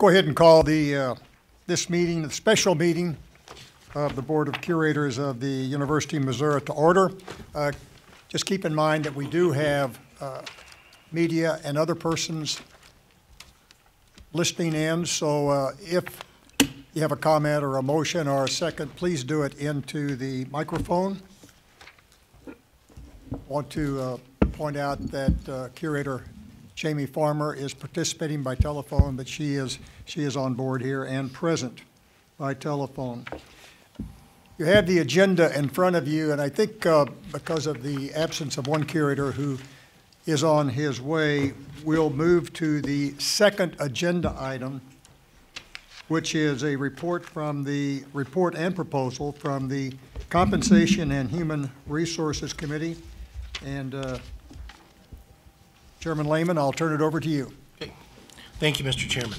Go ahead and call the, uh, this meeting, the special meeting of the Board of Curators of the University of Missouri to order. Uh, Just keep in mind that we do have uh, media and other persons listening in, so uh, if you have a comment or a motion or a second, please do it into the microphone. Want to uh, point out that uh, Curator Jamie Farmer is participating by telephone, but she is, she is on board here and present by telephone. You have the agenda in front of you, and I think uh, because of the absence of one curator who is on his way, we'll move to the second agenda item, which is a report from the, report and proposal from the Compensation and Human Resources Committee. And uh, Chairman Layman, I'll turn it over to you. Okay. Thank you, Mr. Chairman.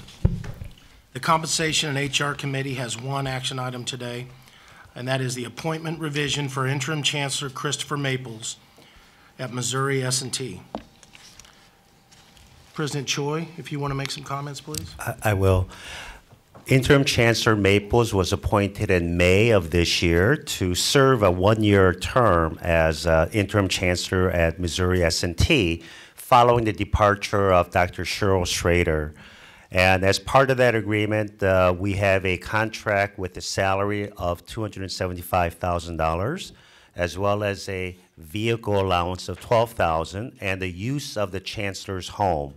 The Compensation and HR Committee has one action item today, and that is the appointment revision for interim Chancellor Christopher Maples at Missouri s and T. President Choi, if you want to make some comments, please. I I will. Interim Chancellor Maples was appointed in May of this year to serve a one-year term as uh, interim chancellor at Missouri S&T following the departure of Dr. Cheryl Schrader. And as part of that agreement, uh, we have a contract with a salary of $275,000 as well as a vehicle allowance of $12,000 and the use of the chancellor's home.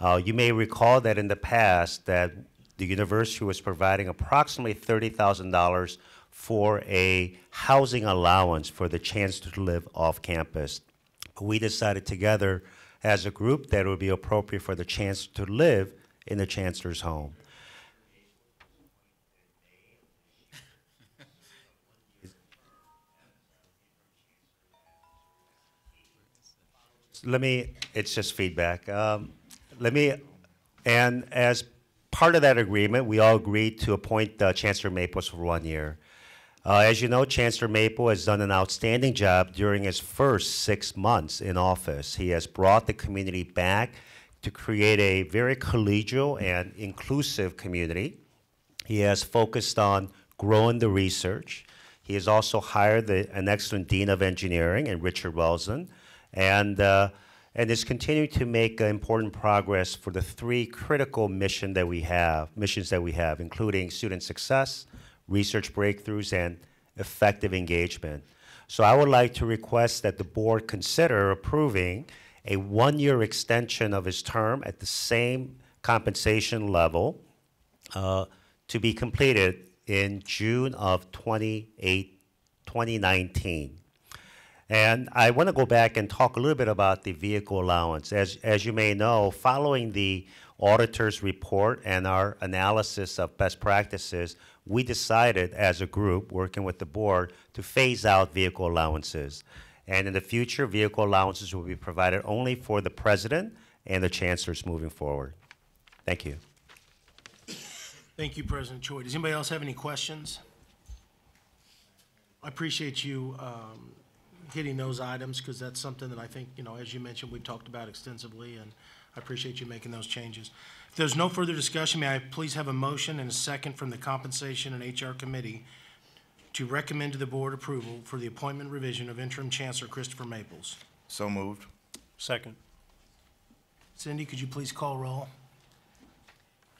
Uh, you may recall that in the past that the university was providing approximately $30,000 for a housing allowance for the chancellor to live off campus. We decided together as a group that it would be appropriate for the chancellor to live in the chancellor's home. Let me, it's just feedback. Um, let me, and as part of that agreement, we all agreed to appoint uh, Chancellor Maples for one year. Uh, as you know, Chancellor Maple has done an outstanding job during his first six months in office. He has brought the community back to create a very collegial and inclusive community. He has focused on growing the research. He has also hired the, an excellent Dean of Engineering in Richard Welson, and, uh, and is continuing to make uh, important progress for the three critical mission that we have, missions that we have, including student success, research breakthroughs, and effective engagement. So I would like to request that the board consider approving a one-year extension of his term at the same compensation level uh, to be completed in June of 28, 2019. And I want to go back and talk a little bit about the vehicle allowance. As, as you may know, following the auditor's report and our analysis of best practices, we decided as a group, working with the board, to phase out vehicle allowances. And in the future, vehicle allowances will be provided only for the president and the chancellors moving forward. Thank you. Thank you, President Choi. Does anybody else have any questions? I appreciate you um, hitting those items, because that's something that I think, you know, as you mentioned, we've talked about extensively, and I appreciate you making those changes. If there's no further discussion, may I please have a motion and a second from the Compensation and HR Committee to recommend to the board approval for the appointment revision of interim Chancellor Christopher Maples? So moved. Second. Cindy, could you please call roll?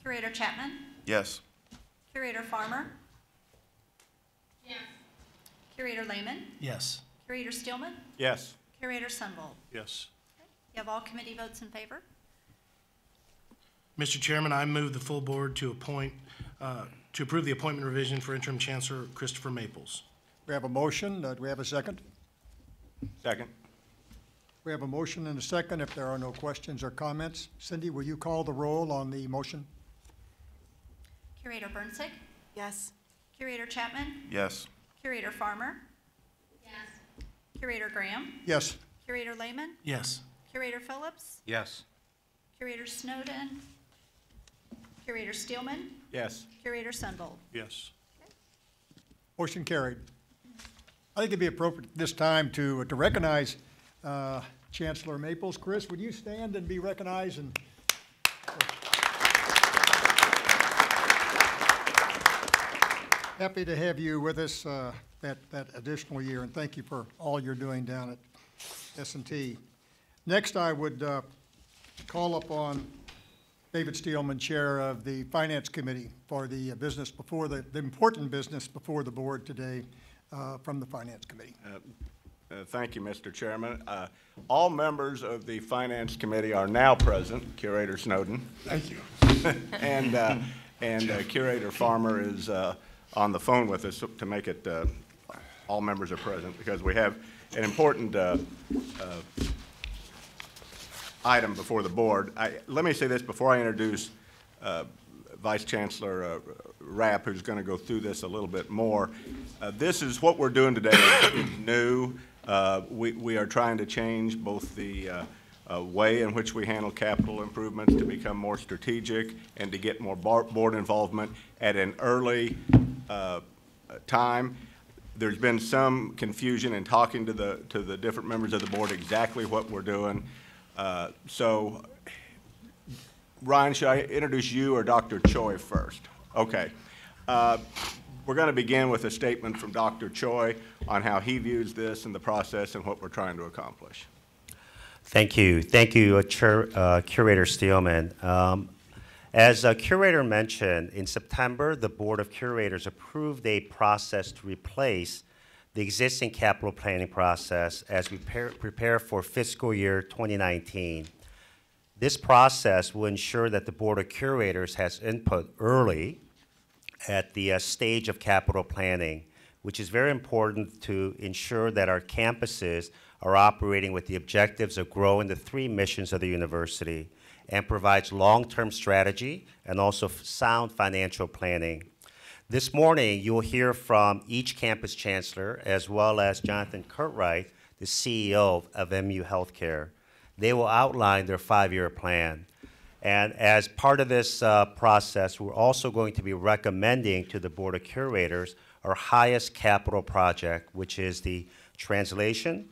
Curator Chatman? Yes. Curator Farmer? Yes. Curator Layman? Yes. Curator Steelman? Yes. Curator Sundvold? Yes. You have all committee votes in favor? Mr. Chairman, I move the full board to appoint, uh, to approve the appointment revision for interim Chancellor Christopher Maples. We have a motion. Uh, Do we have a second? Second. We have a motion and a second. If there are no questions or comments, Cindy, will you call the roll on the motion? Curator Brncic? Yes. Curator Chatman? Yes. Curator Farmer? Yes. Curator Graham? Yes. Curator Layman? Yes. Curator Phillips? Yes. Curator Snowden? Curator Steelman? Yes. Curator Sundvold? Yes. Motion carried. I think it'd be appropriate this time to, to recognize uh, Chancellor Maples. Chris, would you stand and be recognized and? happy to have you with us uh, that, that additional year, and thank you for all you're doing down at s and T. Next, I would uh, call upon David Steelman, Chair of the Finance Committee, for the uh, business before, the, the important business before the board today uh, from the Finance Committee. Uh, Thank you, Mr. Chairman. Uh, All members of the Finance Committee are now present, Curator Snowden. Thank you. And, uh, and uh, Curator Farmer is uh, on the phone with us to make it, uh, all members are present, because we have an important uh, uh, item before the board. I, let me say this before I introduce uh, Vice Chancellor uh, Rapp, who's going to go through this a little bit more. Uh, This is, what we're doing today new. Uh, We, we are trying to change both the uh, uh, way in which we handle capital improvements to become more strategic and to get more board involvement at an early uh, time. There's been some confusion in talking to the, to the different members of the board exactly what we're doing. Uh, So, Ryan, should I introduce you or Dr. Choi first? Okay. Uh, We're going to begin with a statement from Dr. Choi on how he views this and the process and what we're trying to accomplish. Thank you. Thank you, uh, uh, Curator Steelman. Um, As uh, Curator mentioned, in September, the Board of Curators approved a process to replace the existing capital planning process as we prepare- for fiscal year 2019. This process will ensure that the Board of Curators has input early at the uh, stage of capital planning, which is very important to ensure that our campuses are operating with the objectives of growing the three missions of the university and provides long-term strategy and also sound financial planning. This morning, you will hear from each campus chancellor as well as Jonathan Curtright, the CEO of MU Healthcare. They will outline their five-year plan. And as part of this uh, process, we're also going to be recommending to the Board of Curators our highest capital project, which is the translation,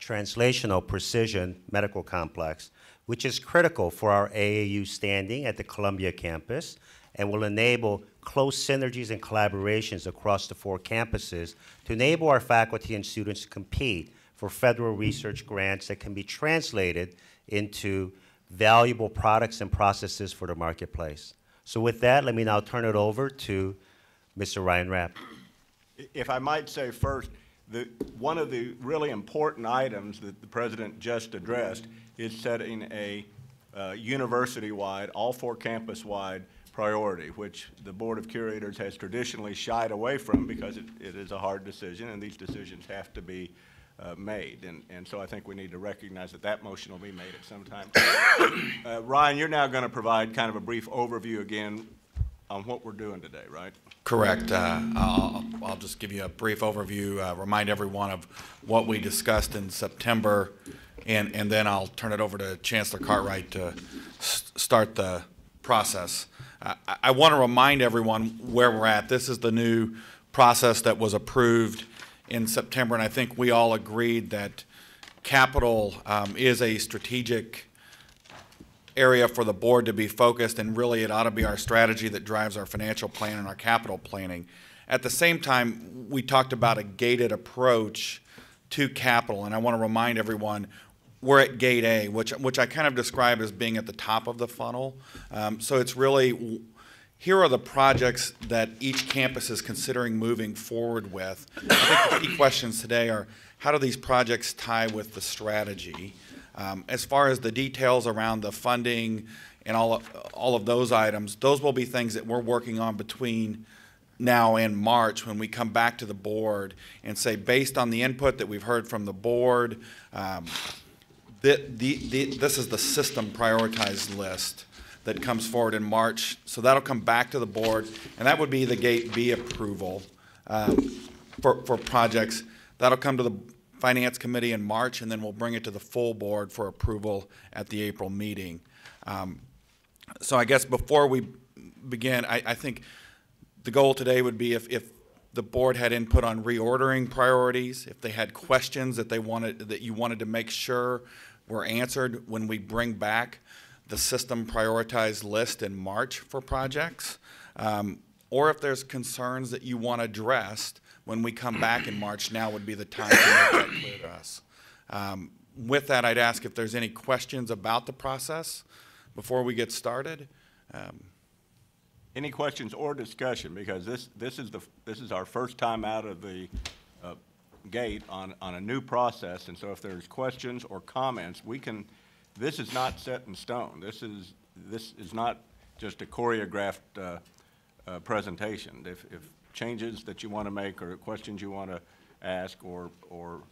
translational precision medical complex, which is critical for our AAU standing at the Columbia campus and will enable close synergies and collaborations across the four campuses to enable our faculty and students to compete for federal research grants that can be translated into valuable products and processes for the marketplace. So with that, let me now turn it over to Mr. Ryan Rapp. If I might say first, the, one of the really important items that the president just addressed is setting a uh, university-wide, all four campus-wide priority, which the Board of Curators has traditionally shied away from because it, it is a hard decision, and these decisions have to be uh, made. And, and so I think we need to recognize that that motion will be made at some time. Uh, Ryan, you're now going to provide kind of a brief overview again on what we're doing today, right? Correct. Uh, I'll, I'll just give you a brief overview, uh, remind everyone of what we discussed in September, and, and then I'll turn it over to Chancellor Cartwright to start the process. I, I want to remind everyone where we're at. This is the new process that was approved in September, and I think we all agreed that capital um, is a strategic area for the board to be focused, and really it ought to be our strategy that drives our financial plan and our capital planning. At the same time, we talked about a gated approach to capital, and I want to remind everyone, we're at gate A, which, which I kind of describe as being at the top of the funnel. Um, so it's really, here are the projects that each campus is considering moving forward with. I think the key questions today are, how do these projects tie with the strategy? Um, As far as the details around the funding and all, of- all of those items, those will be things that we're working on between now and March, when we come back to the board and say, based on the input that we've heard from the board, um, the, the, this is the system prioritized list that comes forward in March. So that'll come back to the board, and that would be the Gate B approval um, for, for projects. That'll come to the Finance Committee in March, and then we'll bring it to the full board for approval at the April meeting. Um, so I guess before we begin, I, I think the goal today would be if, if the board had input on reordering priorities, if they had questions that they wanted, that you wanted to make sure were answered when we bring back the system prioritized list in March for projects. Um, or if there's concerns that you want addressed when we come back in March, now would be the time to make that clear to us. Um, With that, I'd ask if there's any questions about the process before we get started. Um, Any questions or discussion, because this, this is the, this is our first time out of the gate on, on a new process, and so if there's questions or comments, we can, this is not set in stone. This is, this is not just a choreographed uh, uh, presentation. If, if changes that you want to make, or questions you want to ask, or, or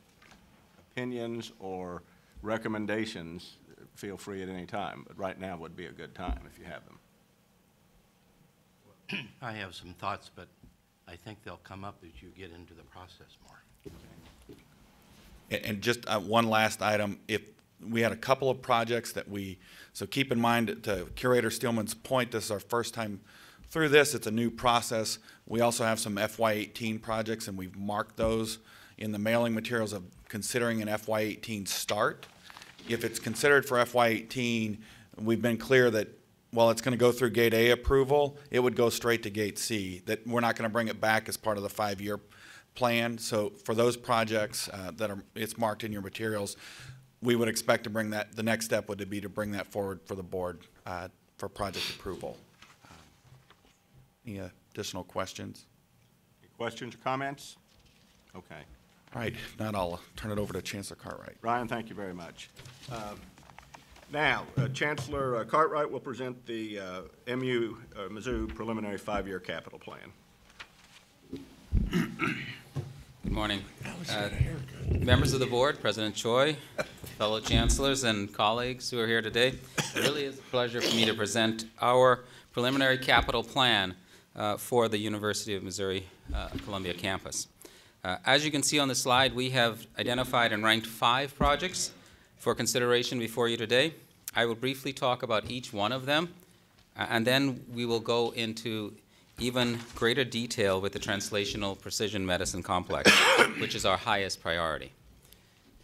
opinions or recommendations, feel free at any time, but right now would be a good time if you have them. I have some thoughts, but I think they'll come up as you get into the process more. And, just uh, one last item, if, we had a couple of projects that we, so keep in mind, to Curator Steelman's point, this is our first time through this, it's a new process. We also have some FY eighteen projects, and we've marked those in the mailing materials of considering an FY eighteen start. If it's considered for FY eighteen, we've been clear that, while it's gonna go through Gate A approval, it would go straight to Gate C, that we're not gonna bring it back as part of the five-year plan. So for those projects uh, that are, it's marked in your materials, we would expect to bring that, the next step would be to bring that forward for the board uh, for project approval. Um, Any additional questions? Any Questions or comments? Okay. All right, if not, I'll turn it over to Chancellor Cartwright. Ryan, thank you very much. Um, Now, uh, Chancellor uh, Cartwright will present the uh, MU, uh, Mizzou preliminary five-year capital plan. Good morning. Uh, Members of the board, President Choi, fellow chancellors and colleagues who are here today, it really is a pleasure for me to present our preliminary capital plan uh, for the University of Missouri uh, Columbia campus. Uh, As you can see on the slide, we have identified and ranked five projects for consideration before you today. I will briefly talk about each one of them, uh, and then we will go into even greater detail with the translational precision medicine complex, which is our highest priority.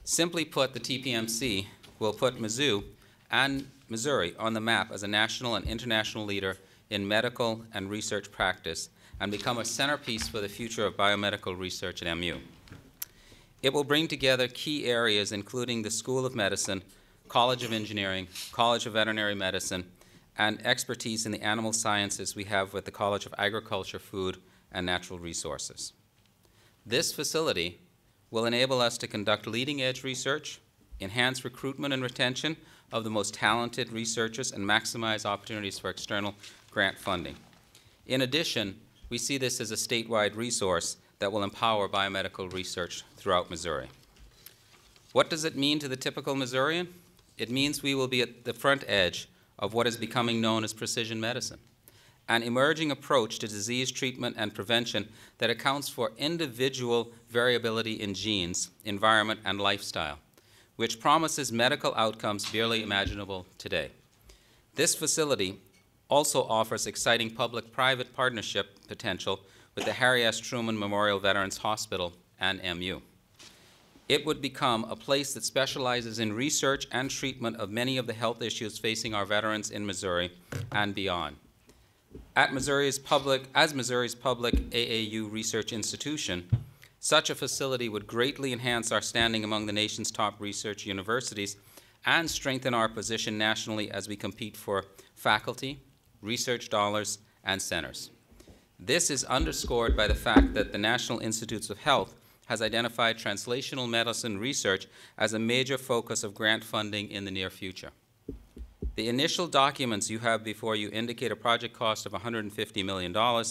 Simply put, the TPMC will put Mizzou and Missouri on the map as a national and international leader in medical and research practice and become a centerpiece for the future of biomedical research at MU. It will bring together key areas including the School of Medicine, College of Engineering, College of Veterinary Medicine, and expertise in the animal sciences we have with the College of Agriculture, Food, and Natural Resources. This facility will enable us to conduct leading-edge research, enhance recruitment and retention of the most talented researchers, and maximize opportunities for external grant funding. In addition, we see this as a statewide resource that will empower biomedical research throughout Missouri. What does it mean to the typical Missourian? It means we will be at the front edge of what is becoming known as precision medicine, an emerging approach to disease treatment and prevention that accounts for individual variability in genes, environment, and lifestyle, which promises medical outcomes barely imaginable today. This facility also offers exciting public-private partnership potential with the Harry S. Truman Memorial Veterans Hospital and MU. It would become a place that specializes in research and treatment of many of the health issues facing our veterans in Missouri and beyond. At Missouri's public, as Missouri's public AAU research institution, such a facility would greatly enhance our standing among the nation's top research universities and strengthen our position nationally as we compete for faculty, research dollars, and centers. This is underscored by the fact that the National Institutes of Health has identified translational medicine research as a major focus of grant funding in the near future. The initial documents you have before you indicate a project cost of $150 million,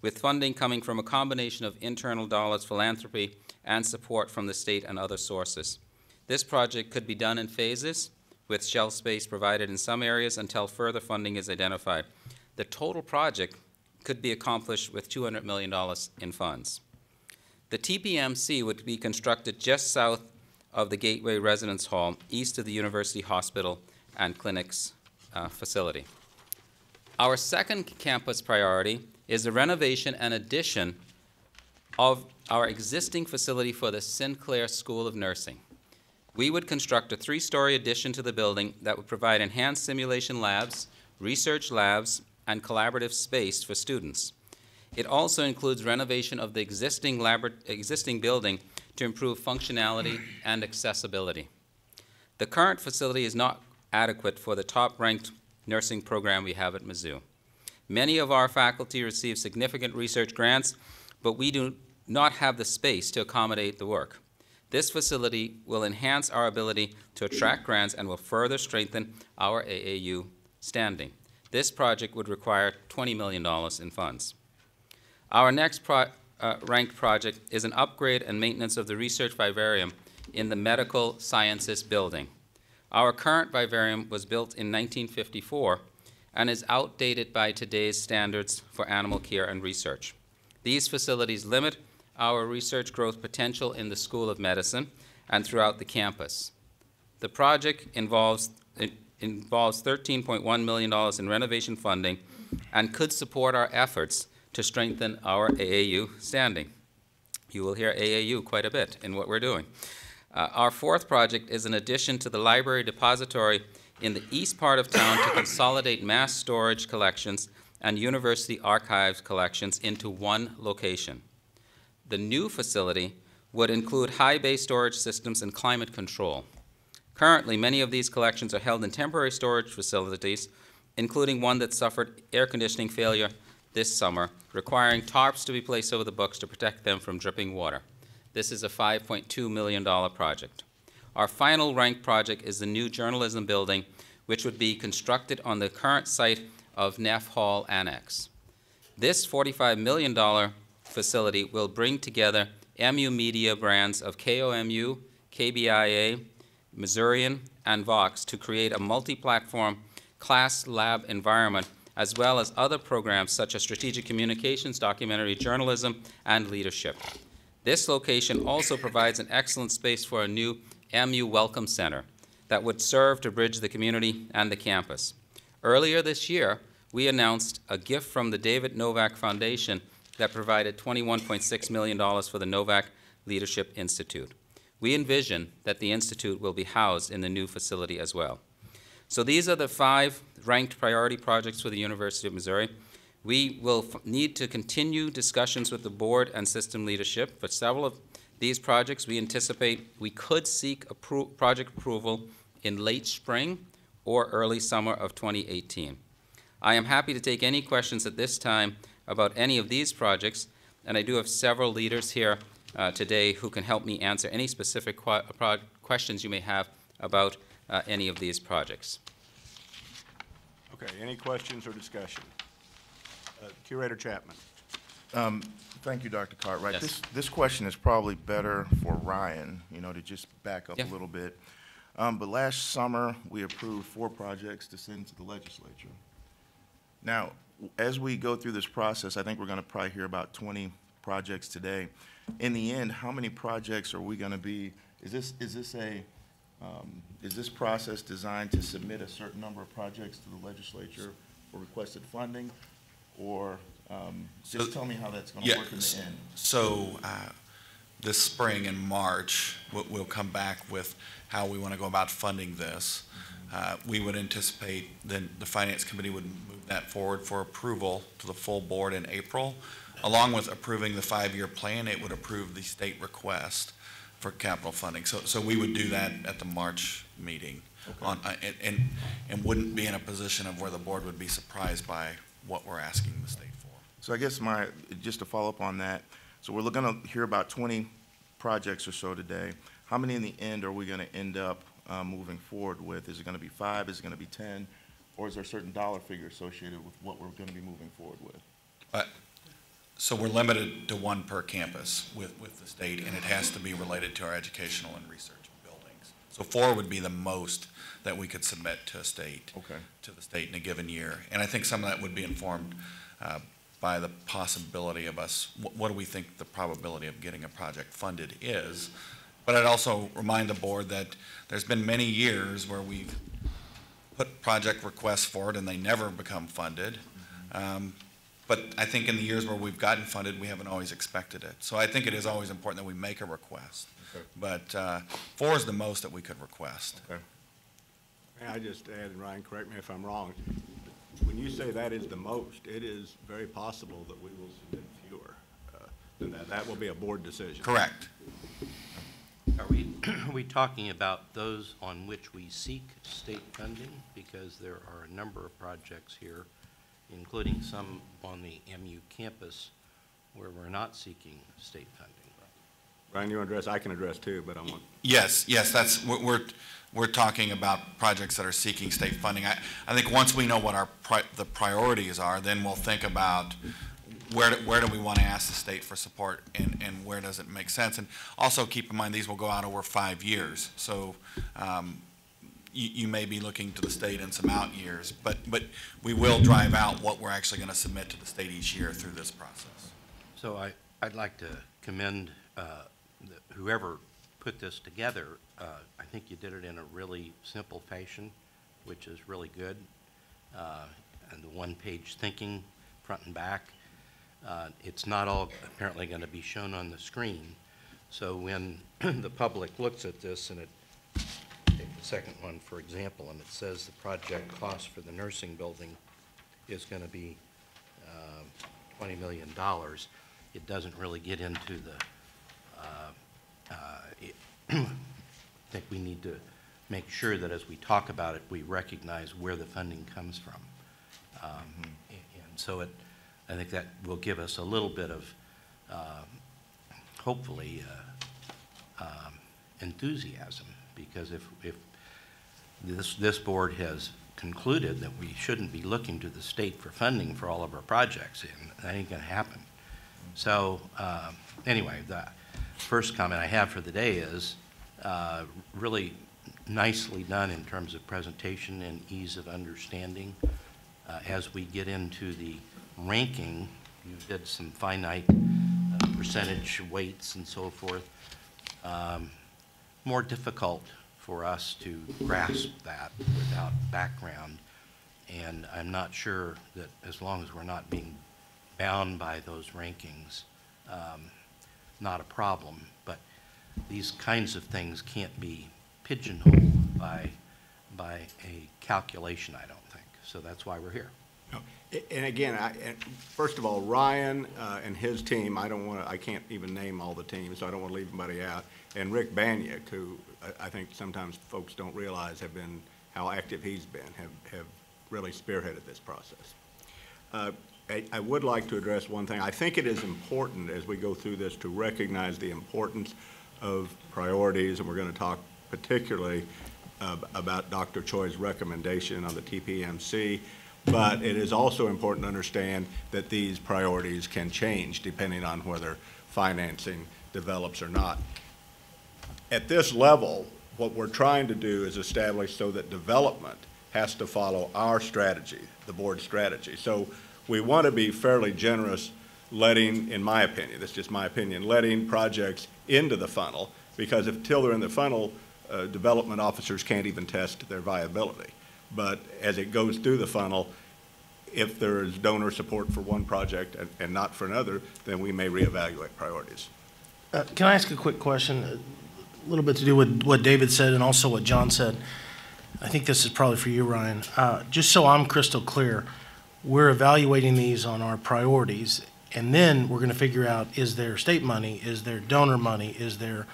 with funding coming from a combination of internal dollars, philanthropy, and support from the state and other sources. This project could be done in phases, with shelf space provided in some areas until further funding is identified. The total project could be accomplished with $200 million in funds. The TPMC would be constructed just south of the Gateway Residence Hall, east of the University Hospital and Clinics uh, facility. Our second campus priority is the renovation and addition of our existing facility for the Sinclair School of Nursing. We would construct a three-story addition to the building that would provide enhanced simulation labs, research labs, and collaborative space for students. It also includes renovation of the existing existing building to improve functionality and accessibility. The current facility is not adequate for the top-ranked nursing program we have at Mizzou. Many of our faculty receive significant research grants, but we do not have the space to accommodate the work. This facility will enhance our ability to attract grants and will further strengthen our AAU standing. This project would require $20 million in funds. Our next pro- uh, ranked project is an upgrade and maintenance of the research vivarium in the Medical Sciences Building. Our current vivarium was built in 1954 and is outdated by today's standards for animal care and research. These facilities limit our research growth potential in the School of Medicine and throughout the campus. The project involves, involves $13.1 million in renovation funding and could support our efforts to strengthen our AAU standing. You will hear AAU quite a bit in what we're doing. Uh, our fourth project is an addition to the library depository in the east part of town to consolidate mass storage collections and university archives collections into one location. The new facility would include high bay storage systems and climate control. Currently, many of these collections are held in temporary storage facilities, including one that suffered air conditioning failure this summer, requiring tarps to be placed over the books to protect them from dripping water. This is a $5.2 million project. Our final ranked project is the new journalism building, which would be constructed on the current site of Neff Hall Annex. This $45 million facility will bring together MU Media brands of KOMU, KBIA, Missourian, and Vox to create a multi-platform class lab environment as well as other programs such as strategic communications, documentary journalism, and leadership. This location also provides an excellent space for a new MU Welcome Center that would serve to bridge the community and the campus. Earlier this year, we announced a gift from the David Novak Foundation that provided $21.6 million for the Novak Leadership Institute. We envision that the institute will be housed in the new facility as well. So these are the five ranked priority projects for the University of Missouri. We will need to continue discussions with the board and system leadership. For several of these projects, we anticipate we could seek appro- project approval in late spring or early summer of 2018. I am happy to take any questions at this time about any of these projects, and I do have several leaders here uh, today who can help me answer any specific que- questions you may have about uh, any of these projects. Okay, any questions or discussion? Uh, Curator Chatman? Thank you, Dr. Cartwright. Yes. This, this question is probably better for Ryan, you know, to just back up a little bit. Um, but last summer, we approved four projects to send to the legislature. Now, as we go through this process, I think we're gonna probably hear about twenty projects today. In the end, how many projects are we gonna be, is this, is this a, um, is this process designed to submit a certain number of projects to the legislature for requested funding? Or, um, just So- tell me how that's gonna Yeah, work in the end. So, uh, this spring in March, we'll, we'll come back with how we want to go about funding this. Uh, We would anticipate then the Finance Committee would move that forward for approval to the full board in April. Along with approving the five-year plan, it would approve the state request for capital funding. So, so we would do that at the March meeting on, uh, and, and, and wouldn't be in a position of where the board would be surprised by what we're asking the state for. So I guess my, just to follow up on that, so we're gonna hear about twenty projects or so today. How many in the end are we gonna end up, uh, moving forward with? Is it gonna be five, is it gonna be ten? Or is there a certain dollar figure associated with what we're gonna be moving forward with? So we're limited to one per campus with, with the state, and it has to be related to our educational and research buildings. So four would be the most that we could submit to a state, Okay. to the state in a given year. And I think some of that would be informed uh, by the possibility of us, what, what do we think the probability of getting a project funded is? But I'd also remind the board that there's been many years where we've put project requests forward and they never become funded. Um, But I think in the years where we've gotten funded, we haven't always expected it. So I think it is always important that we make a request. Okay. But uh, four is the most that we could request. May I just add, and Ryan, correct me if I'm wrong, when you say that is the most, it is very possible that we will submit fewer uh, than that. That will be a board decision. Correct. Are we, are we talking about those on which we seek state funding? Because there are a number of projects here, including some on the MU campus, where we're not seeking state funding. Brian, you want to address, I can address too, but I want, Yes, yes, that's, we're, we're, we're talking about projects that are seeking state funding. I, I think once we know what our, pri- the priorities are, then we'll think about where, do- where do we want to ask the state for support and, and where does it make sense? And also keep in mind, these will go out over five years. So, um, you, you may be looking to the state in some out years, but, but we will drive out what we're actually going to submit to the state each year through this process. So I, I'd like to commend uh, the- whoever put this together. Uh, I think you did it in a really simple fashion, which is really good. Uh, And the one-page thinking, front and back. Uh, It's not all apparently going to be shown on the screen. So when the public looks at this and it, take the second one, for example, and it says the project cost for the nursing building is going to be um, $20 million, it doesn't really get into the, uh, uh, it- I think we need to make sure that as we talk about it, we recognize where the funding comes from. Um, a- And so it, I think that will give us a little bit of, um, hopefully, uh, um, enthusiasm, because if, if this, this board has concluded that we shouldn't be looking to the state for funding for all of our projects, and that ain't gonna happen. So, um, anyway, the first comment I have for the day is, uh, really nicely done in terms of presentation and ease of understanding. Uh, As we get into the ranking, you did some finite uh, percentage weights and so forth. Um, More difficult for us to grasp that without background. And I'm not sure that as long as we're not being bound by those rankings, um, not a problem. But these kinds of things can't be pigeonholed by, by a calculation, I don't think. So that's why we're here. And again, I, first of all, Ryan uh, and his team, I don't want to, I can't even name all the teams, so I don't want to leave anybody out. And Rick Banyek, who I, I think sometimes folks don't realize have been, how active he's been, have, have really spearheaded this process. Uh, I, I would like to address one thing. I think it is important as we go through this to recognize the importance of priorities, and we're going to talk particularly uh, about Dr. Choi's recommendation on the TPMC. But it is also important to understand that these priorities can change depending on whether financing develops or not. At this level, what we're trying to do is establish so that development has to follow our strategy, the board's strategy. So we want to be fairly generous letting, in my opinion, that's just my opinion, letting projects into the funnel, because if, till they're in the funnel, uh, development officers can't even test their viability. But as it goes through the funnel, if there is donor support for one project and, and not for another, then we may reevaluate priorities. Uh, Can I ask a quick question? A little bit to do with what David said and also what John said. I think this is probably for you, Ryan. Uh, Just so I'm crystal clear, we're evaluating these on our priorities, and then we're going to figure out, is there state money? Is there donor money? Is there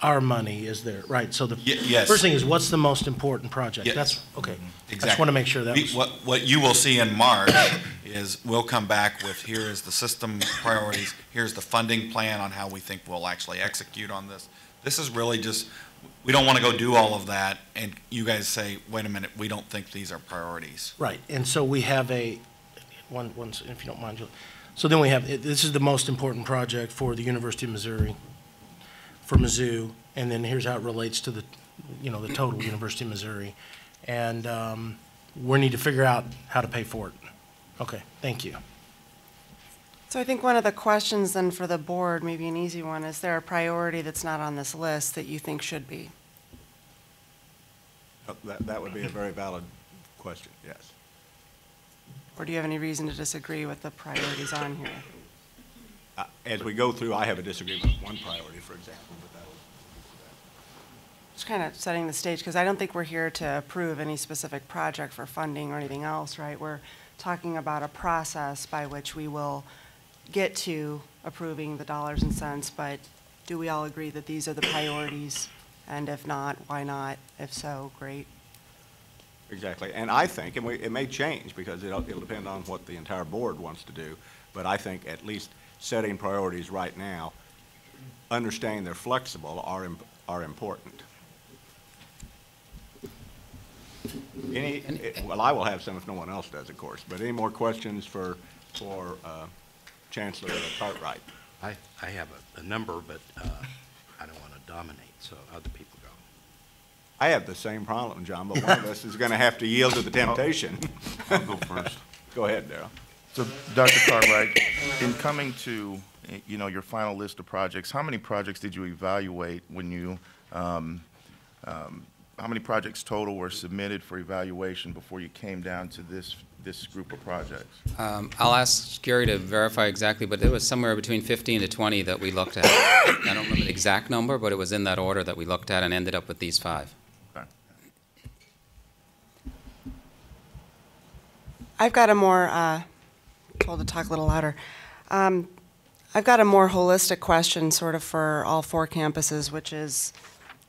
our money? Is there, right? So the Ye- yes. first thing is, what's the most important project? Yes. That's, okay. Exactly. I just want to make sure that We- was. What, what you will see in March is we'll come back with, here is the system priorities, here's the funding plan on how we think we'll actually execute on this. This is really just, we don't want to go do all of that, and you guys say, wait a minute, we don't think these are priorities. Right, and so we have a, one, one, if you don't mind. So then we have, this is the most important project for the University of Missouri, for Mizzou, and then here's how it relates to the, you know, the total University of Missouri. And um, we need to figure out how to pay for it. Okay, thank you. So I think one of the questions then for the board, maybe an easy one, is there a priority that's not on this list that you think should be? Uh, That, that would be a very valid question, yes. Or do you have any reason to disagree with the priorities on here? Uh, As we go through, I have a disagreement with one priority, for example, but. Just kind of setting the stage, because I don't think we're here to approve any specific project for funding or anything else, right? We're talking about a process by which we will get to approving the dollars and cents, but do we all agree that these are the priorities? And if not, why not? If so, great. Exactly, and I think, and we, it may change, because it'll, it'll depend on what the entire board wants to do, but I think at least setting priorities right now, understanding they're flexible, are, im- are important. Any, eh, well, I will have some if no one else does, of course, but any more questions for, for uh, Chancellor Cartwright? I, I have a, a number, but uh, I don't want to dominate, so other people go. I have the same problem, John, but one of us is gonna have to yield to the temptation. I'll go first. Go ahead, Darrell. So, Dr. Cartwright, in coming to, you know, your final list of projects, how many projects did you evaluate when you, um, um, how many projects total were submitted for evaluation before you came down to this, this group of projects? Um, I'll ask Gary to verify exactly, but it was somewhere between 15 to 20 that we looked at. I don't remember the exact number, but it was in that order that we looked at and ended up with these five. Okay. I've got a more, uh, told to talk a little louder. Um, I've got a more holistic question sort of for all four campuses, which is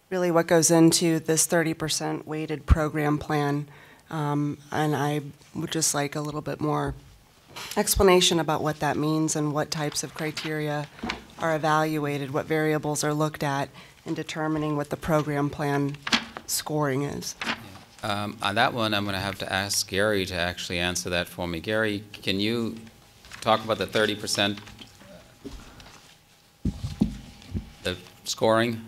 really what goes into this 30% weighted program plan. Um, and I would just like a little bit more explanation about what that means and what types of criteria are evaluated, what variables are looked at in determining what the program plan scoring is. Um, On that one, I'm going to have to ask Gary to actually answer that for me. Gary, can you talk about the 30%, the scoring?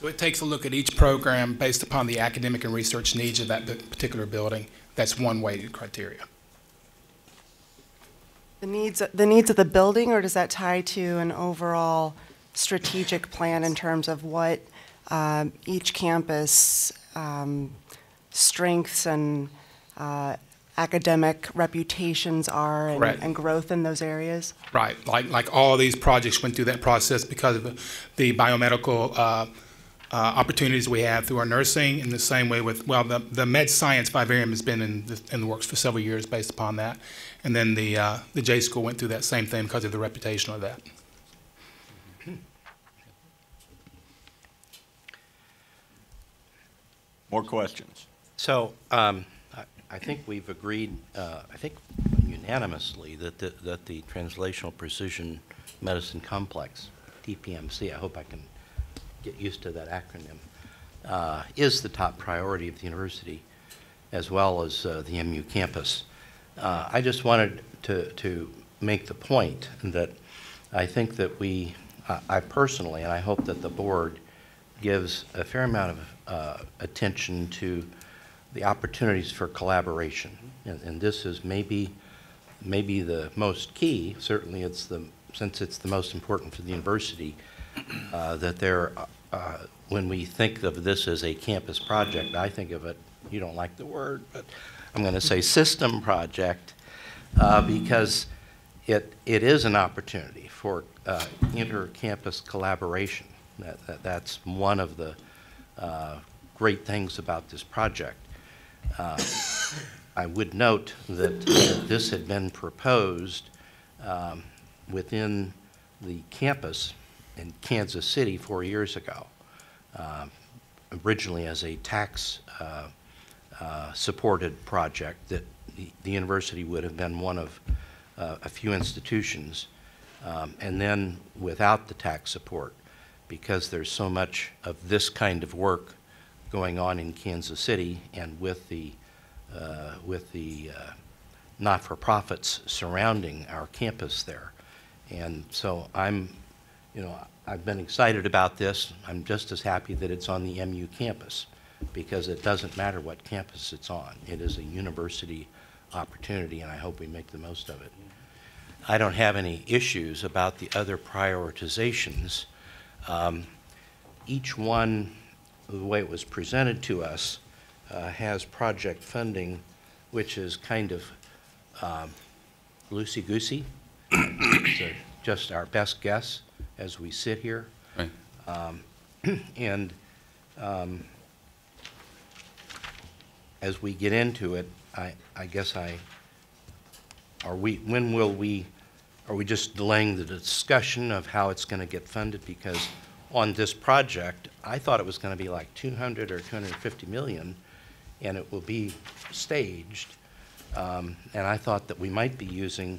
So it takes a look at each program based upon the academic and research needs of that particular building. That's one weighted criteria. The needs, the needs of the building, or does that tie to an overall strategic plan in terms of what um, each campus um, strengths and uh, academic reputations are and- Correct. and growth in those areas? Right, like, like all of these projects went through that process because of the biomedical uh, opportunities we have through our nursing, in the same way with, well, the, the med science vivarium has been in, the- in the works for several years based upon that. And then the, uh, the J School went through that same thing because of the reputation of that. More questions? So, um, I, I think we've agreed, uh, I think unanimously that the, that the Translational Precision Medicine Complex, TPMC, I hope I can get used to that acronym, uh, is the top priority of the university, as well as uh, the MU campus. Uh, I just wanted to, to make the point that I think that we, I- personally, and I hope that the board gives a fair amount of uh, attention to the opportunities for collaboration. And, and this is maybe, maybe the most key, certainly it's the, since it's the most important for the university, uh, that there, uh, when we think of this as a campus project, I think of it, you don't like the word, but I'm going to say system project, uh, because it, it is an opportunity for uh, inter-campus collaboration. That, that, that's one of the uh, great things about this project. Uh, I would note that this had been proposed um, within the campus in Kansas City four years ago, um, originally as a tax uh, uh, supported project that the, the university would have been one of uh, a few institutions, um, and then without the tax support, because there's so much of this kind of work going on in Kansas City and with the, uh, with the uh, not-for-profits surrounding our campus there. And so I'm, you know, I've been excited about this. I'm just as happy that it's on the MU campus because it doesn't matter what campus it's on. It is a university opportunity, and I hope we make the most of it. I don't have any issues about the other prioritizations. Um, Each one, the way it was presented to us, uh, has project funding, which is kind of um, loosey-goosey. Just our best guess as we sit here. Right. Um, And um, as we get into it, I, I guess I, are we, when will we, are we just delaying the discussion of how it's gonna get funded? Because on this project, I thought it was gonna be like two hundred or two hundred and fifty million, and it will be staged. Um, and I thought that we might be using,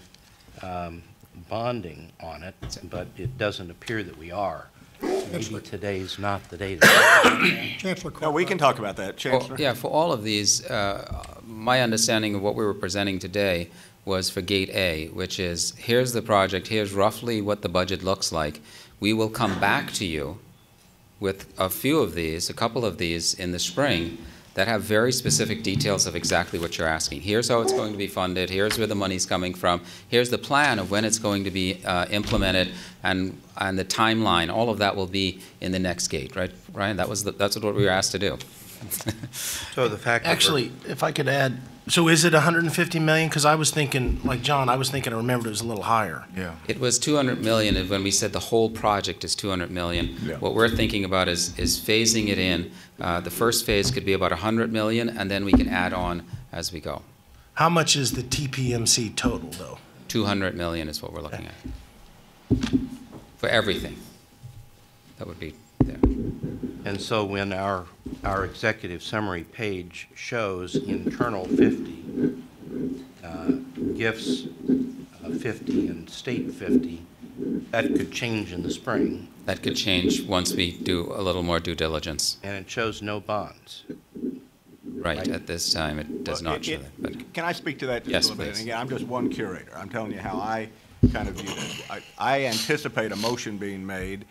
um, bonding on it, but it doesn't appear that we are. Maybe today's not the day to Chancellor No, we can talk about that, For- Chancellor. Yeah, for all of these, uh, my understanding of what we were presenting today was for Gate A, which is, here's the project, here's roughly what the budget looks like. We will come back to you with a few of these, a couple of these in the spring, that have very specific details of exactly what you're asking. Here's how it's going to be funded, here's where the money's coming from, here's the plan of when it's going to be uh, implemented, and, and the timeline, all of that will be in the next gate, right, Ryan? That was, the- that's what we were asked to do. So the fact that Actually, if I could add, so is it hundred and fifty million? Because I was thinking, like John, I was thinking, I remembered it was a little higher. Yeah. It was two hundred million, and when we said the whole project is two hundred million, Yeah. what we're thinking about is, is phasing it in. Uh, the first phase could be about hundred million, and then we can add on as we go. How much is the TPMC total, though? Two hundred million is what we're looking at. For everything. That would be there. And so when our, our executive summary page shows internal fifty, uh, gifts uh, fifty and state fifty, that could change in the spring, That could change once we do a little more due diligence. and it shows no bonds. Right, Right. at this time, it does Well, not it- show it- that, but. Can I speak to that just a Yes, little bit? please. And again, I'm just one curator. I'm telling you how I kind of view this. I, I anticipate a motion being made,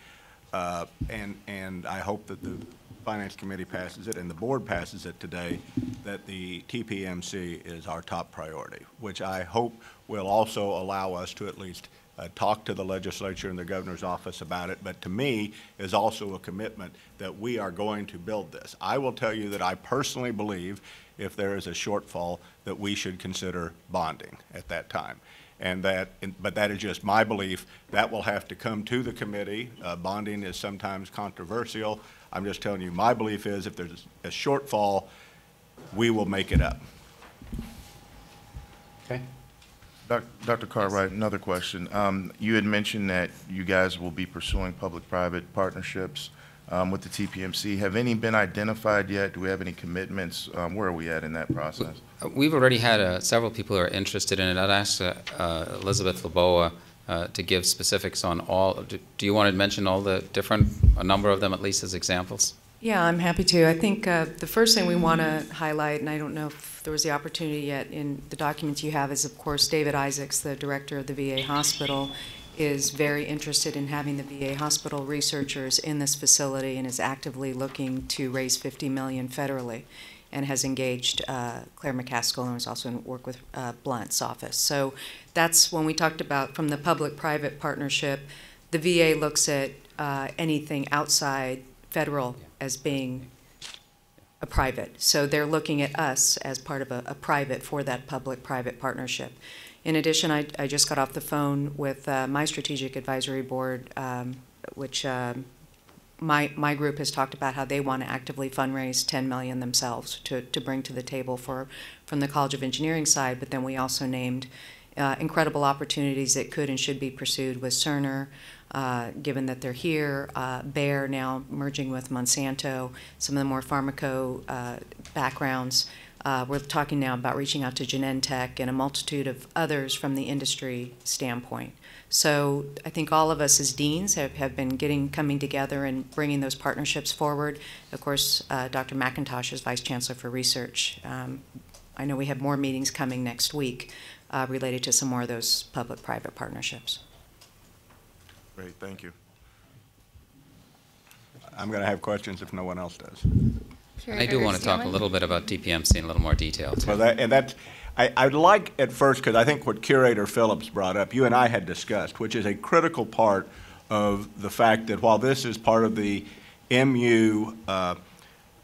uh, and, and I hope that the Finance Committee passes it and the board passes it today, that the TPMC is our top priority, which I hope will also allow us to at least uh, talk to the legislature and the governor's office about it, but to me is also a commitment that we are going to build this. I will tell you that I personally believe if there is a shortfall, that we should consider bonding at that time. And that, but that is just my belief. That will have to come to the committee. Uh, Bonding is sometimes controversial. I'm just telling you, my belief is if there's a shortfall, we will make it up. Okay? Doc- Dr. Cartwright, another question. Um, You had mentioned that you guys will be pursuing public-private partnerships um, with the TPMC. Have any been identified yet? Do we have any commitments? Um, Where are we at in that process? We've already had uh, several people who are interested in it. I'd ask uh, uh, Elizabeth Loboa uh, to give specifics on all, do do you want to mention all the different, a number of them at least as examples? Yeah, I'm happy to. I think uh, the first thing we want to highlight, and I don't know if there was the opportunity yet in the documents you have, is of course David Isaacs, the director of the VA hospital, is very interested in having the VA hospital researchers in this facility and is actively looking to raise 50 million federally and has engaged uh, Claire McCaskill and has also worked with uh, Blunt's office. So that's when we talked about from the public-private partnership, the VA looks at uh, anything outside federal as being a private. So they're looking at us as part of a, a private for that public-private partnership. In addition, I, I just got off the phone with uh, my strategic advisory board, um, which um, my, my group has talked about how they want to actively fundraise 10 million themselves to, to bring to the table for, from the College of Engineering side, but then we also named uh, incredible opportunities that could and should be pursued with Cerner, uh, given that they're here, uh, Bayer now merging with Monsanto, some of the more pharmaco uh, backgrounds. Uh, we're talking now about reaching out to Genentech and a multitude of others from the industry standpoint. So I think all of us as deans have, have been getting, coming together and bringing those partnerships forward. Of course, uh, Dr. McIntosh is Vice Chancellor for Research. Um, I know we have more meetings coming next week uh, related to some more of those public-private partnerships. Great, thank you. I'm going to have questions if no one else does. I do want to talk a little bit about TPMC in a little more detail. too. Well, that, and that's, I, I'd like at first, because I think what Curator Phillips brought up, you and I had discussed, which is a critical part of the fact that while this is part of the MU uh,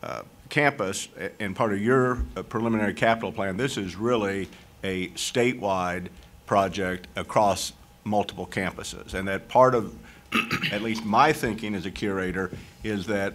uh, campus and part of your uh, preliminary capital plan, this is really a statewide project across multiple campuses. And that part of, at least my thinking as a curator, is that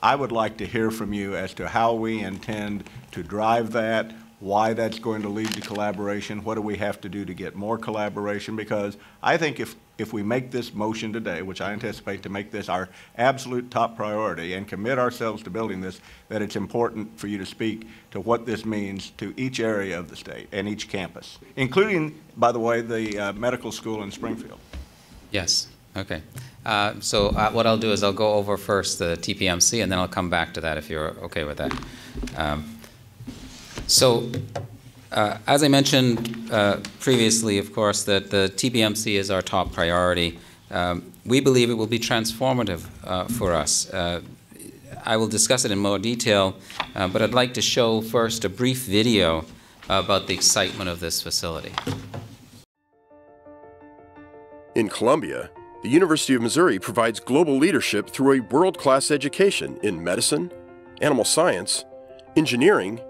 I would like to hear from you as to how we intend to drive that, why that's going to lead to collaboration, what do we have to do to get more collaboration? Because I think if, if we make this motion today, which I anticipate to make this our absolute top priority and commit ourselves to building this, that it's important for you to speak to what this means to each area of the state and each campus, including, by the way, the uh, medical school in Springfield. Yes, okay. Uh, So uh, what I'll do is I'll go over first the TPMC, and then I'll come back to that if you're okay with that. Um, So, uh, as I mentioned uh, previously, of course, that the TPMC is our top priority. Um, We believe it will be transformative uh, for us. I will discuss it in more detail, but I'd like to show first a brief video about the excitement of this facility. In Columbia, the University of Missouri provides global leadership through a world class education in medicine, animal science, engineering,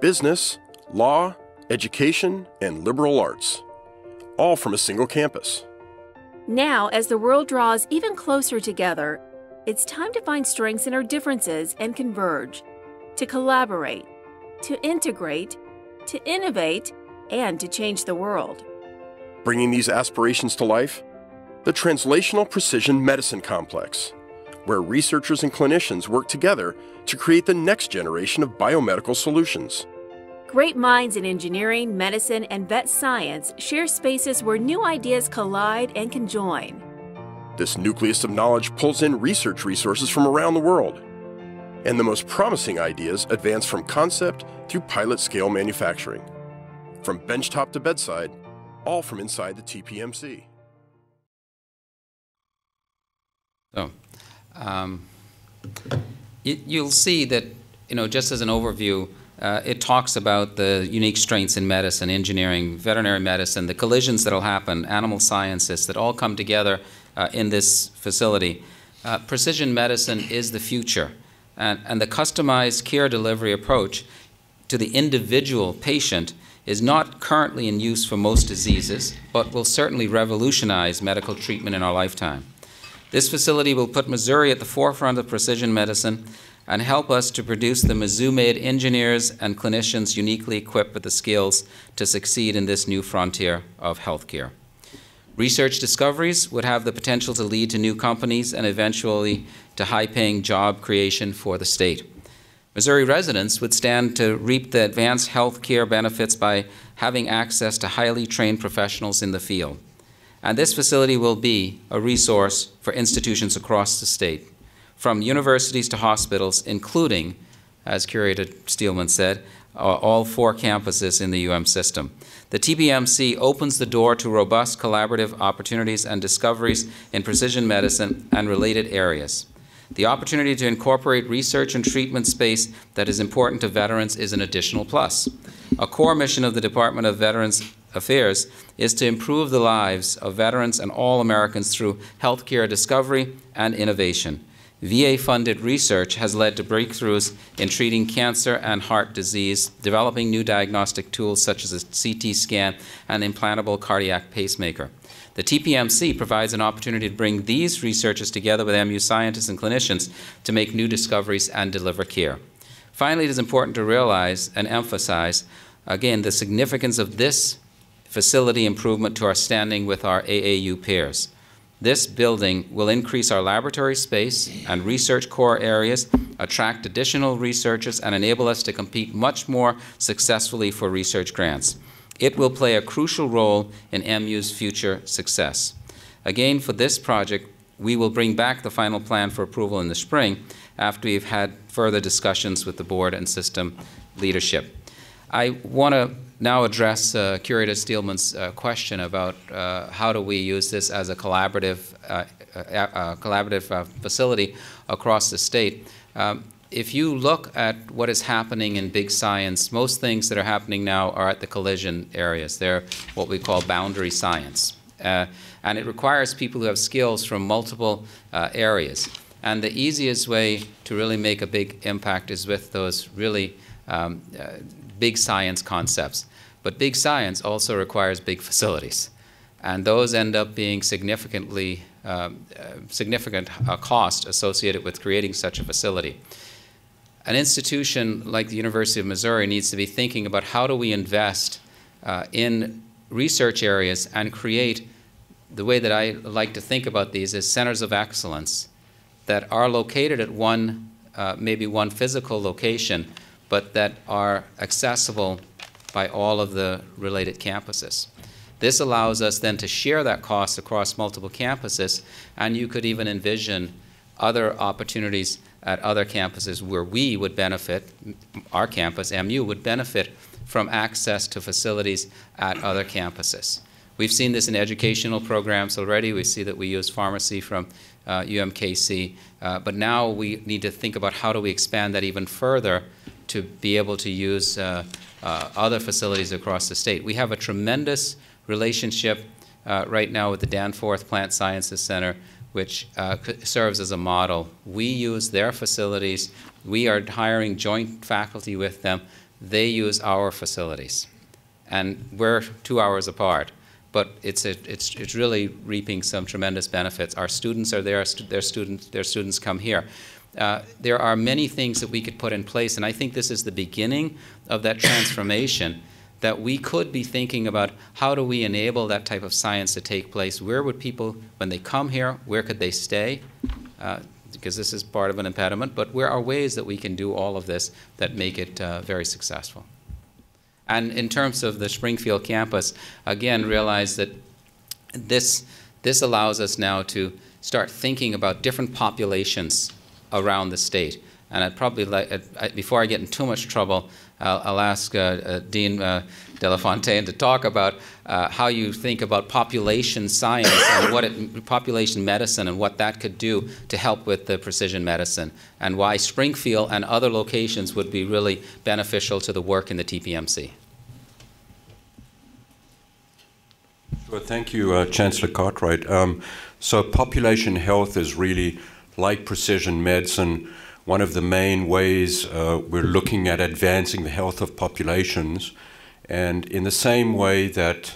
business, law, education, and liberal arts, all from a single campus. Now, as the world draws even closer together, it's time to find strengths in our differences and converge, to collaborate, to integrate, to innovate, and to change the world. Bringing these aspirations to life, the Translational Precision Medicine Complex, where researchers and clinicians work together to create the next generation of biomedical solutions. Great minds in engineering, medicine, and vet science share spaces where new ideas collide and can join. This nucleus of knowledge pulls in research resources from around the world. And the most promising ideas advance from concept through pilot scale manufacturing. From benchtop to bedside, all from inside the TPMC. So, um, it, you'll see that, you know, just as an overview, uh, it talks about the unique strengths in medicine, engineering, veterinary medicine, the collisions that'll happen, animal sciences that all come together uh, in this facility. Uh, precision medicine is the future, and, and the customized care delivery approach to the individual patient is not currently in use for most diseases, but will certainly revolutionize medical treatment in our lifetime. This facility will put Missouri at the forefront of precision medicine and help us to produce the Mizzou-made engineers and clinicians uniquely equipped with the skills to succeed in this new frontier of healthcare. Research discoveries would have the potential to lead to new companies and eventually to high-paying job creation for the state. Missouri residents would stand to reap the advanced health care benefits by having access to highly trained professionals in the field. And this facility will be a resource for institutions across the state, from universities to hospitals, including, as Curator Steelman said, all four campuses in the UM system. The TPMC opens the door to robust collaborative opportunities and discoveries in precision medicine and related areas. The opportunity to incorporate research and treatment space that is important to veterans is an additional plus. A core mission of the Department of Veterans Affairs is to improve the lives of veterans and all Americans through healthcare discovery and innovation. VA-funded research has led to breakthroughs in treating cancer and heart disease, developing new diagnostic tools such as a CT scan and implantable cardiac pacemaker. The TPMC provides an opportunity to bring these researchers together with MU scientists and clinicians to make new discoveries and deliver care. Finally, it is important to realize and emphasize, again, the significance of this facility improvement to our standing with our AAU peers. This building will increase our laboratory space and research core areas, attract additional researchers, and enable us to compete much more successfully for research grants. It will play a crucial role in MU's future success. Again, for this project, we will bring back the final plan for approval in the spring after we've had further discussions with the board and system leadership. I want to now address uh, Curator Steelman's uh, question about uh, how do we use this as a collaborative, uh, uh, uh, collaborative facility across the state. Um, if you look at what is happening in big science, most things that are happening now are at the collision areas. They're what we call boundary science. and it requires people who have skills from multiple areas. And the easiest way to really make a big impact is with those really um, big science concepts. But big science also requires big facilities. And those end up being significantly, um, uh, significant uh, cost associated with creating such a facility. An institution like the University of Missouri needs to be thinking about how do we invest uh, in research areas and create the way that I like to think about these is centers of excellence that are located at one, uh, maybe one physical location, but that are accessible by all of the related campuses. This allows us then to share that cost across multiple campuses, and you could even envision other opportunities at other campuses where we would benefit, our campus, MU, would benefit from access to facilities at other campuses. We've seen this in educational programs already. We see that we use pharmacy from uh, UMKC, uh, but now we need to think about how do we expand that even further to be able to use uh, uh other facilities across the state. We have a tremendous relationship uh, right now with the Danforth Plant Sciences Center, which uh, serves as a model. We use their facilities. We are hiring joint faculty with them. They use our facilities. And we're two hours apart but it's, a, it's, it's really reaping some tremendous benefits. Our students are there, their, students, their students come here. Uh, there are many things that we could put in place, and I think this is the beginning of that transformation that we could be thinking about how do we enable that type of science to take place? Where would people, when they come here, where could they stay? Uh, because this is part of an impediment, but where are ways that we can do all of this that make it uh, very successful? And in terms of the Springfield campus, again, realize that this, this allows us now to start thinking about different populations around the state. And I'd probably like, uh, before I get in too much trouble, I'll, ask uh, uh, Dean uh, Delafontaine to talk about uh, how you think about population science and what it, population medicine and what that could do to help with the precision medicine, and why Springfield and other locations would be really beneficial to the work in the TPMC. Well, thank you, Chancellor Cartwright. Um, so population health is really like precision medicine. One of the main ways uh, we're looking at advancing the health of populations. And in the same way that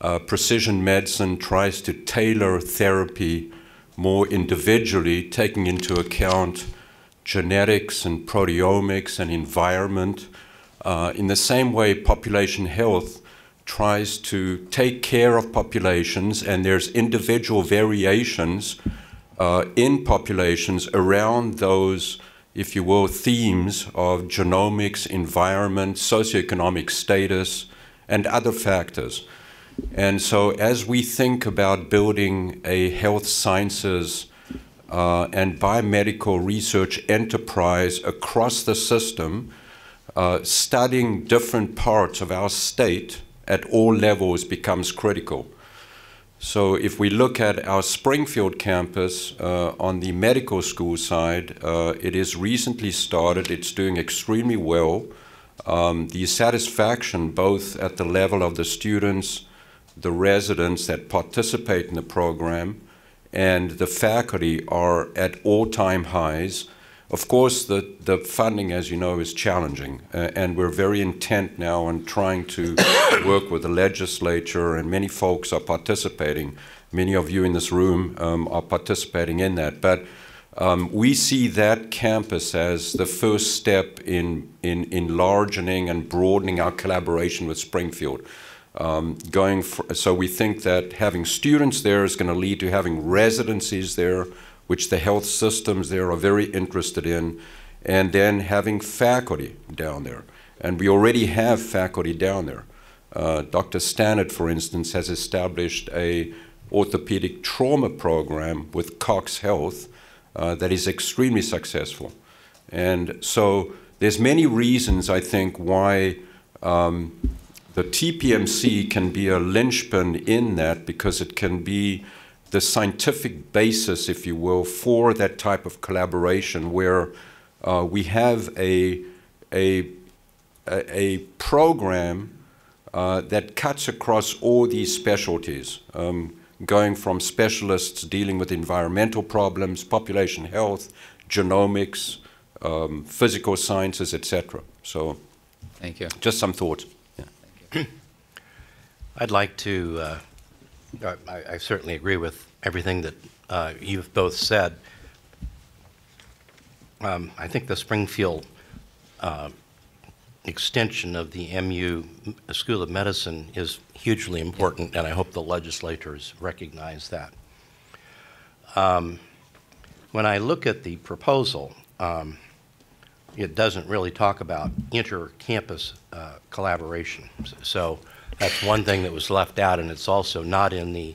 uh, precision medicine tries to tailor therapy more individually, taking into account genetics and proteomics and environment, uh, in the same way population health tries to take care of populations, and there's individual variations uh, in populations around those, if you will, themes of genomics, environment, socioeconomic status, and other factors. And so, as we think about building a health sciences uh, and biomedical research enterprise across the system, uh, studying different parts of our state at all levels becomes critical. So if we look at our Springfield campus uh, on the medical school side, uh, it is recently started. It's doing extremely well. Um, the satisfaction both at the level of the students, the residents that participate in the program, and the faculty are at all-time highs. Of course, the, the funding, as you know, is challenging, uh, and we're very intent now on trying to work with the legislature, and many folks are participating. Many of you in this room um, are participating in that. But um, we see that campus as the first step in, in enlarging and broadening our collaboration with Springfield. Um, going for, so we think that having students there is going to lead to having residencies there, which the health systems there are very interested in, and then having faculty down there. And we already have faculty down there. Uh, Dr. Stannard, for instance, has established a orthopedic trauma program with Cox Health uh, that is extremely successful. And so there's many reasons, I think, why um, the TPMC can be a linchpin in that because it can be the scientific basis, if you will, for that type of collaboration where uh, we have a, a, a program uh, that cuts across all these specialties, um, going from specialists dealing with environmental problems, population health, genomics, um, physical sciences, etc. So, thank you. Just some thoughts. Yeah. I'd like to uh, I, I certainly agree with everything that uh, you've both said. Um, I think the Springfield uh, extension of the MU School of Medicine is hugely important, and I hope the legislators recognize that. Um, When I look at the proposal, um, it doesn't really talk about inter-campus uh, collaboration. So that's one thing that was left out, and it's also not in the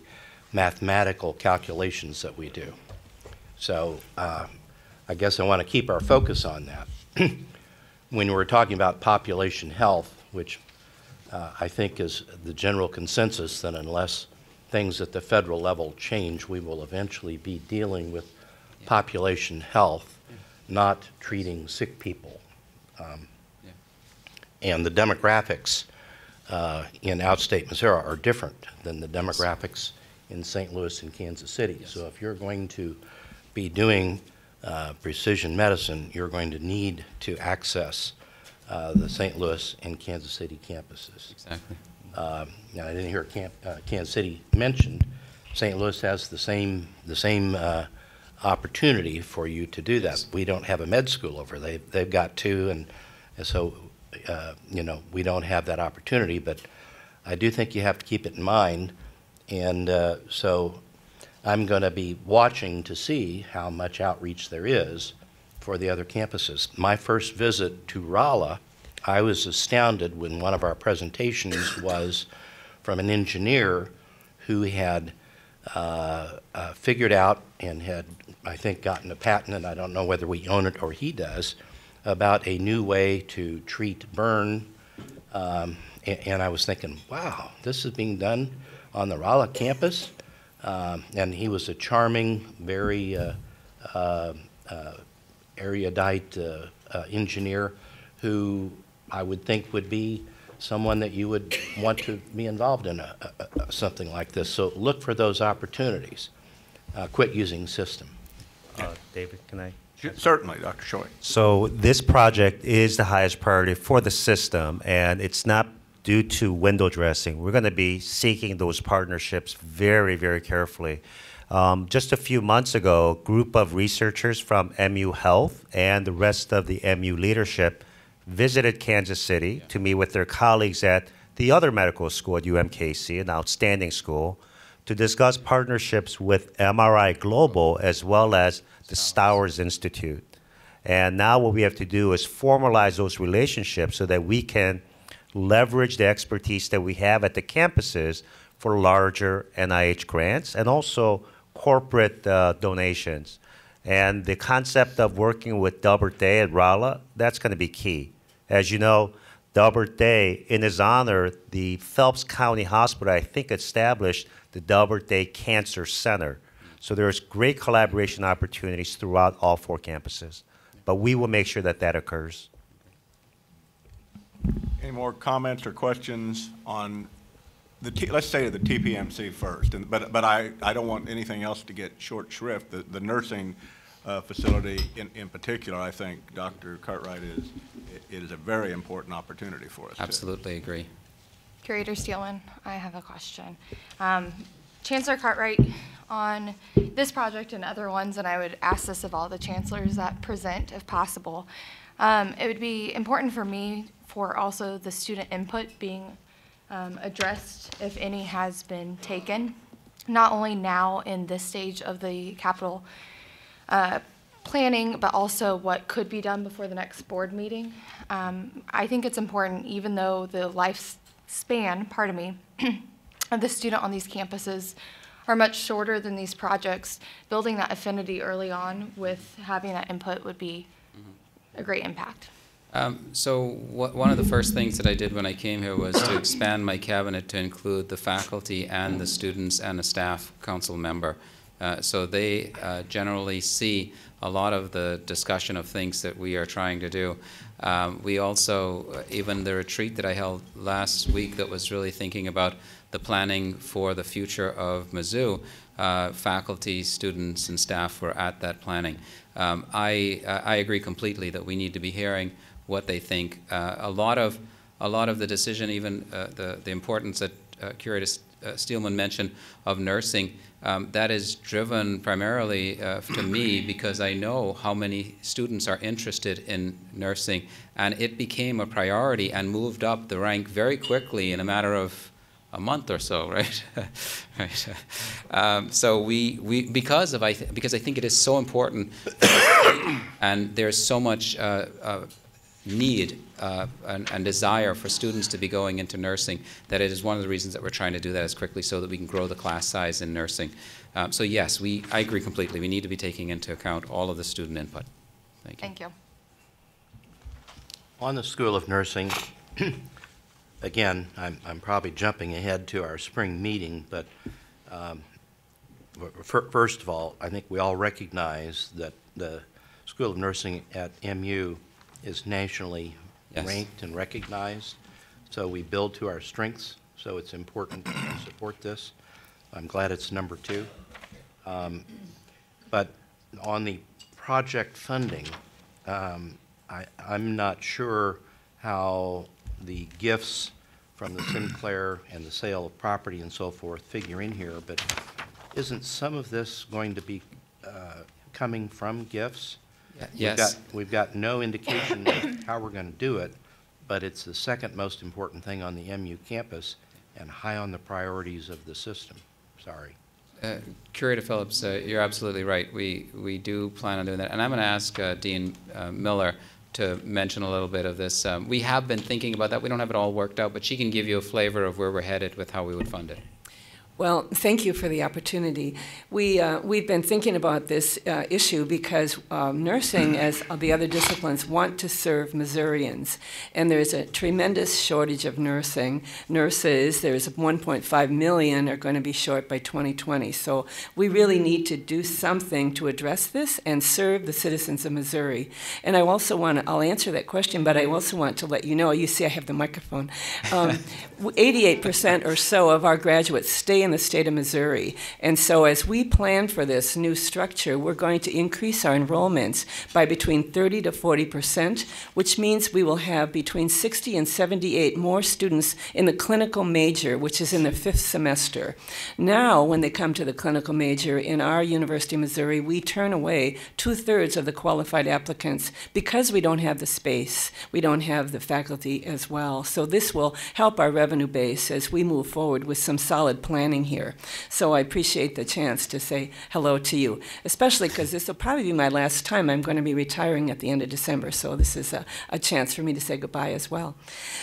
mathematical calculations that we do. So uh, I guess I want to keep our focus on that. when we're talking about population health, which uh, I think is the general consensus that unless things at the federal level change, we will eventually be dealing with population health, not treating sick people. Um, And the demographics uh, in outstate Missouri are different than the demographics in St. Louis and Kansas City. So if you're going to be doing uh, precision medicine, you're going to need to access uh, the St. Louis and Kansas City campuses. Exactly. Um, Now, I didn't hear Camp, uh, Kansas City mentioned. St. Louis has the same, the same uh, opportunity for you to do that. We don't have a med school over. They, they've got two, and, and so, uh, you know, we don't have that opportunity. But I do think you have to keep it in mind. And uh, so I'm going to be watching to see how much outreach there is for the other campuses. My first visit to Rolla, I was astounded when one of our presentations was from an engineer who had uh, uh, figured out and had, I think, gotten a patent, and I don't know whether we own it or he does, about a new way to treat burn. Um, a- and I was thinking, wow, this is being done on the Rolla campus. Um, and he was a charming, very uh, uh, uh, erudite uh, uh, engineer who I would think would be someone that you would want to be involved in a, a, a, something like this. So look for those opportunities. Uh, quit using system. David, can I? Certainly, Dr. Choi. So this project is the highest priority for the system, and it's not due to window dressing. We're going to be seeking those partnerships very, very carefully. Um, just a few months ago, a group of researchers from MU Health and the rest of the MU leadership visited Kansas City to meet with their colleagues at the other medical school at UMKC, an outstanding school, to discuss partnerships with MRI Global as well as the Stowers Institute. And now what we have to do is formalize those relationships so that we can leverage the expertise that we have at the campuses for larger NIH grants and also corporate uh, donations. And the concept of working with Delbert Day at Rolla, that's going to be key. As you know, Delbert Day, in his honor, the Phelps County Hospital, I think, established the Delbert Day Cancer Center. So there's great collaboration opportunities throughout all four campuses. But we will make sure that that occurs. Any more comments or questions on the, T- let's say the TPMC first, and, but, but I, I don't want anything else to get short shrift. The, the nursing uh, facility in, in particular, I think Dr. Cartwright is, it is a very important opportunity for us. too. Absolutely agree. Curator Steelman, I have a question. Um, Chancellor Cartwright, on this project and other ones, and I would ask this of all the chancellors that present if possible, um, it would be important for me for also the student input being um, addressed, if any has been taken, not only now in this stage of the capital uh, planning, but also what could be done before the next board meeting. Um, I think it's important, even though the lifespan, pardon me, of the student on these campuses are much shorter than these projects, building that affinity early on with having that input would be a great impact. Um, so one of the first things that I did when I came here was to expand my cabinet to include the faculty and the students and a staff council member. Uh, so they uh, generally see a lot of the discussion of things that we are trying to do. Um, we also, uh, even the retreat that I held last week that was really thinking about the planning for the future of Mizzou, uh, faculty, students, and staff were at that planning. Um, I, I agree completely that we need to be hearing what they think. Uh, a lot of a lot of the decision, even uh, the the importance that uh, Curator uh, Steelman mentioned of nursing, um, that is driven primarily uh, to me because I know how many students are interested in nursing, and it became a priority and moved up the rank very quickly in a matter of a month or so, right? right. Um, so we, we because of I th- because I think it is so important, and there's so much uh, uh, need uh, and, and desire for students to be going into nursing that it is one of the reasons that we're trying to do that as quickly so that we can grow the class size in nursing. Um, so yes, we I agree completely. We need to be taking into account all of the student input. Thank you. Thank you. On the School of Nursing, again, I'm, I'm probably jumping ahead to our spring meeting, but um, fir- first of all, I think we all recognize that the School of Nursing at MU is nationally Yes. ranked and recognized, so we build to our strengths, so it's important to support this. I'm glad it's number two. Um, But on the project funding, um, I, I'm not sure how the gifts from the Sinclair and the sale of property and so forth figure in here, but isn't some of this going to be uh, coming from gifts? Yeah, We've yes. got- We've got no indication of how we're going to do it, but it's the second most important thing on the MU campus and high on the priorities of the system. Sorry. Uh, Curator Phillips, uh, you're absolutely right. We, we do plan on doing that. And I'm going to ask uh, Dean uh, Miller to mention a little bit of this. Um, we have been thinking about that. We don't have it all worked out, but she can give you a flavor of where we're headed with how we would fund it. Well, thank you for the opportunity. We, uh, we've been thinking about this uh, issue because um, nursing, as the other disciplines, want to serve Missourians. And there's a tremendous shortage of nursing. Nurses, there's 1.5 million are going to be short by 2020. So we really need to do something to address this and serve the citizens of Missouri. And I also want to, I'll answer that question, but I also want to let you know, you see I have the microphone. Um, 88% or so of our graduates stay in the state of Missouri. And so as we plan for this new structure, we're going to increase our enrollments by between 30 to 40%, which means we will have between 60 and 78 more students in the clinical major, which is in the fifth semester. Now, when they come to the clinical major in our University of Missouri, we turn away two-thirds of the qualified applicants because we don't have the space. We don't have the faculty as well. So this will help our revenue base as we move forward with some solid planning here. So I appreciate the chance to say hello to you, especially because this will probably be my last time. I'm going to be retiring at the end of December, so this is a, a chance for me to say goodbye as well.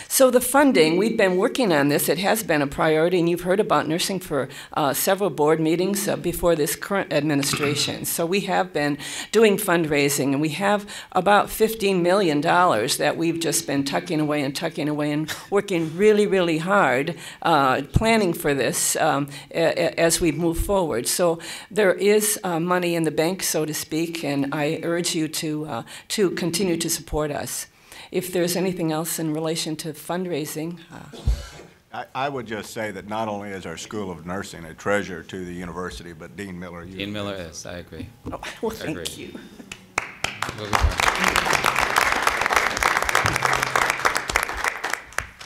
So the funding, we've been working on this. It has been a priority, and you've heard about nursing for uh, several board meetings uh, before this current administration. So we have been doing fundraising, and we have about $15 million that we've just been tucking away and tucking away and working really, really hard uh, planning for this um, a- a- as we move forward. So there is uh, money in the bank, so to speak, and I urge you to, uh, to continue to support us. If there's anything else in relation to fundraising, uh, I, I would just say that not only is our School of Nursing a treasure to the university, but Dean Miller. you- Dean Miller is, I agree. oh, well, thank Agreed. you.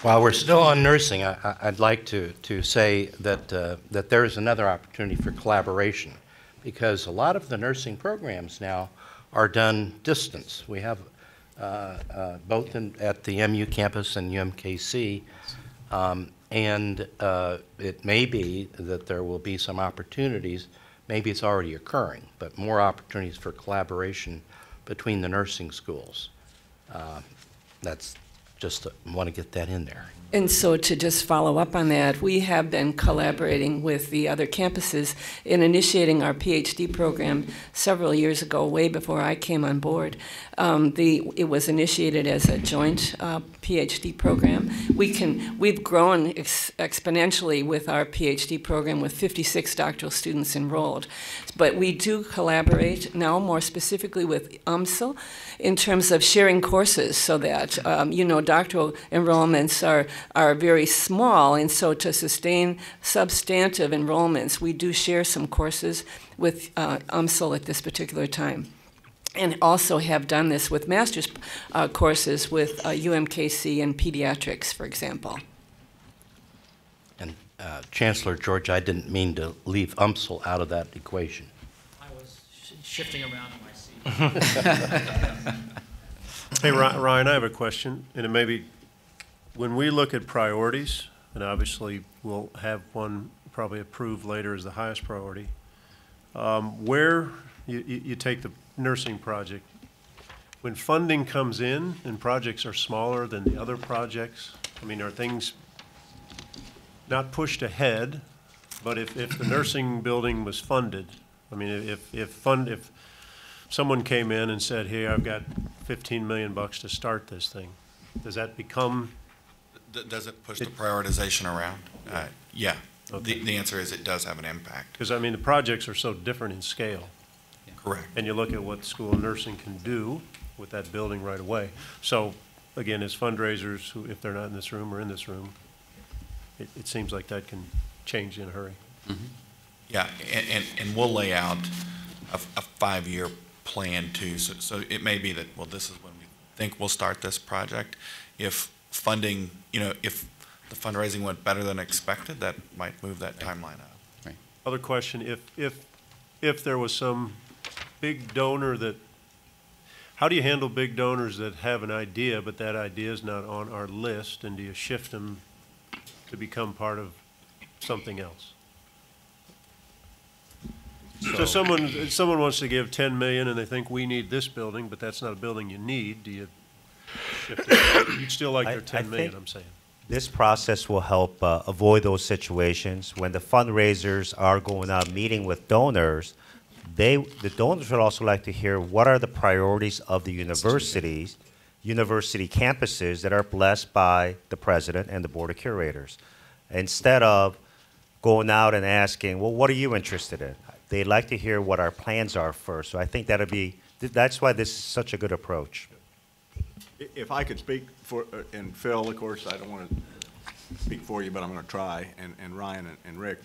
While we're still on nursing, I, I'd like to, to say that, uh, that there is another opportunity for collaboration, because a lot of the nursing programs now are done distance. We have, uh, uh, both in, at the MU campus and UMKC, um, and uh, it may be that there will be some opportunities, maybe it's already occurring, but more opportunities for collaboration between the nursing schools. Uh, That's, just want to get that in there. And so to just follow up on that, we have been collaborating with the other campuses in initiating our PhD program several years ago, way before I came on board. Um, the, it was initiated as a joint uh, PhD program. We can, we've grown ex- exponentially with our PhD program with 56 doctoral students enrolled. But we do collaborate now more specifically with UMSL in terms of sharing courses so that, um, you know, doctoral enrollments are, are very small. And so to sustain substantive enrollments, we do share some courses with uh, UMSL at this particular time and also have done this with master's uh, courses with uh, UMKC and pediatrics, for example. And uh, Chancellor George, I didn't mean to leave UMSL out of that equation. I was sh- shifting around in my seat. Hey, Ryan, I have a question, and it may be, when we look at priorities, and obviously we'll have one probably approved later as the highest priority, um, where, you, you take the nursing project, when funding comes in and projects are smaller than the other projects, I mean, are things not pushed ahead, but if, if the nursing building was funded, I mean, if, if fund, if someone came in and said, hey, I've got fifteen million bucks to start this thing, does that become, D- Does it push the prioritization around? Uh, Yeah. The, Okay. the answer is it does have an impact. because I mean, the projects are so different in scale. Correct. And you look at what school of nursing can do with that building right away. So, again, as fundraisers, who, if they're not in this room or in this room, it, it seems like that can change in a hurry. Yeah, and, and, and we'll lay out a, a five-year plan too. So, so it may be that, well, this is when we think we'll start this project. If funding, you know, if the fundraising went better than expected, that might move that timeline up. Other question, if, if, if there was some big donor that, how do you handle big donors that have an idea, but that idea is not on our list, and do you shift them to become part of something else? So someone, someone wants to give ten million and they think we need this building, but that's not a building you need, do you You'd still like I- their I ten million, think- I'm saying. This process will help uh, avoid those situations when the fundraisers are going out meeting with donors. They, the donors would also like to hear what are the priorities of the universities, university campuses that are blessed by the president and the board of curators. Instead of going out and asking, well, what are you interested in? They'd like to hear what our plans are first. So I think that'll be, that's why this is such a good approach. If I could speak for, uh, and Phil, of course, I don't want to speak for you, but I'm going to try, and, and Ryan and- and Rick.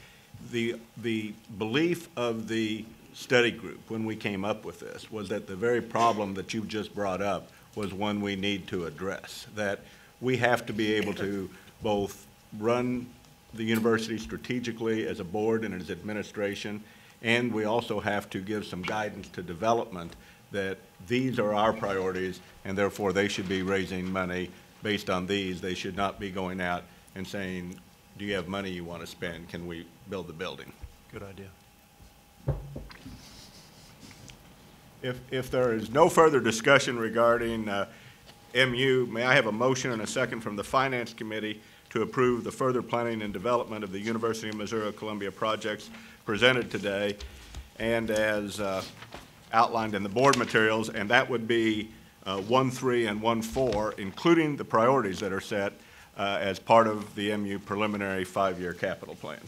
The, the belief of the study group, when we came up with this, was that the very problem that you just brought up was one we need to address. That we have to be able to both run the university strategically as a board and as administration, and we also have to give some guidance to development that these are our priorities, and therefore they should be raising money based on these. They should not be going out and saying, do you have money you want to spend? Can we build the building? Good idea. If, if there is no further discussion regarding uh, MU, may I have a motion and a second from the Finance Committee to approve the further planning and development of the University of Missouri Columbia projects presented today and as uh, outlined in the board materials, and that would be uh, 1-3 and 1-4, including the priorities that are set uh, as part of the MU preliminary five-year capital plan.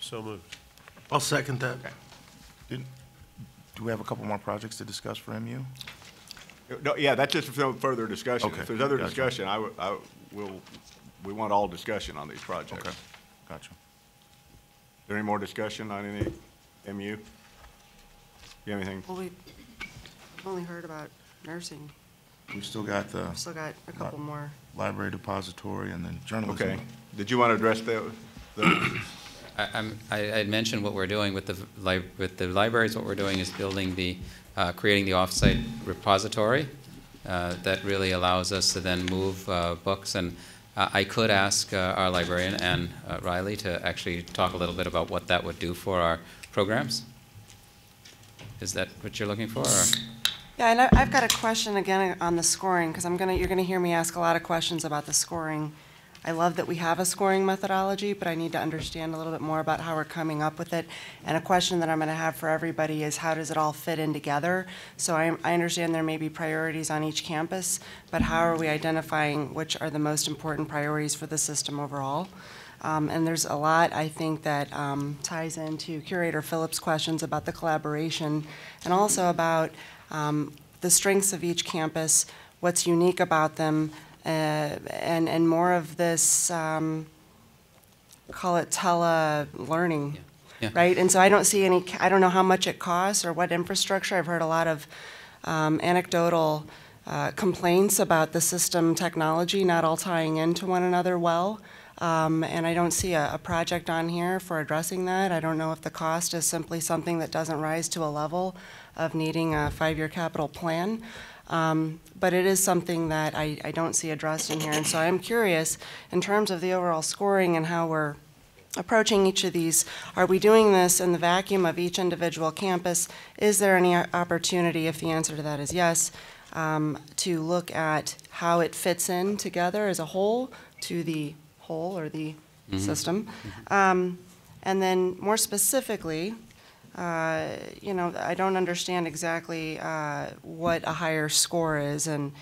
So moved. I'll second that. Didn't- Do we have a couple more projects to discuss for MU? No, yeah, that's just for further discussion. Okay, If there's other gotcha. discussion, I, I will, we want all discussion on these projects. Okay, Is gotcha. there any more discussion on any MU? You have anything? Well, we, I've only heard about nursing. We've still got the. We've still got a couple more. Library depository and then journalism. Okay. Did you want to address the, the, I, I'm, I had mentioned what we're doing with the, li- with the libraries, what we're doing is building the, uh, creating the offsite repository, uh, that really allows us to then move, uh, books, and uh, I could ask, uh, our librarian, Ann uh, Riley, to actually talk a little bit about what that would do for our programs. Is that what you're looking for, or? Yeah, and I- I've got a question again on the scoring, because I'm gonna, you're gonna hear me ask a lot of questions about the scoring. I love that we have a scoring methodology, but I need to understand a little bit more about how we're coming up with it. And a question that I'm gonna have for everybody is how does it all fit in together? So I, I understand there may be priorities on each campus, but how are we identifying which are the most important priorities for the system overall? Um, and there's a lot, I think, that um, ties into Curator Phillips' questions about the collaboration and also about um, the strengths of each campus, what's unique about them, uh, and, and more of this, um, call it tele-learning, Yeah. right? And so I don't see any, I don't know how much it costs or what infrastructure. I've heard a lot of um, anecdotal uh, complaints about the system technology not all tying into one another well. Um, and I don't see a, a project on here for addressing that. I don't know if the cost is simply something that doesn't rise to a level of needing a five-year capital plan. Um, but it is something that I, I don't see addressed in here. And so I'm curious, in terms of the overall scoring and how we're approaching each of these, are we doing this in the vacuum of each individual campus? Is there any opportunity, if the answer to that is yes, um, to look at how it fits in together as a whole to the whole or the Mhm. system? Um, and then more specifically, uh, you know, I don't understand exactly uh, what a higher score is, and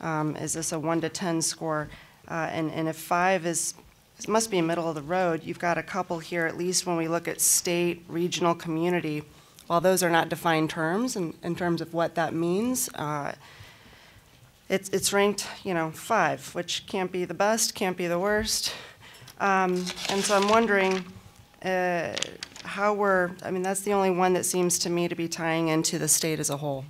um, is this a one to 10 score? Uh, And, and if five is, it must be middle of the road, you've got a couple here, at least when we look at state, regional, community, while those are not defined terms in, in terms of what that means, uh, it's, it's ranked, you know, five, which can't be the best, can't be the worst. Um, And so I'm wondering, uh, how we're, I mean, that's the only one that seems to me to be tying into the state as a whole,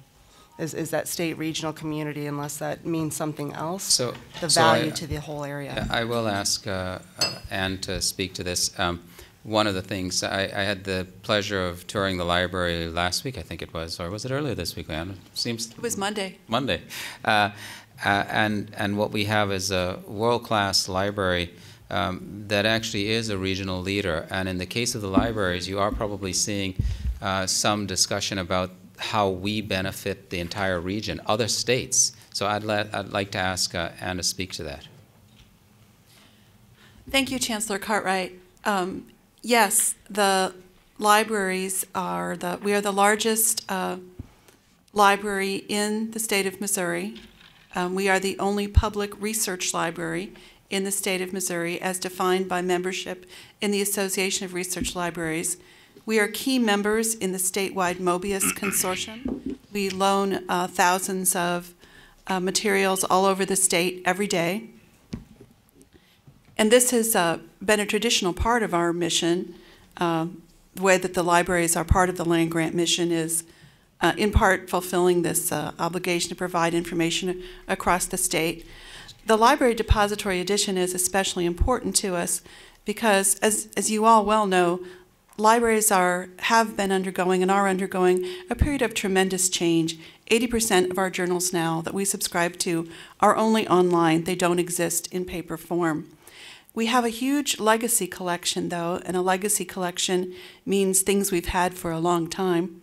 is, is that state, regional, community, unless that means something else. So- The so I- value to the whole area. I will ask uh, uh, Ann to speak to this. Um, One of the things, I I had the pleasure of touring the library last week, I think it was, or was it earlier this week, Ann? Seems. It was Monday. Monday. Uh, uh, And, and what we have is a world-class library um, that actually is a regional leader. And in the case of the libraries, you are probably seeing uh, some discussion about how we benefit the entire region, other states. So I'd, let, I'd like to ask uh, Ann to speak to that. Thank you, Chancellor Cartwright. Um, yes, the libraries are the, we are the largest uh, library in the state of Missouri. Um, we are the only public research library in the state of Missouri as defined by membership in the Association of Research Libraries. We are key members in the statewide Mobius Consortium. We loan uh, thousands of uh, materials all over the state every day. And this has uh, been a traditional part of our mission. Um, the way that the libraries are part of the land grant mission is, uh, in part, fulfilling this uh, obligation to provide information across the state. The library depository edition is especially important to us because, as, as you all well know, libraries are have been undergoing and are undergoing a period of tremendous change. 80% of our journals now that we subscribe to are only online. They don't exist in paper form. We have a huge legacy collection, though, and a legacy collection means things we've had for a long time.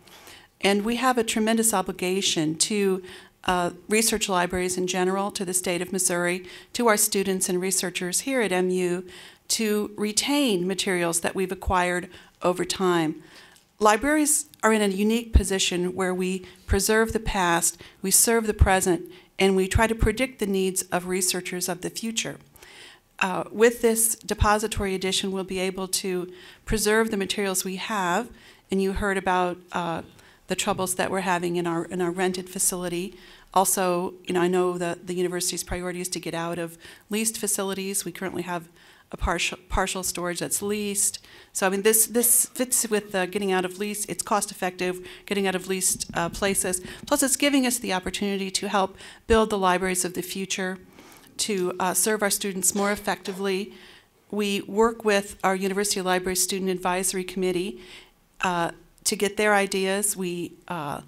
And we have a tremendous obligation to uh, research libraries in general, to the state of Missouri, to our students and researchers here at MU to retain materials that we've acquired over time. Libraries are in a unique position where we preserve the past, we serve the present, and we try to predict the needs of researchers of the future. Uh, with this depository edition, we'll be able to preserve the materials we have, and you heard about uh, the troubles that we're having in our in our rented facility. Also, you know, I know that the university's priority is to get out of leased facilities. We currently have a partial partial storage that's leased. So I mean, this this fits with uh, getting out of lease. It's cost effective getting out of leased uh, places. Plus, it's giving us the opportunity to help build the libraries of the future, to uh, serve our students more effectively. We work with our University Library Student Advisory Committee uh, to get their ideas. We uh,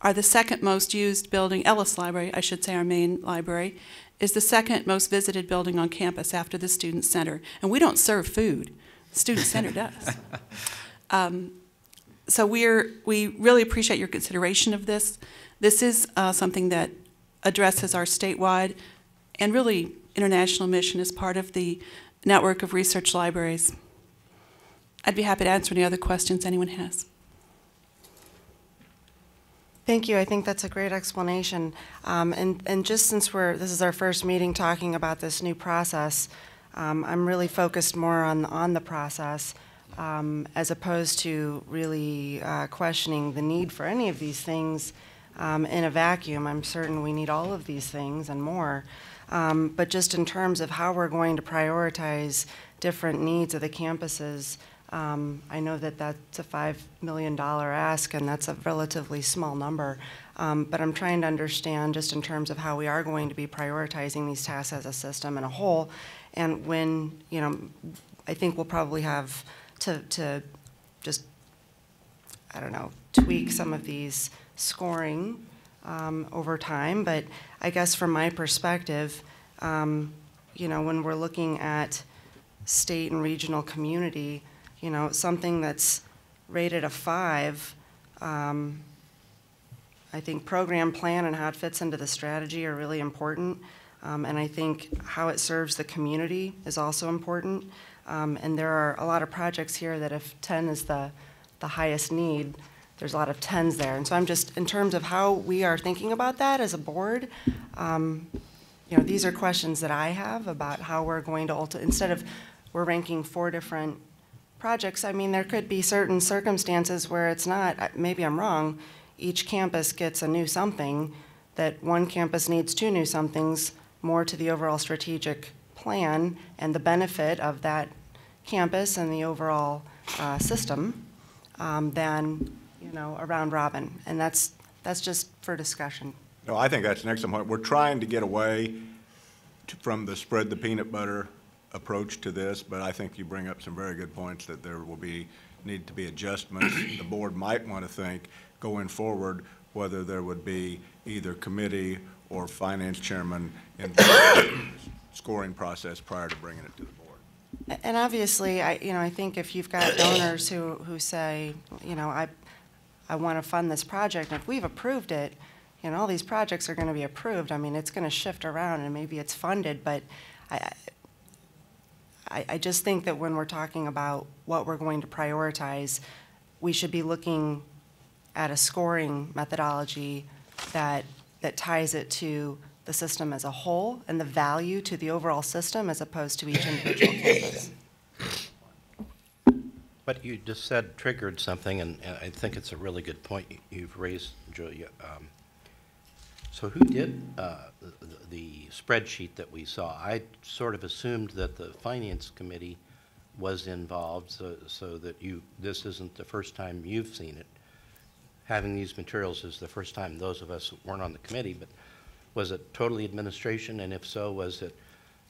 are the second most used building, Ellis Library, I should say, our main library, is the second most visited building on campus after the Student Center. And we don't serve food, Student Center does. Um, so we're, we really appreciate your consideration of this. This is uh, something that addresses our statewide and really international mission as part of the network of research libraries. I'd be happy to answer any other questions anyone has. Thank you. I think that's a great explanation. Um, and, and just since we're, this is our first meeting talking about this new process, um, I'm really focused more on, on the process um, as opposed to really uh, questioning the need for any of these things um, in a vacuum. I'm certain we need all of these things and more. Um, but just in terms of how we're going to prioritize different needs of the campuses, um, I know that that's a $5 million ask, and that's a relatively small number. Um, But I'm trying to understand, just in terms of how we are going to be prioritizing these tasks as a system and a whole, and when, you know, I think we'll probably have to, to just, I don't know, tweak some of these scoring um, over time, but I guess from my perspective, um, you know, when we're looking at state and regional community, you know, something that's rated a five, um, I think program plan and how it fits into the strategy are really important. Um, and I think how it serves the community is also important. Um, and there are a lot of projects here that if 10 is the, the highest need, there's a lot of 10s there. And so I'm just, in terms of how we are thinking about that as a board, um, you know, these are questions that I have about how we're going to, ulti- instead of, we're ranking four different projects, I mean, there could be certain circumstances where it's not, maybe I'm wrong, each campus gets a new something, that one campus needs two new somethings, more to the overall strategic plan and the benefit of that campus and the overall uh, system um, than, you know, a round robin. And that's, that's just for discussion. No, I think that's an excellent point. We're trying to get away to- from the spread the peanut butter approach to this, but I think you bring up some very good points that there will be, need to be adjustments. The board might want to think, going forward, whether there would be either committee or finance chairman in the scoring process prior to bringing it to the board. And obviously, I, you know, I think if you've got donors who, who say, you know, I, I want to fund this project, and if we've approved it, you know, all these projects are going to be approved. I mean, it's going to shift around and maybe it's funded, but I, I, I just think that when we're talking about what we're going to prioritize, we should be looking at a scoring methodology that, that ties it to the system as a whole and the value to the overall system as opposed to each individual campus. What you just said triggered something, and and I think it's a really good point you- you've raised, Julia. Um, So who did uh, the the spreadsheet that we saw? I sort of assumed that the Finance Committee was involved, so so that you, this isn't the first time you've seen it. Having these materials is the first time those of us weren't on the committee, but was it totally administration? And if so, was it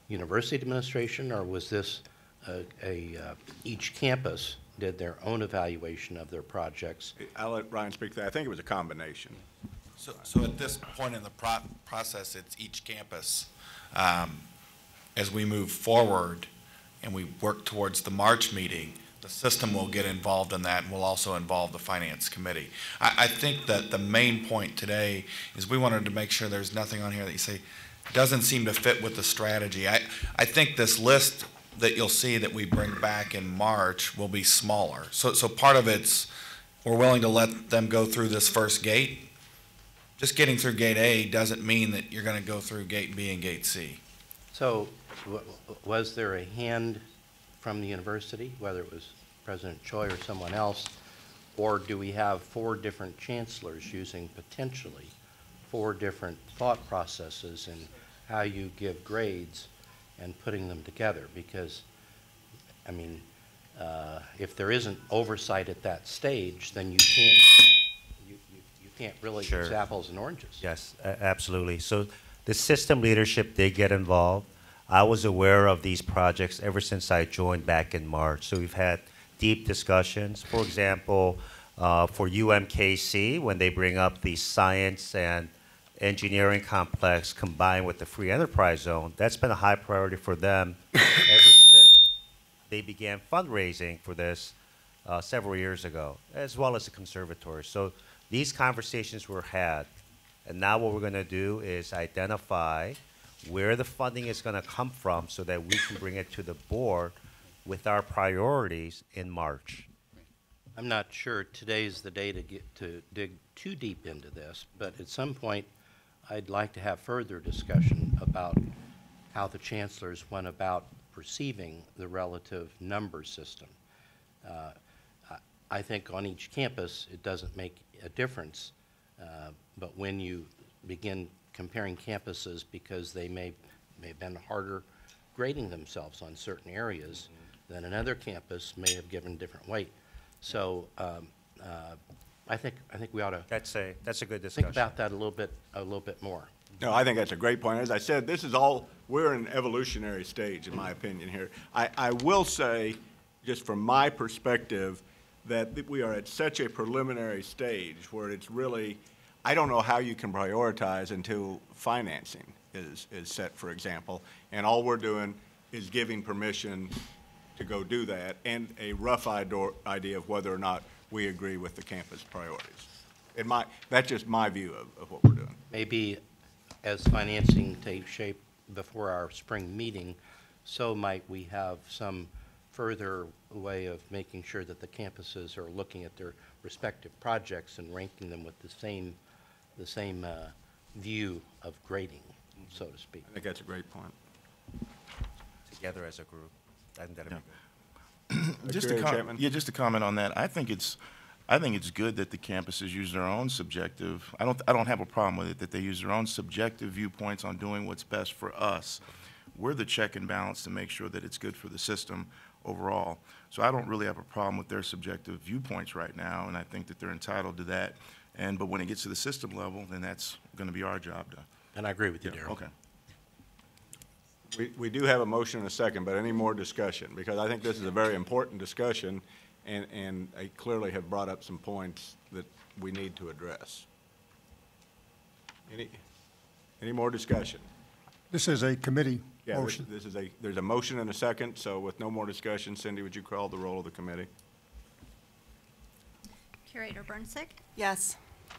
university administration, or was this a- a, uh, each campus did their own evaluation of their projects? I'll let Ryan speak to that. I think it was a combination. So, so at this point in the pro- process, it's each campus. Um, As we move forward and we work towards the March meeting, the system will get involved in that and will also involve the Finance Committee. I, I think that the main point today is we wanted to make sure there's nothing on here that you say doesn't seem to fit with the strategy. I, I think this list that you'll see that we bring back in March will be smaller. So, so part of it's, we're willing to let them go through this first gate, just getting through gate A doesn't mean that you're gonna go through gate B and gate C. So wa- was there a hand from the university, whether it was President Choi or someone else? Or do we have four different chancellors using potentially four different thought processes in how you give grades and putting them together? Because, I mean, uh, if there isn't oversight at that stage, then you can't, you, you you can't really, Sure. it's apples and oranges. Yes, absolutely. So the system leadership did get involved. I was aware of these projects ever since I joined back in March. So we've had deep discussions. For example, uh, for UMKC, when they bring up the science and engineering complex combined with the free enterprise zone, that's been a high priority for them ever since they began fundraising for this uh, several years ago, as well as the conservatory. So these conversations were had, and now what we're going to do is identify where the funding is going to come from so that we can bring it to the board with our priorities in March. I'm not sure today is the day to get, to dig too deep into this, but at some point, I'd like to have further discussion about how the chancellors went about perceiving the relative number system. Uh, I- think on each campus, it doesn't make a difference, uh, but when you begin comparing campuses because they may, may have been harder grading themselves on certain areas than another campus may have given different weight. So um, uh, I think, I think we ought to That's a, that's a good think about that a little bit, a little bit more. No, I think that's a great point. As I said, this is all, we're in an evolutionary stage, in my opinion, here. I, I will say, just from my perspective, that we are at such a preliminary stage where it's really, I don't know how you can prioritize until financing is, is set, for example. And all we're doing is giving permission to go do that and a rough idea of whether or not we agree with the campus priorities. In my, that's just my view of, of what we're doing. Maybe as financing takes shape before our spring meeting, so might we have some further way of making sure that the campuses are looking at their respective projects and ranking them with the same, the same uh, view of grading, so to speak. I think that's a great point. Together as a group. I think that'd be good. Just to com- yeah, just to comment on that, I think it's, I think it's good that the campuses use their own subjective, I don't, I don't have a problem with it, that they use their own subjective viewpoints on doing what's best for us. We're the check and balance to make sure that it's good for the system overall. So I don't really have a problem with their subjective viewpoints right now, and I think that they're entitled to that. And, but when it gets to the system level, then that's gonna be our job to. And I agree with you, Darryl. Okay. We, we do have a motion and a second, but any more discussion? Because I think this is a very important discussion, and, and I clearly have brought up some points that we need to address. Any, any more discussion? This is a committee Yeah, this- motion. this is a, there's a motion and a second, so with no more discussion, Cindy, would you call the roll of the committee? Curator Brncic, Yes.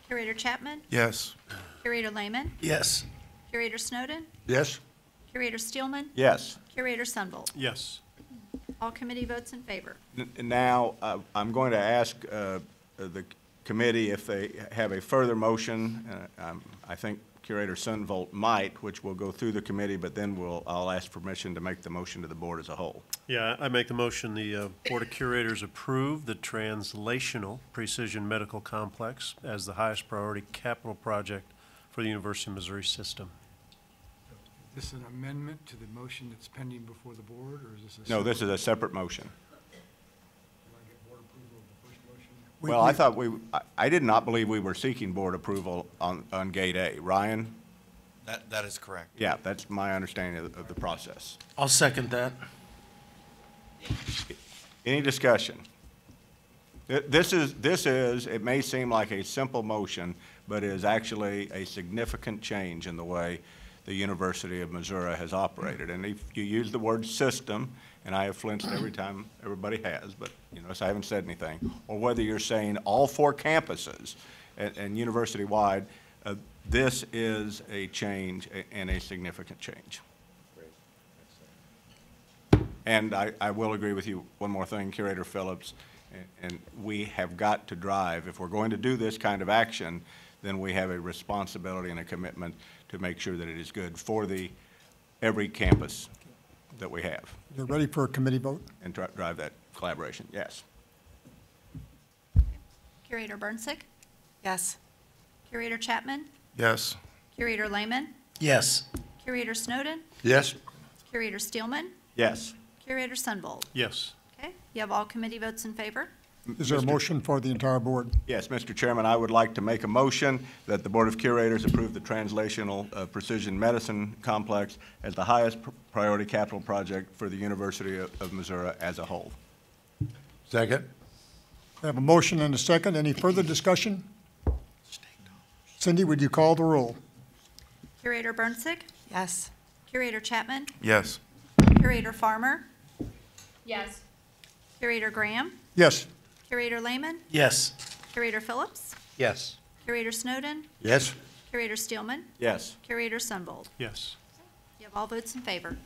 Curator Chatman, Yes. Curator Layman, Yes. Curator Snowden, Yes. Curator Steelman, Yes. Curator Sundvold. Yes. All committee votes in favor. N- Now, uh, I'm going to ask uh, the committee if they have a further motion. Uh, um, I think Curator Sundvold might, which will go through the committee, but then we'll, I'll ask permission to make the motion to the board as a whole. Yeah, I make the motion, the uh, Board of Curators approve the translational precision medical complex as the highest priority capital project for the University of Missouri system. Is this an amendment to the motion that's pending before the board, or is this a? No, this is a separate motion. Do I get board approval of the first motion? We- Well, I we- thought we, I- I did not believe we were seeking board approval on, on Gate A. Ryan? That, that is correct. Yeah, that's my understanding of, of the process. I'll second that. Any discussion? Th- This is, this is, it may seem like a simple motion, but is actually a significant change in the way the University of Missouri has operated. And if you use the word system, and I have flinched every time everybody has, but, you know, so I haven't said anything, or whether you're saying all four campuses and, and university-wide, uh, this is a change and a significant change. And I, I will agree with you, one more thing, Curator Phillips, and, and we have got to drive, if we're going to do this kind of action, then we have a responsibility and a commitment to make sure that it is good for the, every campus that we have, You're ready for a committee vote? and dri- drive that collaboration, yes. Curator Brncic, Yes. Curator Chatman, Yes. Curator Layman, Yes. Curator Snowden, Yes. Curator Steelman, Yes. Curator Sundvold. Yes. Okay, you have all committee votes in favor? Is there a motion for the entire board? Yes, Mr. Chairman, I would like to make a motion that the Board of Curators approve the Translational uh, Precision Medicine Complex as the highest pr- priority capital project for the University of of Missouri as a whole. Second. I have a motion and a second. Any further discussion? Cindy, would you call the roll? Curator Brncic, Yes. Curator Chatman, Yes. Curator Farmer, Yes. Curator Graham, Yes. Curator Layman, Yes. Curator Phillips, Yes. Curator Snowden, Yes. Curator Steelman, Yes. Curator Sundvold. Yes. You have all votes in favor.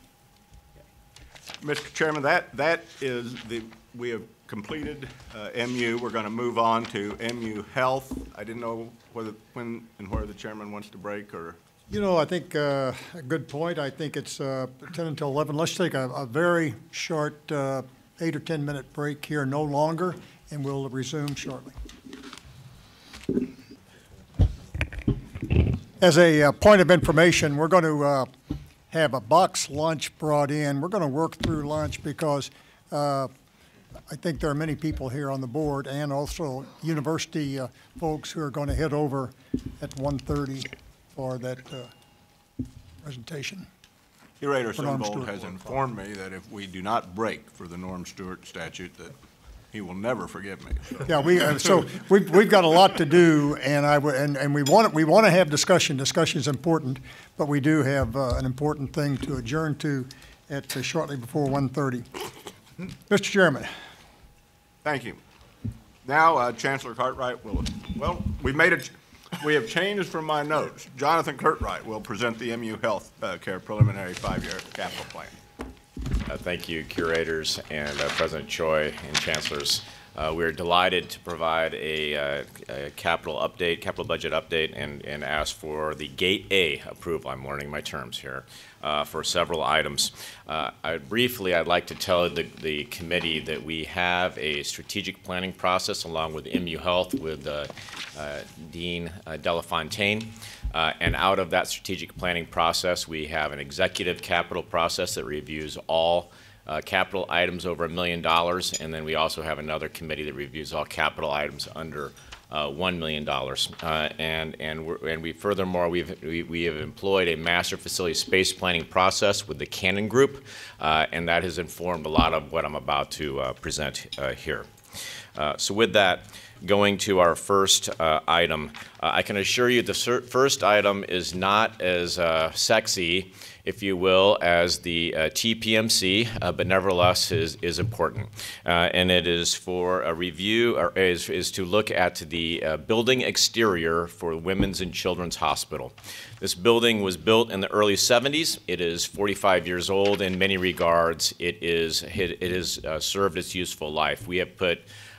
Mr. Chairman, that, that is the, we have completed uh, MU. We're going to move on to MU Health. I didn't know whether, when and where the chairman wants to break, or, You know, I think, uh, a good point. I think it's uh, 10 until 11. Let's take a, a very short, uh, eight or 10-minute break here, no longer, and we'll resume shortly. As a uh, point of information, we're going to uh, have a box lunch brought in. We're going to work through lunch because uh, I think there are many people here on the board and also university uh, folks who are going to head over at 1:30 for that uh, presentation. Curator Sundvold has informed me that if we do not break for the Norm Stewart statute, that he will never forgive me. Yeah, we, uh, so we've, we've got a lot to do, and I, and, and we want, we want to have discussion. Discussion is important, but we do have uh, an important thing to adjourn to at uh, shortly before 1:30. Mr. Chairman. Thank you. Now, uh, Chancellor Cartwright will, well, we made it, we have changed from my notes. Jonathan Curtright will present the MU Health uh, Care Preliminary Five-Year Capital Plan. Uh, Thank you, curators and uh, President Choi and chancellors. Uh, We're delighted to provide a uh, a capital update, capital budget update, and and ask for the Gate A approval. I'm learning my terms here, uh, for several items. Uh, I- Briefly, I'd like to tell the the committee that we have a strategic planning process along with MU Health with uh, uh, Dean uh, Delafontaine. Uh, And out of that strategic planning process, we have an executive capital process that reviews all uh, capital items over a million dollars, and then we also have another committee that reviews all capital items under uh, $1 million. Uh, And, and and we furthermore, we've, we we have employed a master facility space planning process with the Cannon Group, uh, and that has informed a lot of what I'm about to uh, present uh, here. Uh, So with that, going to our first item, I can assure you the first item is not as sexy, if you will, as the uh, TPMC, uh, but nevertheless is, is important. Uh, And it is for a review, or is, is to look at the uh, building exterior for Women's and Children's Hospital. This building was built in the early 70s. It is 45 years old. In many regards, it is, it it has uh, served its useful life. We have put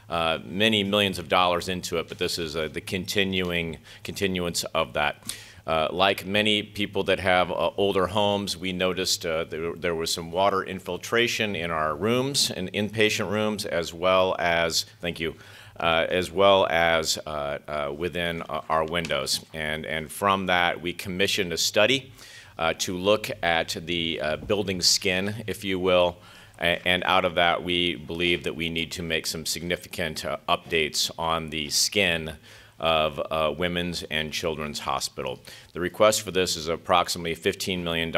uh, many millions of dollars into it, but this is uh, the continuing continuance of that. Uh, like many people that have uh, older homes, we noticed uh, there, there was some water infiltration in our rooms, and in inpatient rooms, as well as, thank you, uh, as well as uh, within our windows. And, and from that, we commissioned a study to look at the building skin, if you will, And out of that, we believe that we need to make some significant updates on the skin of uh, Women's and Children's Hospital. The request for this is approximately $15 million,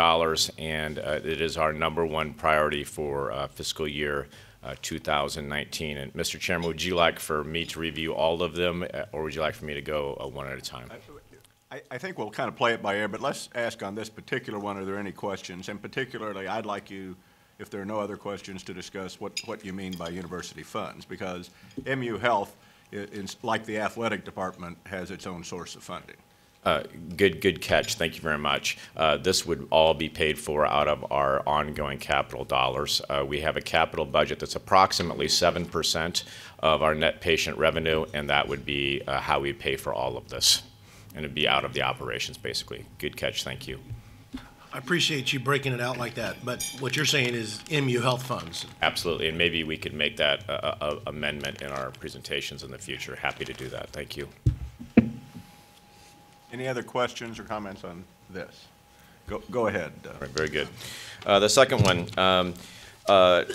and uh, it is our number one priority for uh, fiscal year uh, 2019. And Mr. Chairman, would you like for me to review all of them, uh, or would you like for me to go uh, one at a time? I, I think we'll kind of play it by ear, but let's ask on this particular one, are there any questions? And particularly, I'd like you, if there are no other questions, to discuss what, what you mean by university funds, because MU Health, i- is, like the athletic department, has its own source of funding. Uh, Good, good catch. Thank you very much. Uh, This would all be paid for out of our ongoing capital dollars. Uh, We have a capital budget that's approximately 7% of our net patient revenue, and that would be uh, how we pay for all of this. And it'd be out of the operations, basically. Good catch, thank you. I appreciate you breaking it out like that, but what you're saying is MU Health Funds. Absolutely, and maybe we could make that uh, uh, amendment in our presentations in the future. Happy to do that. Thank you. Any other questions or comments on this? Go, go ahead. uh, Right, very good. Uh, The second one, um, uh,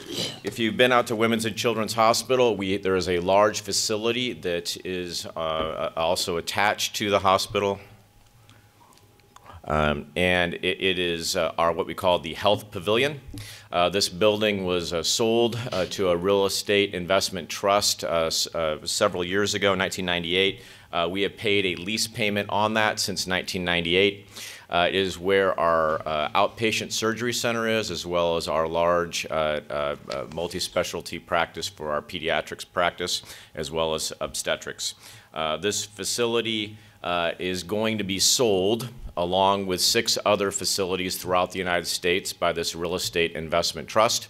if you've been out to Women's and Children's Hospital, we, there is a large facility that is uh, also attached to the hospital. Um, And it it is uh, our, what we call the Health Pavilion. Uh, This building was uh, sold uh, to a real estate investment trust uh, uh, several years ago, 1998. Uh, We have paid a lease payment on that since 1998. Uh, It is where our outpatient surgery center is, as well as our large uh, multi-specialty practice for our pediatrics practice, as well as obstetrics. This facility is going to be sold along with six other facilities throughout the United States by this real estate investment trust.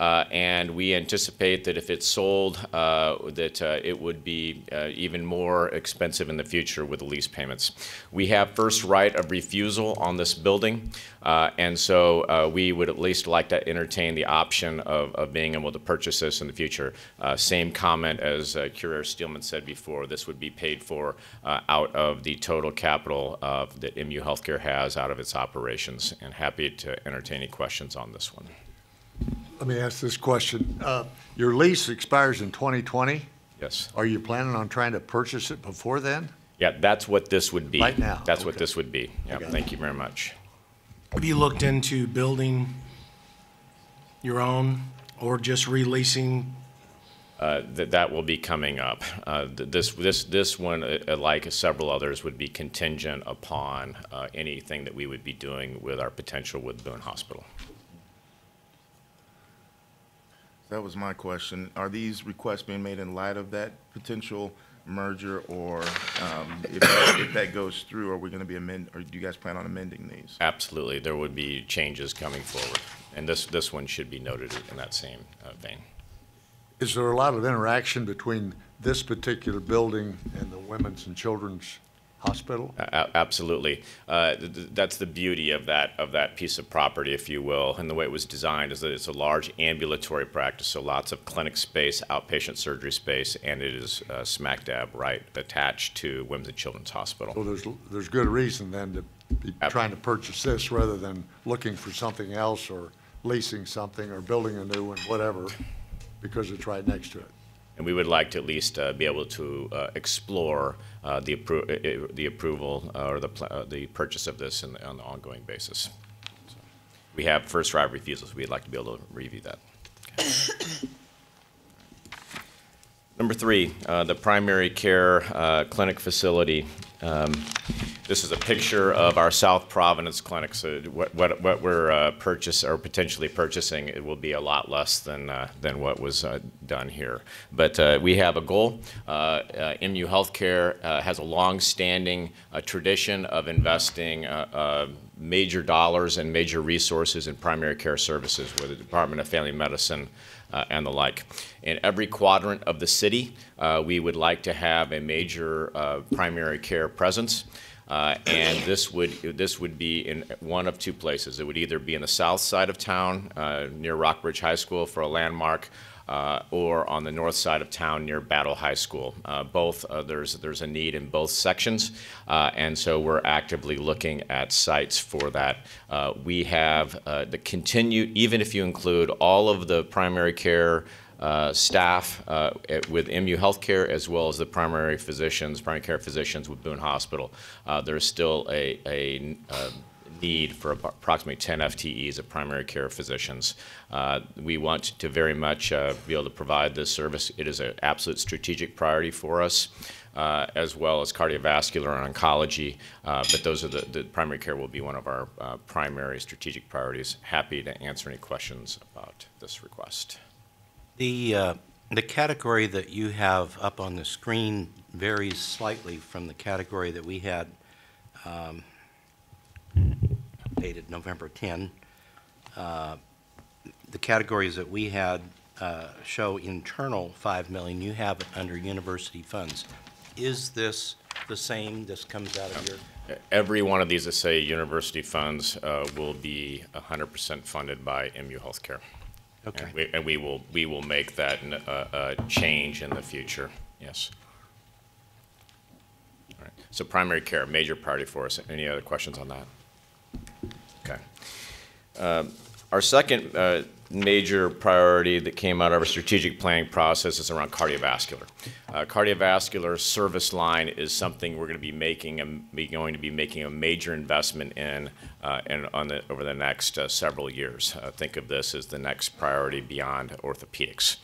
Uh, And we anticipate that if it's sold, uh, that uh, it would be uh, even more expensive in the future with the lease payments. We have first right of refusal on this building, uh, and so uh, we would at least like to entertain the option of of being able to purchase this in the future. Same comment as uh, Curator Steelman said before, this would be paid for out of the total capital that MU Healthcare has out of its operations, and happy to entertain any questions on this one. Let me ask this question. Uh, Your lease expires in 2020? Yes. Are you planning on trying to purchase it before then? Yeah, that's what this would be. Right now, That's what this would be. Yeah, Okay. thank you very much. Have you looked into building your own or just releasing? Uh, That, that will be coming up. Uh, th- This, this, this one, uh, uh, like several others, would be contingent upon uh, anything that we would be doing with our potential with Boone Hospital. That was my question. Are these requests being made in light of that potential merger, or um, if that- if that goes through, are we going to be amend, or do you guys plan on amending these? Absolutely, there would be changes coming forward. And this, this one should be noted in that same uh, vein. Is there a lot of interaction between this particular building and the Women's and Children's Hospital? A- a- Absolutely. Uh, th- th- That's the beauty of that, of that piece of property, if you will, and the way it was designed is that it's a large ambulatory practice, so lots of clinic space, outpatient surgery space, and it is uh, smack dab right attached to Women's and Children's Hospital. So there's, there's good reason then to be trying to purchase this rather than looking for something else or leasing something or building a new one, whatever, because it's right next to it. And we would like to at least uh, be able to uh, explore uh, the appro- the approval uh, or the uh, the purchase of this in- on an ongoing basis. So We have first right refusals, we'd like to be able to review that. Number three, uh, the primary care uh, clinic facility. Um, This is a picture of our South Providence clinic, so what, what, what we're uh, purchase, or potentially purchasing, it will be a lot less than, uh, than what was uh, done here. But uh, we have a goal. Uh, uh, MU Healthcare has a long-standing tradition of investing major dollars and major resources in primary care services with the Department of Family Medicine and the like. In every quadrant of the city, uh, we would like to have a major uh, primary care presence. Uh, and this would, this would be in one of two places. It would either be in the south side of town, uh, near Rockbridge High School for a landmark, uh, or on the north side of town near Battle High School. Uh, both, uh, there's, there's a need in both sections, uh, and so we're actively looking at sites for that. Uh, we have the continued, even if you include all of the primary care uh, staff uh, at- with MU Healthcare, as well as the primary physicians, primary care physicians with Boone Hospital, uh, there's still a, a uh, need for approximately 10 FTEs of primary care physicians. Uh, We want to very much uh, be able to provide this service. It is an absolute strategic priority for us, uh, as well as cardiovascular and oncology. Uh, But those are the, the primary care will be one of our uh, primary strategic priorities. Happy to answer any questions about this request. The, uh, the category that you have up on the screen varies slightly from the category that we had um, dated November 10. Uh, The categories that we had uh, show internal 5 million. You have it under university funds. Is this the same? This comes out of your, Every one of these that say university funds uh, will be 100% funded by MU Healthcare. Okay. And we- And we will, we will make that uh, uh, change in the future, yes. All right. So primary care, major priority for us. Any other questions on that? Okay. Um, Our second uh, major priority that came out of our strategic planning process is around cardiovascular. Uh, Cardiovascular service line is something we're going to be making, a- be going to be making a major investment in, uh, on the, over the next uh, several years. Uh, Think of this as the next priority beyond orthopedics.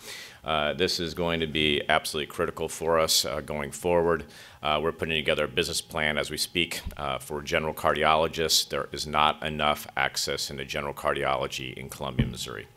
Uh, This is going to be absolutely critical for us uh, going forward. Uh, We're putting together a business plan as we speak uh, for general cardiologists. There is not enough access into general cardiology in Columbia, Missouri.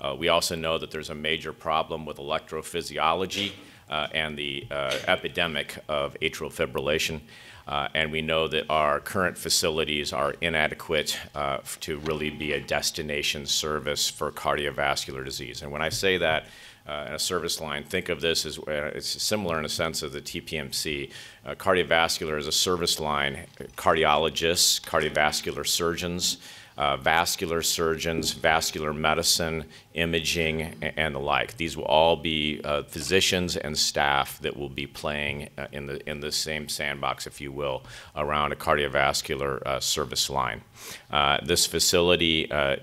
Uh, We also know that there's a major problem with electrophysiology and the epidemic of atrial fibrillation. Uh, And we know that our current facilities are inadequate uh, to really be a destination service for cardiovascular disease. And when I say that, uh, a service line, think of this as, uh, it's similar in a sense of the TPMC. Uh, Cardiovascular is a service line, cardiologists, cardiovascular surgeons, uh, vascular surgeons, vascular medicine, imaging, and the like. These will all be uh, physicians and staff that will be playing uh, in the in the same sandbox, if you will, around a cardiovascular uh, service line. Uh, this facility, uh,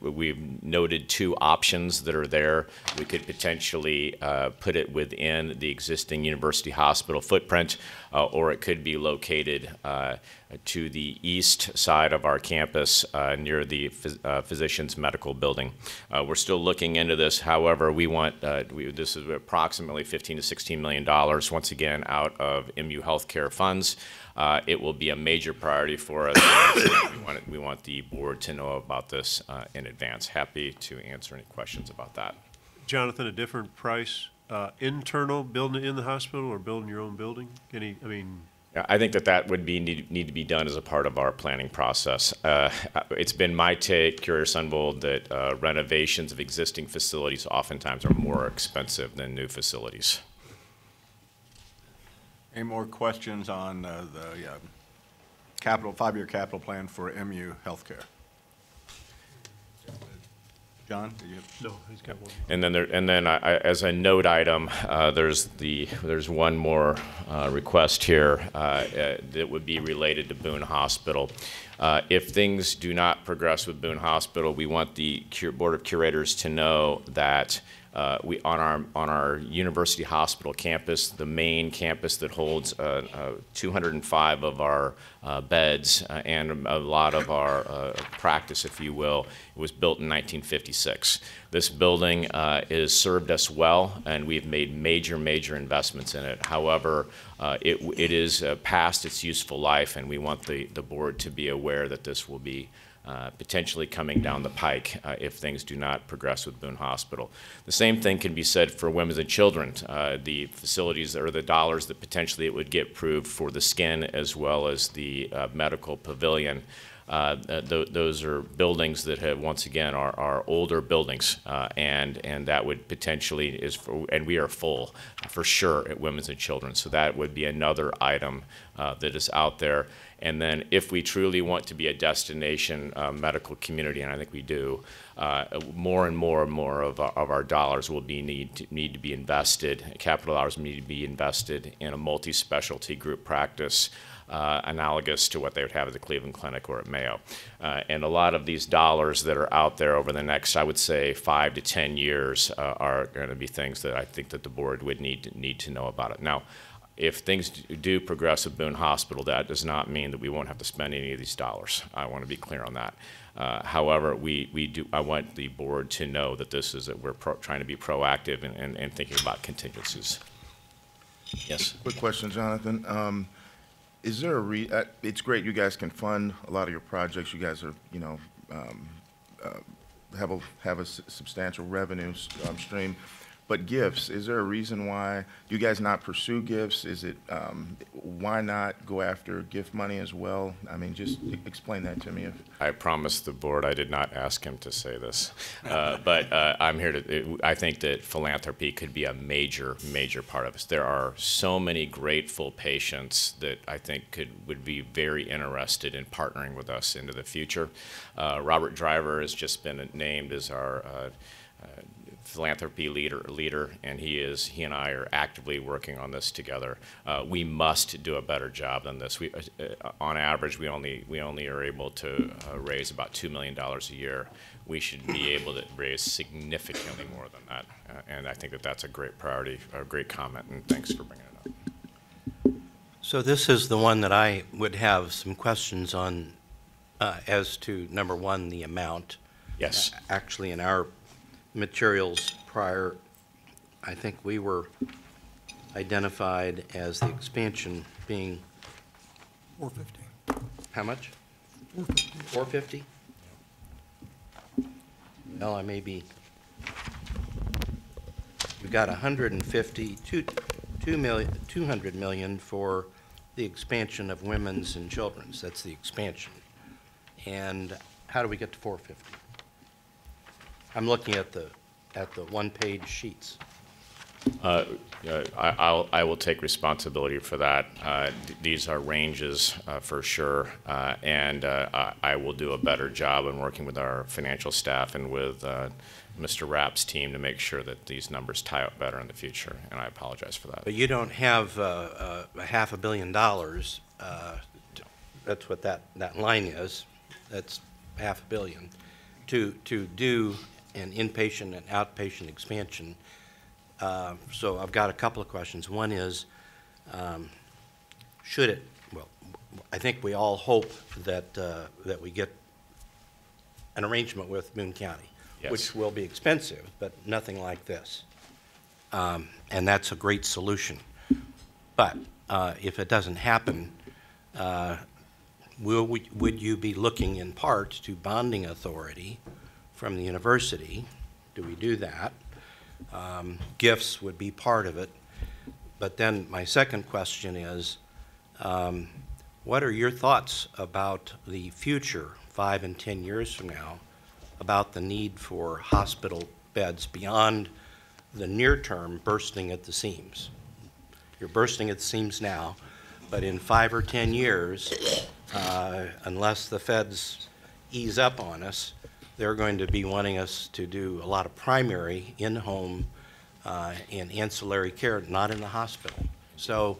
we've noted two options that are there. We could potentially put it within the existing university hospital footprint, or it could be located to the east side of our campus uh, near the phys- uh, physician's medical building. Uh, we're still looking into this. However, we want uh, we, this is approximately 15 to 16 million dollars once again out of MU healthcare funds. Uh, it will be a major priority for us. we, want, we want the board to know about this uh, in advance. Happy to answer any questions about that. Jonathan, a different price, internal, building in the hospital or building your own building? Any, I mean, I think that that would be, need, need to be done as a part of our planning process. Uh, It's been my take, Curator Sunvold, that uh, renovations of existing facilities oftentimes are more expensive than new facilities. Any more questions on uh, the capital, five-year capital plan for MU Healthcare? John, do you? no, he's got one. And then there, and then I, I- as a note item, uh, there's the, there's one more, uh, request here, uh, uh, that would be related to Boone Hospital. Uh, if things do not progress with Boone Hospital, we want the cur- Board of Curators to know that, uh, we, on our, on our University Hospital campus, the main campus that holds, uh, uh, two hundred and five of our, uh, beds, uh, and a lot of our, practice, if you will, it was built in 1956. This building has served us well, and we've made major, major investments in it. However, it, it is past its useful life, and we want the, the board to be aware that this will be uh, potentially coming down the pike uh, if things do not progress with Boone Hospital. The same thing can be said for women and children. Uh, the facilities or the dollars that potentially it would get approved for the skin as well as the uh, medical pavilion. Uh, th- those are buildings that have, once again, are, are older buildings, and and that would potentially is for, and we are full for sure at women's and children. So that would be another item that is out there. And then, if we truly want to be a destination uh, medical community, and I think we do, uh, more and more and more of our, of our dollars will be need to, need to be invested. Capital dollars need to be invested in a multi-specialty group practice uh, analogous to what they would have at the Cleveland Clinic or at Mayo. Uh, and a lot of these dollars that are out there over the next, I would say, five to 10 years uh, are going to be things that I think that the board would need to, need to know about it. Now, if things do progress at Boone Hospital, that does not mean that we won't have to spend any of these dollars. I want to be clear on that. Uh, however, we, we do, I want the board to know that this is, that we're pro- trying to be proactive and, and, and thinking about contingencies. Yes. Quick question, Jonathan. Um, Is there a re, uh, it's great you guys can fund a lot of your projects. You guys are, you know, um, uh, have a, have a s- substantial revenue um, stream. But gifts, is there a reason why you guys not pursue gifts? Is it, um, why not go after gift money as well? I mean, just explain that to me if. I promised the board I did not ask him to say this. Uh, But uh, I'm here to, I think that philanthropy could be a major, major part of this. There are so many grateful patients that I think could, would be very interested in partnering with us into the future. Uh, Robert Driver has just been named as our uh, philanthropy leader, leader, and he is, he and I are actively working on this together. Uh, we must do a better job than this. We, uh, uh, on average, we only, we only are able to uh, raise about $2 million a year. We should be able to raise significantly more than that. Uh, and I think that that's a great priority, a great comment, and thanks for bringing it up. So this is the one that I would have some questions on uh, as to, number one, the amount. Yes. Actually, in our materials prior, I think we were identified as the expansion being, Four fifty. how much? Four fifty. Four fifty? Well, I may be, we've got a hundred and fifty, two, two million, two hundred million for the expansion of women's and children's, that's the expansion. And how do we get to four fifty? I'm looking at the, at the one-page sheets. Uh, uh, I, I'll, I will take responsibility for that. Uh, th- These are ranges uh, for sure, uh, and uh, I I will do a better job in working with our financial staff and with uh, Mr. Rapp's team to make sure that these numbers tie up better in the future, and I apologize for that. But you don't have uh, uh, a half a billion dollars, uh, that's what that, that line is, that's half a billion, to, to do an inpatient and outpatient expansion. Uh, So I've got a couple of questions. One is, um, should it, well, I think we all hope that, uh, that we get an arrangement with Boone County, Yes. which will be expensive, but nothing like this. Um, And that's a great solution. But uh, if it doesn't happen, uh, will, we- would you be looking in part to bonding authority from the university? Do we do that? Um, Gifts would be part of it. But then my second question is, um, what are your thoughts about the future, five and 10 years from now, about the need for hospital beds beyond the near term bursting at the seams? You're bursting at the seams now, but in five or 10 years, uh, unless the feds ease up on us, they're going to be wanting us to do a lot of primary, in-home, uh, and ancillary care, not in the hospital. So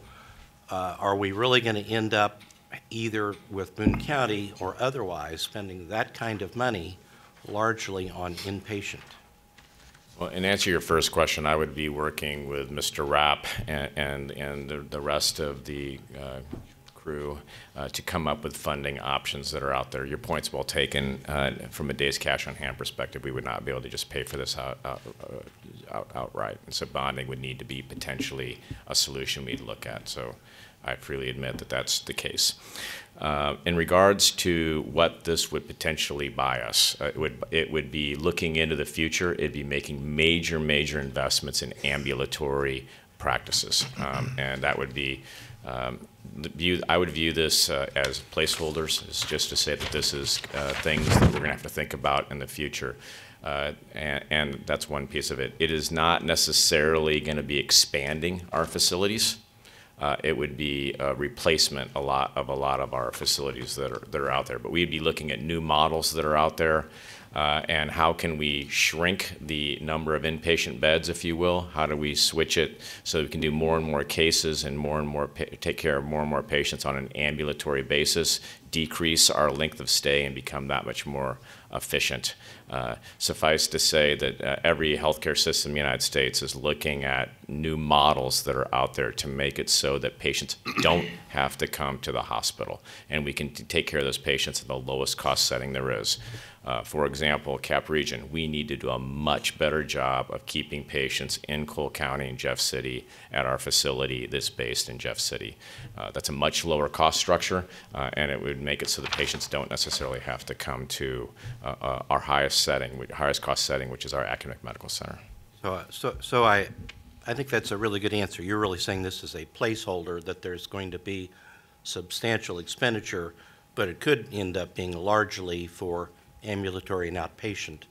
uh, are we really going to end up either with Boone County or otherwise spending that kind of money largely on inpatient? Well, in answer to your first question, I would be working with Mr. Rapp and, and, and the- rest of the uh, crew uh, to come up with funding options that are out there. Your point's well taken. Uh, From a day's cash on hand perspective, we would not be able to just pay for this out, out- uh, out- outright. And so bonding would need to be potentially a solution we'd look at. So I freely admit that that's the case. Uh, In regards to what this would potentially buy us, uh, it would, it would be looking into the future, it'd be making major, major investments in ambulatory practices. Um, And that would be, um, view, I would view this uh, as placeholders, is just to say that this is uh, things that we're going to have to think about in the future. Uh, And and that's one piece of it. It is not necessarily going to be expanding our facilities uh, it would be a replacement a lot of a lot of our facilities that are that are out there. But we'd be looking at new models that are out there, uh, and how can we shrink the number of inpatient beds, if you will? How do we switch it so we can do more and more cases and more and more take care of more and more patients on an ambulatory basis, decrease our length of stay, and become that much more efficient. Uh, suffice to say that uh, every healthcare system in the United States is looking at new models that are out there to make it so that patients don't have to come to the hospital, and we can take care of those patients at the lowest cost setting there is. Uh, for example, Cap Region, we need to do a much better job of keeping patients in Cole County and Jeff City at our facility that's based in Jeff City. Uh, that's a much lower cost structure, uh, and it would make it so the patients don't necessarily have to come to our highest setting, highest cost setting, which is our academic medical center. So, uh, so, so I, I think that's a really good answer. You're really saying this is a placeholder, that there's going to be substantial expenditure, but it could end up being largely for ambulatory and outpatient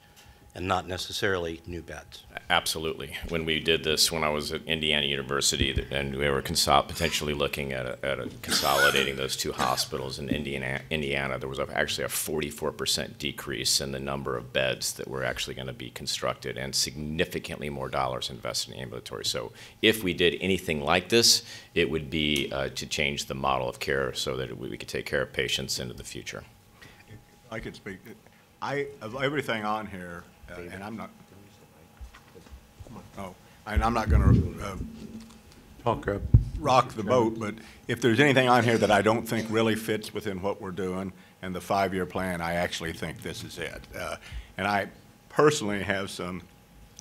and not necessarily new beds. Absolutely. When we did this, when I was at Indiana University, and we were consol- potentially looking at, a, at a consolidating those two hospitals in Indiana, Indiana, there was a, actually a 44% decrease in the number of beds that were actually going to be constructed, and significantly more dollars invested in ambulatory. So, if we did anything like this, it would be uh, to change the model of care so that we we could take care of patients into the future. I could speak, I, of everything on here, uh, and I'm not, oh, and I'm not gonna, uh, Talk up. rock the boat, but if there's anything on here that I don't think really fits within what we're doing and the five-year plan, I actually think this is it. Uh, And I personally have some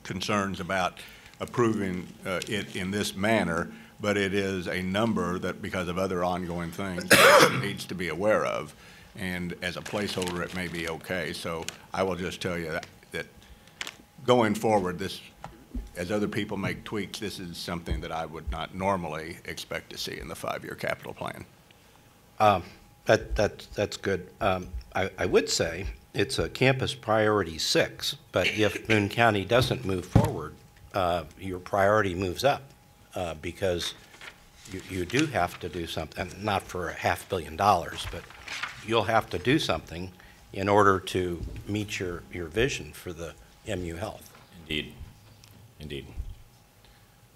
concerns about approving uh, it in this manner, but it is a number that, because of other ongoing things, needs to be aware of. And as a placeholder, it may be okay. So I will just tell you that, that going forward, this, as other people make tweaks, this is something that I would not normally expect to see in the five-year capital plan. Um, That, that, that's good. Um, I, I would say it's a campus priority six, but if Boone County doesn't move forward, uh, your priority moves up, uh, because you, you do have to do something, not for a half billion dollars, but you'll have to do something in order to meet your, your vision for the MU Health. Indeed, indeed.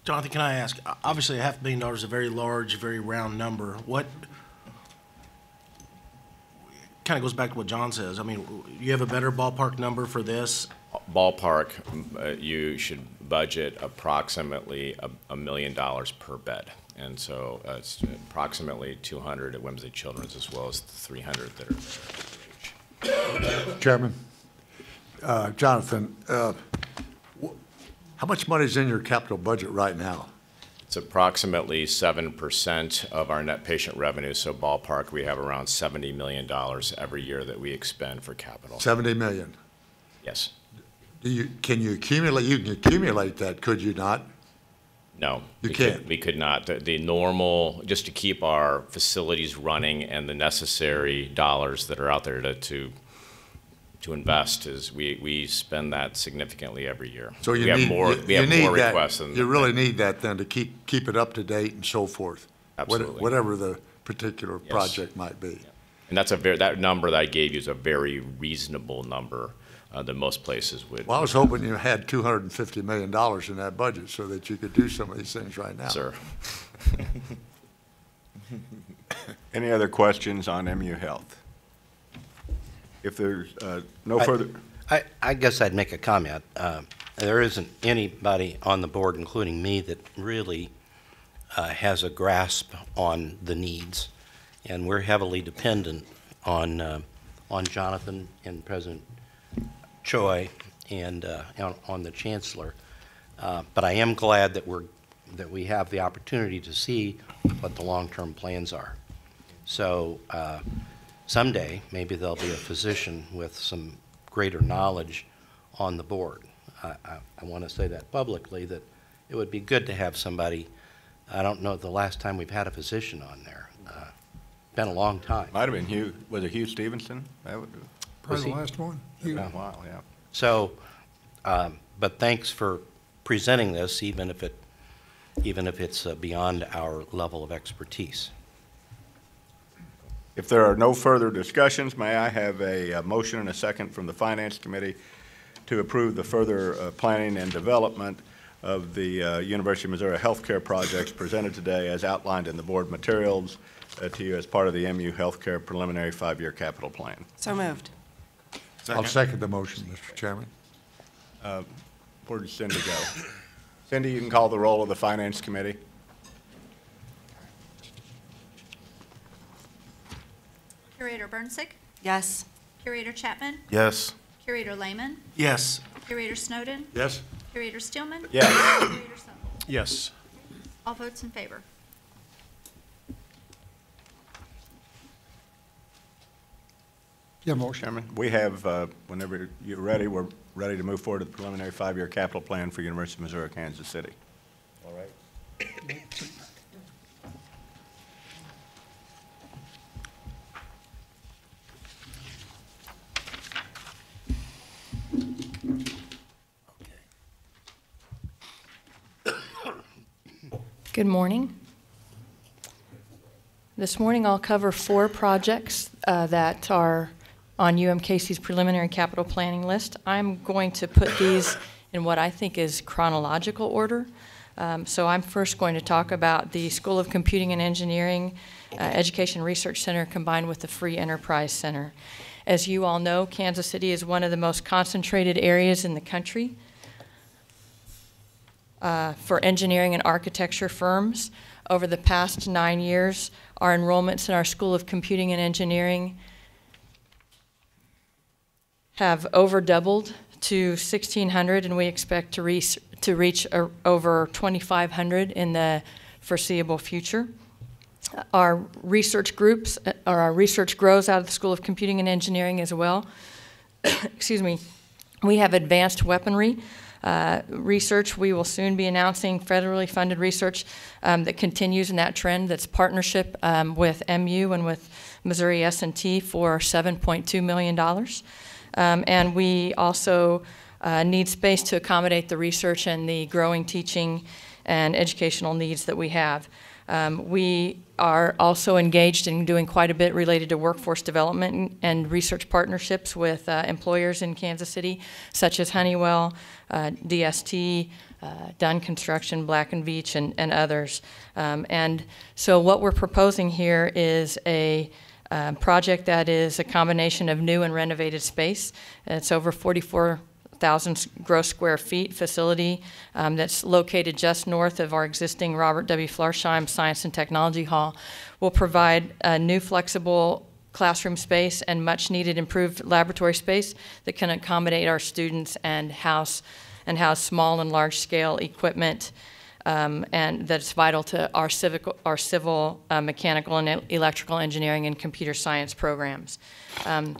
Jonathan, can I ask, obviously, a half billion dollars is a very large, very round number. What, kind of goes back to what John says. I mean, you have a better ballpark number for this? Ballpark, uh, you should budget approximately a, a million dollars per bed. And so uh, it's approximately 200 at Whimsy Children's as well as the 300 that are Chairman, uh, Jonathan, uh, how much money is in your capital budget right now? It's approximately seven percent of our net patient revenue, so ballpark, we have around seventy million dollars every year that we expend for capital. 70 million. Yes. Do you, can you accumulate, you can accumulate that, could you not? No. You we could- can't? We could not. The, the normal, just to keep our facilities running and the necessary dollars that are out there to, to, to invest is, we, we spend that significantly every year. So you We have more, you- we you have need more that- requests than. You really need that then to keep, keep it up to date and so forth. What- Absolutely. Whatever the particular Yes. project might be. And that's a very, that number that I gave you is a very reasonable number, uh, that most places would. Well, I was hoping you had $250 million in that budget so that you could do some of these things right now. Sir. Any other questions on MU Health? If there's uh, no I- further, I, I guess I'd make a comment. Uh, There isn't anybody on the board, including me, that really uh, has a grasp on the needs, and we're heavily dependent on, uh, on Jonathan and President Choi and uh, on on the Chancellor. Uh, But I am glad that we're, that we have the opportunity to see what the long-term plans are. So uh, someday, maybe there'll be a physician with some greater knowledge on the board. I, I, I want to say that publicly, that it would be good to have somebody, I don't know the last time we've had a physician on there. Uh, Been a long time. might have been Hugh, was it Hugh Stevenson? That would- Probably the he- last one. It's You- been a while, yeah. So, um, but thanks for presenting this, even if it, even if it's uh, beyond our level of expertise. If there are no further discussions, may I have a uh, motion and a second from the Finance Committee to approve the further uh, planning and development of the uh, University of Missouri healthcare projects presented today as outlined in the board materials uh, to you as part of the MU Healthcare Preliminary Five-Year Capital Plan. So moved. I'll second the motion, Mr. Chairman. Uh, Where did Cindy go? Cindy, you can call the roll of the Finance Committee. Curator Brncic? Yes. Curator Chatman? Yes. Curator Layman? Yes. Curator Snowden? Yes? Curator Steelman? Yes. Curator Sundvold? Yes. All votes in favor. Yeah, motion. Chairman, we have, uh, whenever you're ready, we're ready to move forward to the preliminary five-year capital plan for University of Missouri, Kansas City. All right. Good morning. This morning, I'll cover four projects uh, that are on UMKC's preliminary capital planning list. I'm going to put these in what I think is chronological order. Um, So I'm first going to talk about the School of Computing and Engineering uh, Education Research Center combined with the Free Enterprise Center. As you all know, Kansas City is one of the most concentrated areas in the country uh, for engineering and architecture firms. Over the past nine years, our enrollments in our School of Computing and Engineering have over doubled to 1,600, and we expect to reach, to reach uh, over 2,500 in the foreseeable future. Our research groups, uh, or our research grows out of the School of Computing and Engineering as well. Excuse me. We have advanced weaponry uh, research. We will soon be announcing federally funded research um, that continues in that trend. That's partnership um, with MU and with Missouri S&T for 7.2 million dollars. Um, and we also uh, need space to accommodate the research and the growing teaching and educational needs that we have. Um, we are also engaged in doing quite a bit related to workforce development and research partnerships with uh, employers in Kansas City, such as Honeywell, uh, DST, uh, Dunn Construction, Black and Veatch, and, and others. Um, and so what we're proposing here is a uh, project that is a combination of new and renovated space. It's over 44,000 gross square feet facility um, that's located just north of our existing Robert W. Flarsheim Science and Technology Hall. Will provide a new flexible classroom space and much needed improved laboratory space that can accommodate our students and house and house small and large scale equipment um, and that's vital to our civic, our civil, uh, mechanical, and electrical engineering and computer science programs. Um,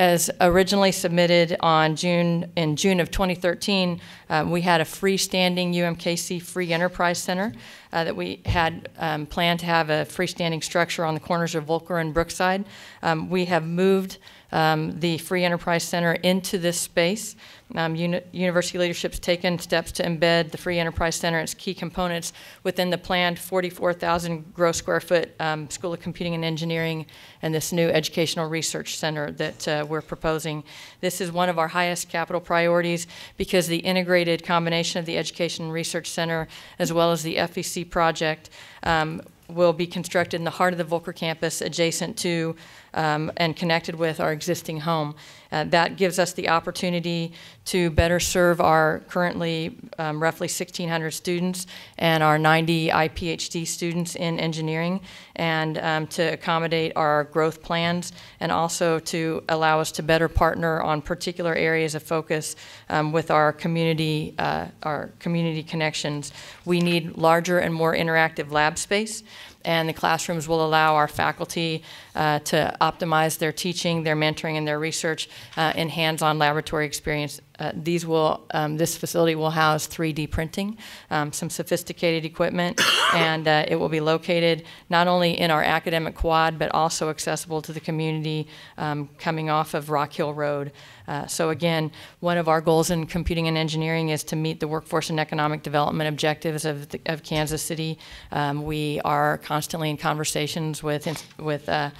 as originally submitted on June in June of 2013, um, we had a freestanding UMKC Free Enterprise Center uh, that we had um, planned to have a freestanding structure on the corners of Volker and Brookside. Um, we have moved um, the Free Enterprise Center into this space. Um, uni- university leadership's taken steps to embed the Free Enterprise Center and its key components within the planned 44,000 gross square foot um, School of Computing and Engineering and this new Educational Research Center that uh, we're proposing. This is one of our highest capital priorities because the integrated combination of the Education and Research Center as well as the FEC project um, will be constructed in the heart of the Volker campus adjacent to um, and connected with our existing home. Uh, that gives us the opportunity to better serve our currently um, roughly 1,600 students and our 90 IPHD students in engineering, and um, to accommodate our growth plans, and also to allow us to better partner on particular areas of focus um, with our community, uh, our community connections. We need larger and more interactive lab space and the classrooms will allow our faculty uh, to optimize their teaching, their mentoring, and their research uh, in hands-on laboratory experience. Uh, these will, um, this facility will house 3D printing, um, some sophisticated equipment, and uh, it will be located not only in our academic quad, but also accessible to the community um, coming off of Rock Hill Road. Uh, so again, one of our goals in computing and engineering is to meet the workforce and economic development objectives of, the, of Kansas City. Um, we are constantly in conversations with, with uh,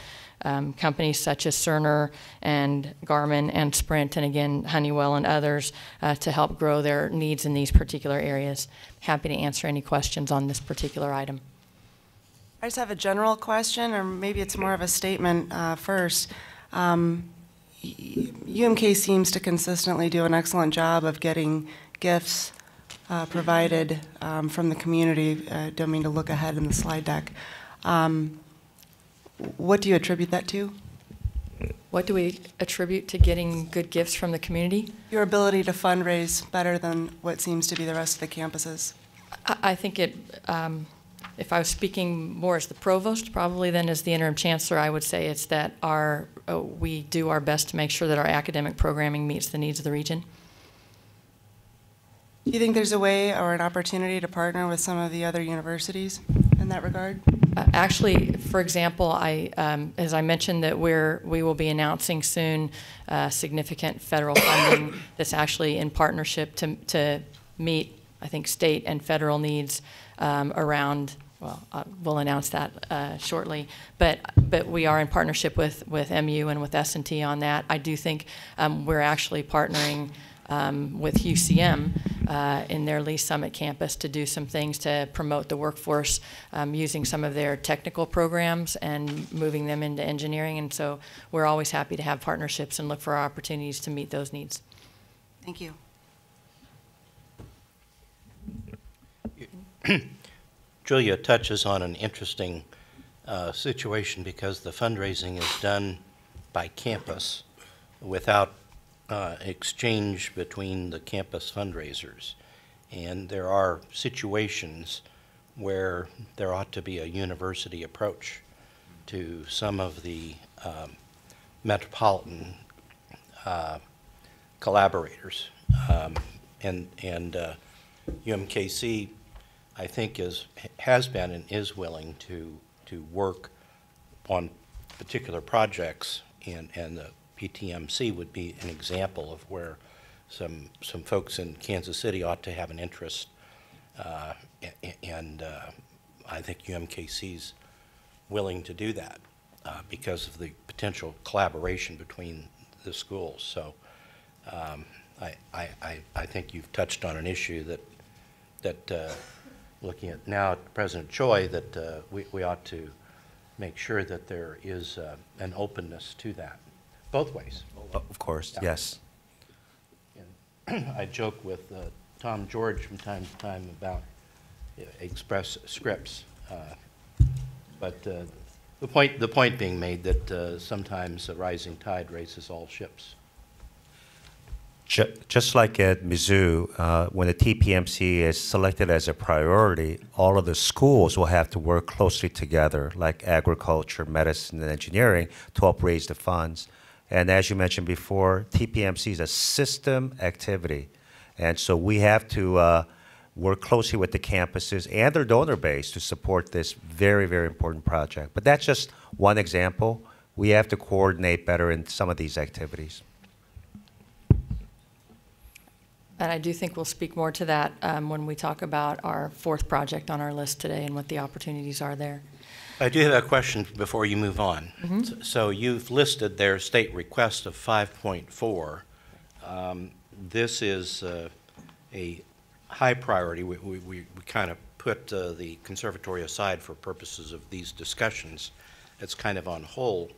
um, companies such as Cerner and Garmin and Sprint, and again, Honeywell and others uh, to help grow their needs in these particular areas. Happy to answer any questions on this particular item. I just have a general question, or maybe it's more of a statement uh, first. Um, UMK seems to consistently do an excellent job of getting gifts uh, provided um, from the community. Uh, don't mean to look ahead in the slide deck. Um, what do you attribute that to? What do we attribute to getting good gifts from the community? Your ability to fundraise better than what seems to be the rest of the campuses. I, I think it, um, if I was speaking more as the provost, probably than as the interim chancellor, I would say it's that our, uh, we do our best to make sure that our academic programming meets the needs of the region. Do you think there's a way or an opportunity to partner with some of the other universities in that regard? Uh, actually, for example, I, um, as I mentioned, that we're we will be announcing soon uh, significant federal funding that's actually in partnership to to meet, I think, state and federal needs um, around. Well, uh, we'll announce that uh, shortly, but but we are in partnership with with MU and with S&T on that. I do think um, we're actually partnering um, with UCM uh, in their Lee Summit campus to do some things to promote the workforce um, using some of their technical programs and moving them into engineering. And so we're always happy to have partnerships and look for opportunities to meet those needs. Thank you. Julia touches on an interesting uh, situation because the fundraising is done by campus without uh, exchange between the campus fundraisers. And there are situations where there ought to be a university approach to some of the um, metropolitan uh, collaborators. Um, and and uh, UMKC, I think, is has been and is willing to to work on particular projects, and and the TPMC would be an example of where some, some folks in Kansas City ought to have an interest. uh, And uh, I think UMKC's willing to do that uh, because of the potential collaboration between the schools. So um, I, I, I, I think you've touched on an issue that, that, uh, looking at now President Choi, that uh, we, we ought to make sure that there is uh, an openness to that, both ways. Of course, Yeah. yes. I joke with uh, Tom George from time to time about Express Scripts. uh, But uh, the point, the point being made that uh, sometimes a rising tide raises all ships. Ju- Just like at Mizzou, uh, when the TPMC is selected as a priority, all of the schools will have to work closely together, like agriculture, medicine, and engineering, to help raise the funds. And as you mentioned before, TPMC is a system activity. And so we have to uh, work closely with the campuses and their donor base to support this very, very important project. But that's just one example. We have to coordinate better in some of these activities. And I do think we'll speak more to that um, when we talk about our fourth project on our list today and what the opportunities are there. I do have a question before you move on. Mhm. So you've listed their state request of 5.4. Um, This is uh, a high priority. We, we, we kind of put uh, the conservatory aside for purposes of these discussions. It's kind of on hold,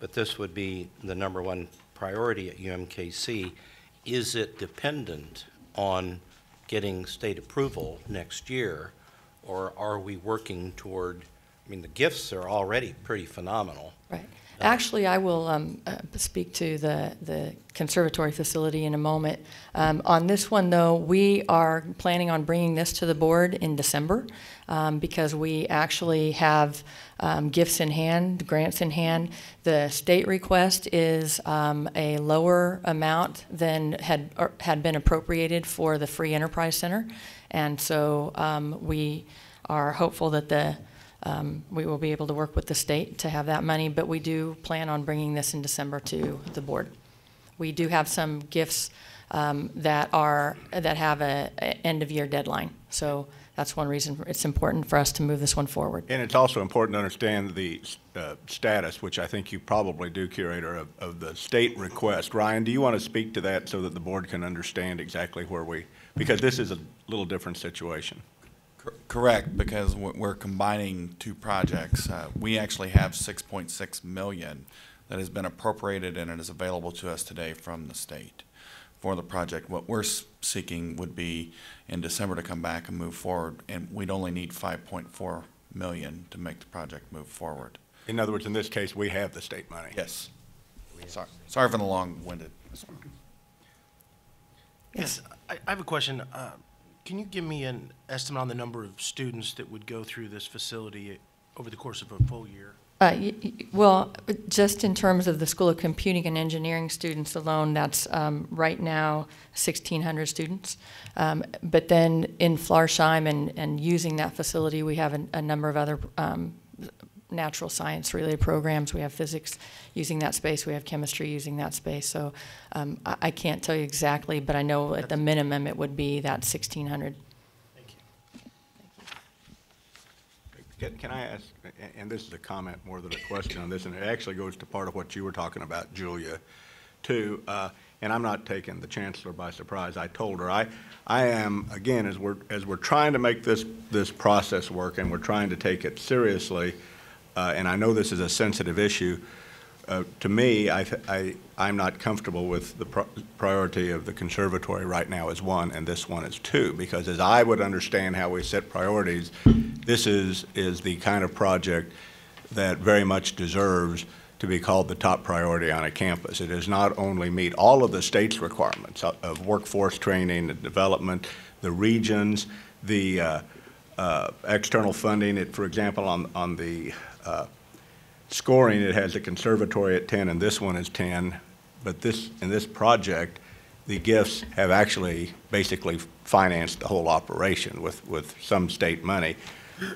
but this would be the number one priority at UMKC. Is it dependent on getting state approval next year, or are we working toward, I mean, the gifts are already pretty phenomenal. Right. Actually, I will um, uh, speak to the, the conservatory facility in a moment. Um, On this one, though, we are planning on bringing this to the board in December um, because we actually have um, gifts in hand, grants in hand. The state request is um, a lower amount than had, or had been appropriated for the Free Enterprise Center. And so um, we are hopeful that the um, we will be able to work with the state to have that money, but we do plan on bringing this in December to the board. We do have some gifts um, that are, that have a, a end-of-year deadline. So that's one reason it's important for us to move this one forward. And it's also important to understand the uh, status, which I think you probably do, Curator, of, of the state request. Ryan, do you want to speak to that so that the board can understand exactly where we, because this is a little different situation. Cor- Correct, because we're we're combining two projects. Uh, We actually have 6.6 million that has been appropriated and it is available to us today from the state for the project. What we're seeking would be in December to come back and move forward, and we'd only need 5.4 million to make the project move forward. In other words, in this case, we have the state money. Yes. Sorry, sorry for the long-winded. Yes, I, I have a question. Uh, Can you give me an estimate on the number of students that would go through this facility over the course of a full year? Uh, Well, just in terms of the School of Computing and Engineering students alone, that's um, right now 1,600 students. Um, But then in Flarsheim and, and using that facility, we have a, a number of other um, natural science related programs. We have physics using that space, we have chemistry using that space. So um, I, I can't tell you exactly, but I know at the minimum it would be that 1,600. Can can I ask, and this is a comment more than a question on this, and it actually goes to part of what you were talking about, Julia, too. Uh, And I'm not taking the chancellor by surprise. I told her, I, I am, again, as we're, as we're trying to make this, this process work and we're trying to take it seriously, uh, and I know this is a sensitive issue, uh, to me, I, I'm not comfortable with the priority of the conservatory right now as one, and this one as two, because as I would understand how we set priorities, this is, is the kind of project that very much deserves to be called the top priority on a campus. It does not only meet all of the state's requirements of- of workforce training and development, the regions, the uh, uh, external funding. It, for example, on, on the uh, scoring, it has a conservatory at 10, and this one is 10. But this, in this project, the gifts have actually basically financed the whole operation with, with some state money.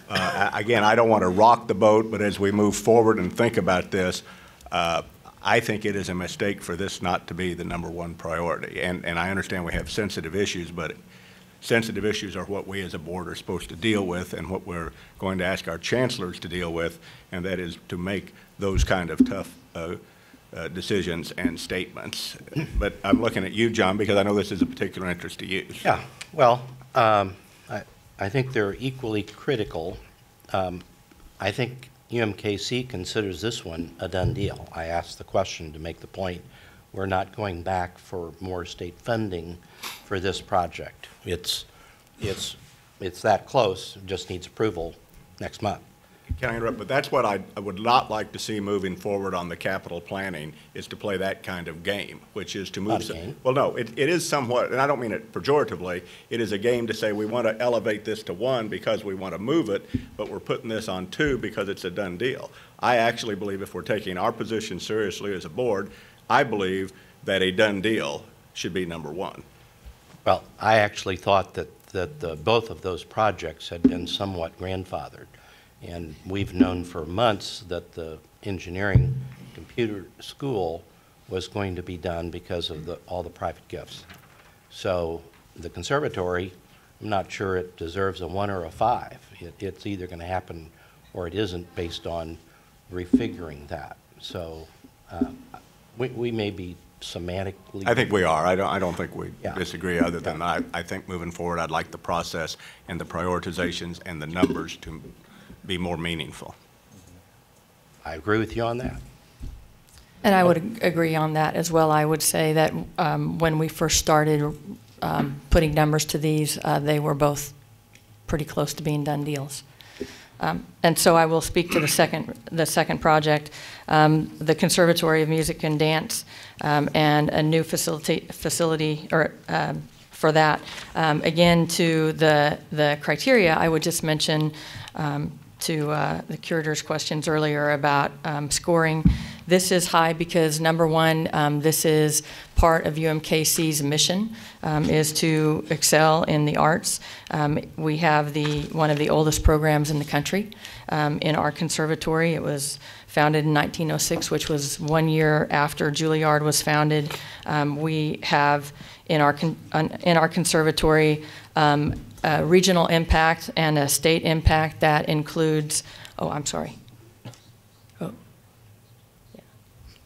Uh, Again, I don't want to rock the boat, but as we move forward and think about this, uh, I think it is a mistake for this not to be the number one priority. And, and I understand we have sensitive issues, but sensitive issues are what we as a board are supposed to deal with and what we're going to ask our chancellors to deal with, and that is to make those kind of tough uh, uh, decisions and statements. But I'm looking at you, John, because I know this is a particular interest to you. Yeah, well, um, I, I think they're equally critical. Um, I think UMKC considers this one a done deal. I asked the question to make the point, we're not going back for more state funding for this project. It's, it's, it's that close, it just needs approval next month. Can I interrupt? But that's what I, I would not like to see moving forward on the capital planning, is to play that kind of game, which is to move. Not a some- Well, no, it, it is somewhat, and I don't mean it pejoratively, it is a game to say we want to elevate this to one because we want to move it, but we're putting this on two because it's a done deal. I actually believe if we're taking our position seriously as a board, I believe that a done deal should be number one. Well, I actually thought that, that the, both of those projects had been somewhat grandfathered. And we've known for months that the engineering computer school was going to be done because of the, all the private gifts. So the conservatory, I'm not sure it deserves a one or a five. It, it's either going to happen or it isn't based on refiguring that. So uh, we, we may be semantically. I think we are. I don't, I don't think we Yeah. disagree, other than I, I think moving forward, I'd like the process and the prioritizations and the numbers to be more meaningful. I agree with you on that. And I would agree on that as well. I would say that um, when we first started um, putting numbers to these, uh, they were both pretty close to being done deals. Um, And so I will speak to the second, the second project, um, the Conservatory of Music and Dance, um, and a new facility, facility, or um, for that. Um, Again, to the, the criteria, I would just mention um, to uh, the curator's questions earlier about scoring. This is high because, number one, um, this is part of UMKC's mission, um, is to excel in the arts. Um, We have the, one of the oldest programs in the country um, in our conservatory. It was founded in 1906, which was one year after Juilliard was founded. Um, We have in our, in our conservatory um, regional impact and a state impact that includes, oh, I'm sorry. Oh.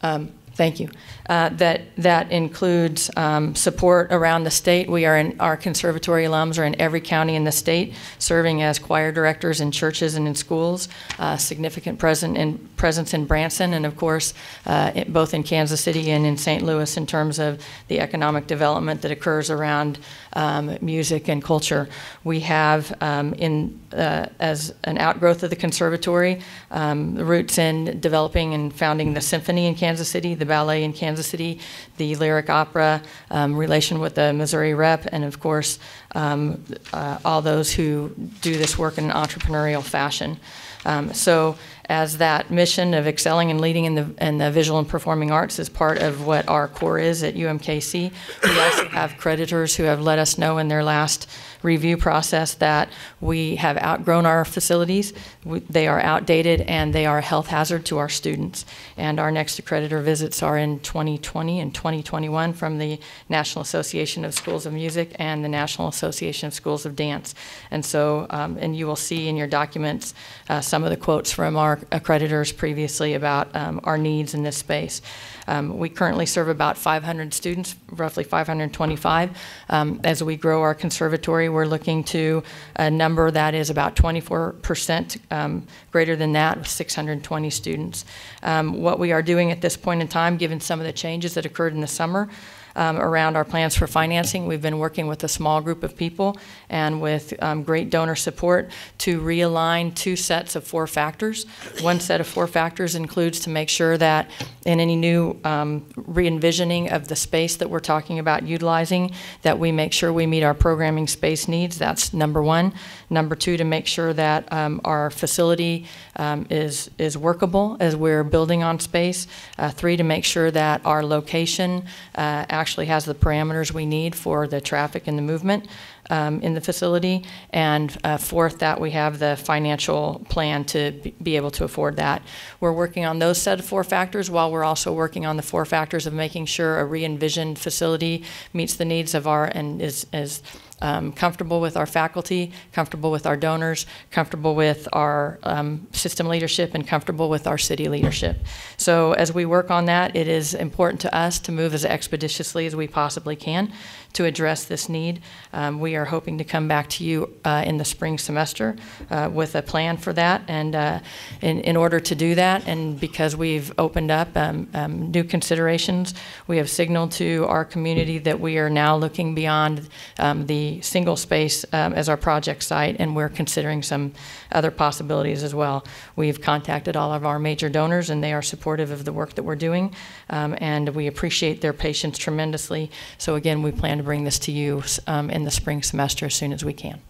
Um, Thank you. Uh, That, that includes um, support around the state. We are in, our conservatory alums are in every county in the state, serving as choir directors in churches and in schools, uh, significant present in, presence in Branson, and of course, uh, in- both in Kansas City and in St. Louis in terms of the economic development that occurs around um, music and culture. We have um, in, uh, as an outgrowth of the conservatory, um, roots in developing and founding the symphony in Kansas City, the ballet in Kansas The city, the lyric opera, um, relation with the Missouri Rep, and of course, um, uh, all those who do this work in an entrepreneurial fashion. Um, So as that mission of excelling and leading in the, in the visual and performing arts is part of what our core is at UMKC, we also have creditors who have let us know in their last review process that we have outgrown our facilities, we- they are outdated, and they are a health hazard to our students. And our next accreditor visits are in 2020 and 2021 from the National Association of Schools of Music and the National Association of Schools of Dance. And so, um, and you will see in your documents uh, some of the quotes from our accreditors previously about um, our needs in this space. Um, We currently serve about 500 students, roughly 525. Um, As we grow our conservatory, we're looking to a number that is about 24% um, greater than that, with 620 students. Um, What we are doing at this point in time, given some of the changes that occurred in the summer, um, around our plans for financing. We've been working with a small group of people and with um, great donor support to realign two sets of four factors. One set of four factors includes to make sure that in any new um, re-envisioning of the space that we're talking about utilizing, that we make sure we meet our programming space needs. That's number one. Number two, to make sure that um, our facility um, is, is workable as we're building on space. Uh, Three, to make sure that our location uh, actually has the parameters we need for the traffic and the movement. um, in the facility. And uh, fourth, that we have the financial plan to be- be able to afford that. We're working on those set of four factors while we're also working on the four factors of making sure a re-envisioned facility meets the needs of our, and is, is um, comfortable with our faculty, comfortable with our donors, comfortable with our um, system leadership, and comfortable with our city leadership. So as we work on that, it is important to us to move as expeditiously as we possibly can to address this need. Um, we are hoping to come back to you uh, in the spring semester uh, with a plan for that. And uh, in, in order to do that, and because we've opened up um, um, new considerations, we have signaled to our community that we are now looking beyond um, the single space um, as our project site, and we're considering some other possibilities as well. We've contacted all of our major donors, and they are supportive of the work that we're doing, um, and we appreciate their patience tremendously. So again, we plan to bring this to you um, in the spring semester as soon as we can.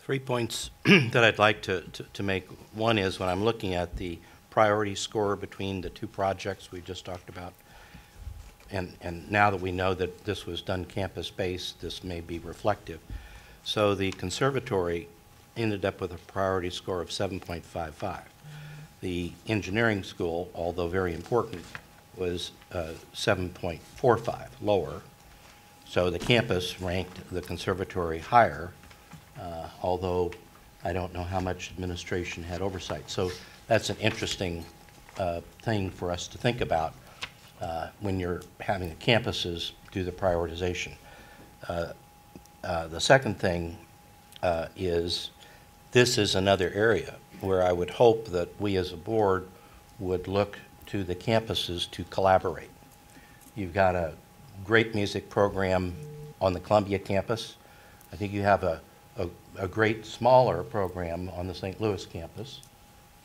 Three points that I'd like to, to, to make. One is when I'm looking at the priority score between the two projects we just talked about, and, and now that we know that this was done campus-based, this may be reflective. So the conservatory ended up with a priority score of 7.55. The engineering school, although very important, was uh, 7.45, lower. So the campus ranked the conservatory higher, uh, although I don't know how much administration had oversight. So that's an interesting uh, thing for us to think about uh, when you're having the campuses do the prioritization. Uh, uh, The second thing uh, is, this is another area where I would hope that we as a board would look to the campuses to collaborate. You've got a great music program on the Columbia campus. I think you have a, a, a great smaller program on the St. Louis campus.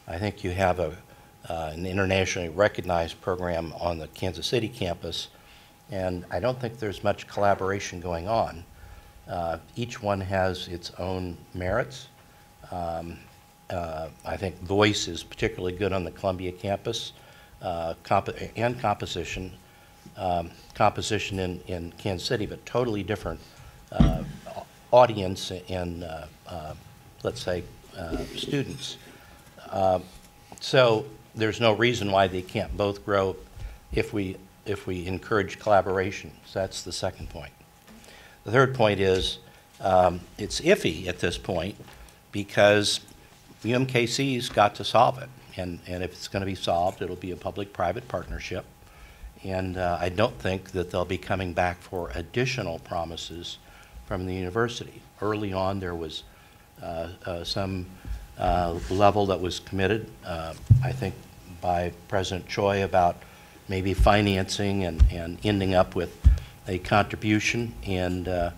I think you have a, uh, an internationally recognized program on the Kansas City campus, and I don't think there's much collaboration going on. Uh, each one has its own merits. Um, uh, I think voice is particularly good on the Columbia campus, uh, comp- and composition. Um, composition in, in Kansas City, but totally different uh, audience and, uh, uh, let's say, uh, students. Uh, so there's no reason why they can't both grow if we, if we encourage collaboration. So that's the second point. The third point is um, it's iffy at this point because UMKC's got to solve it. And, and if it's going to be solved, it'll be a public-private partnership. And uh, I don't think that they'll be coming back for additional promises from the university. Early on, there was uh, uh, some uh, level that was committed, uh, I think, by President Choi about maybe financing and, and ending up with a contribution. And uh,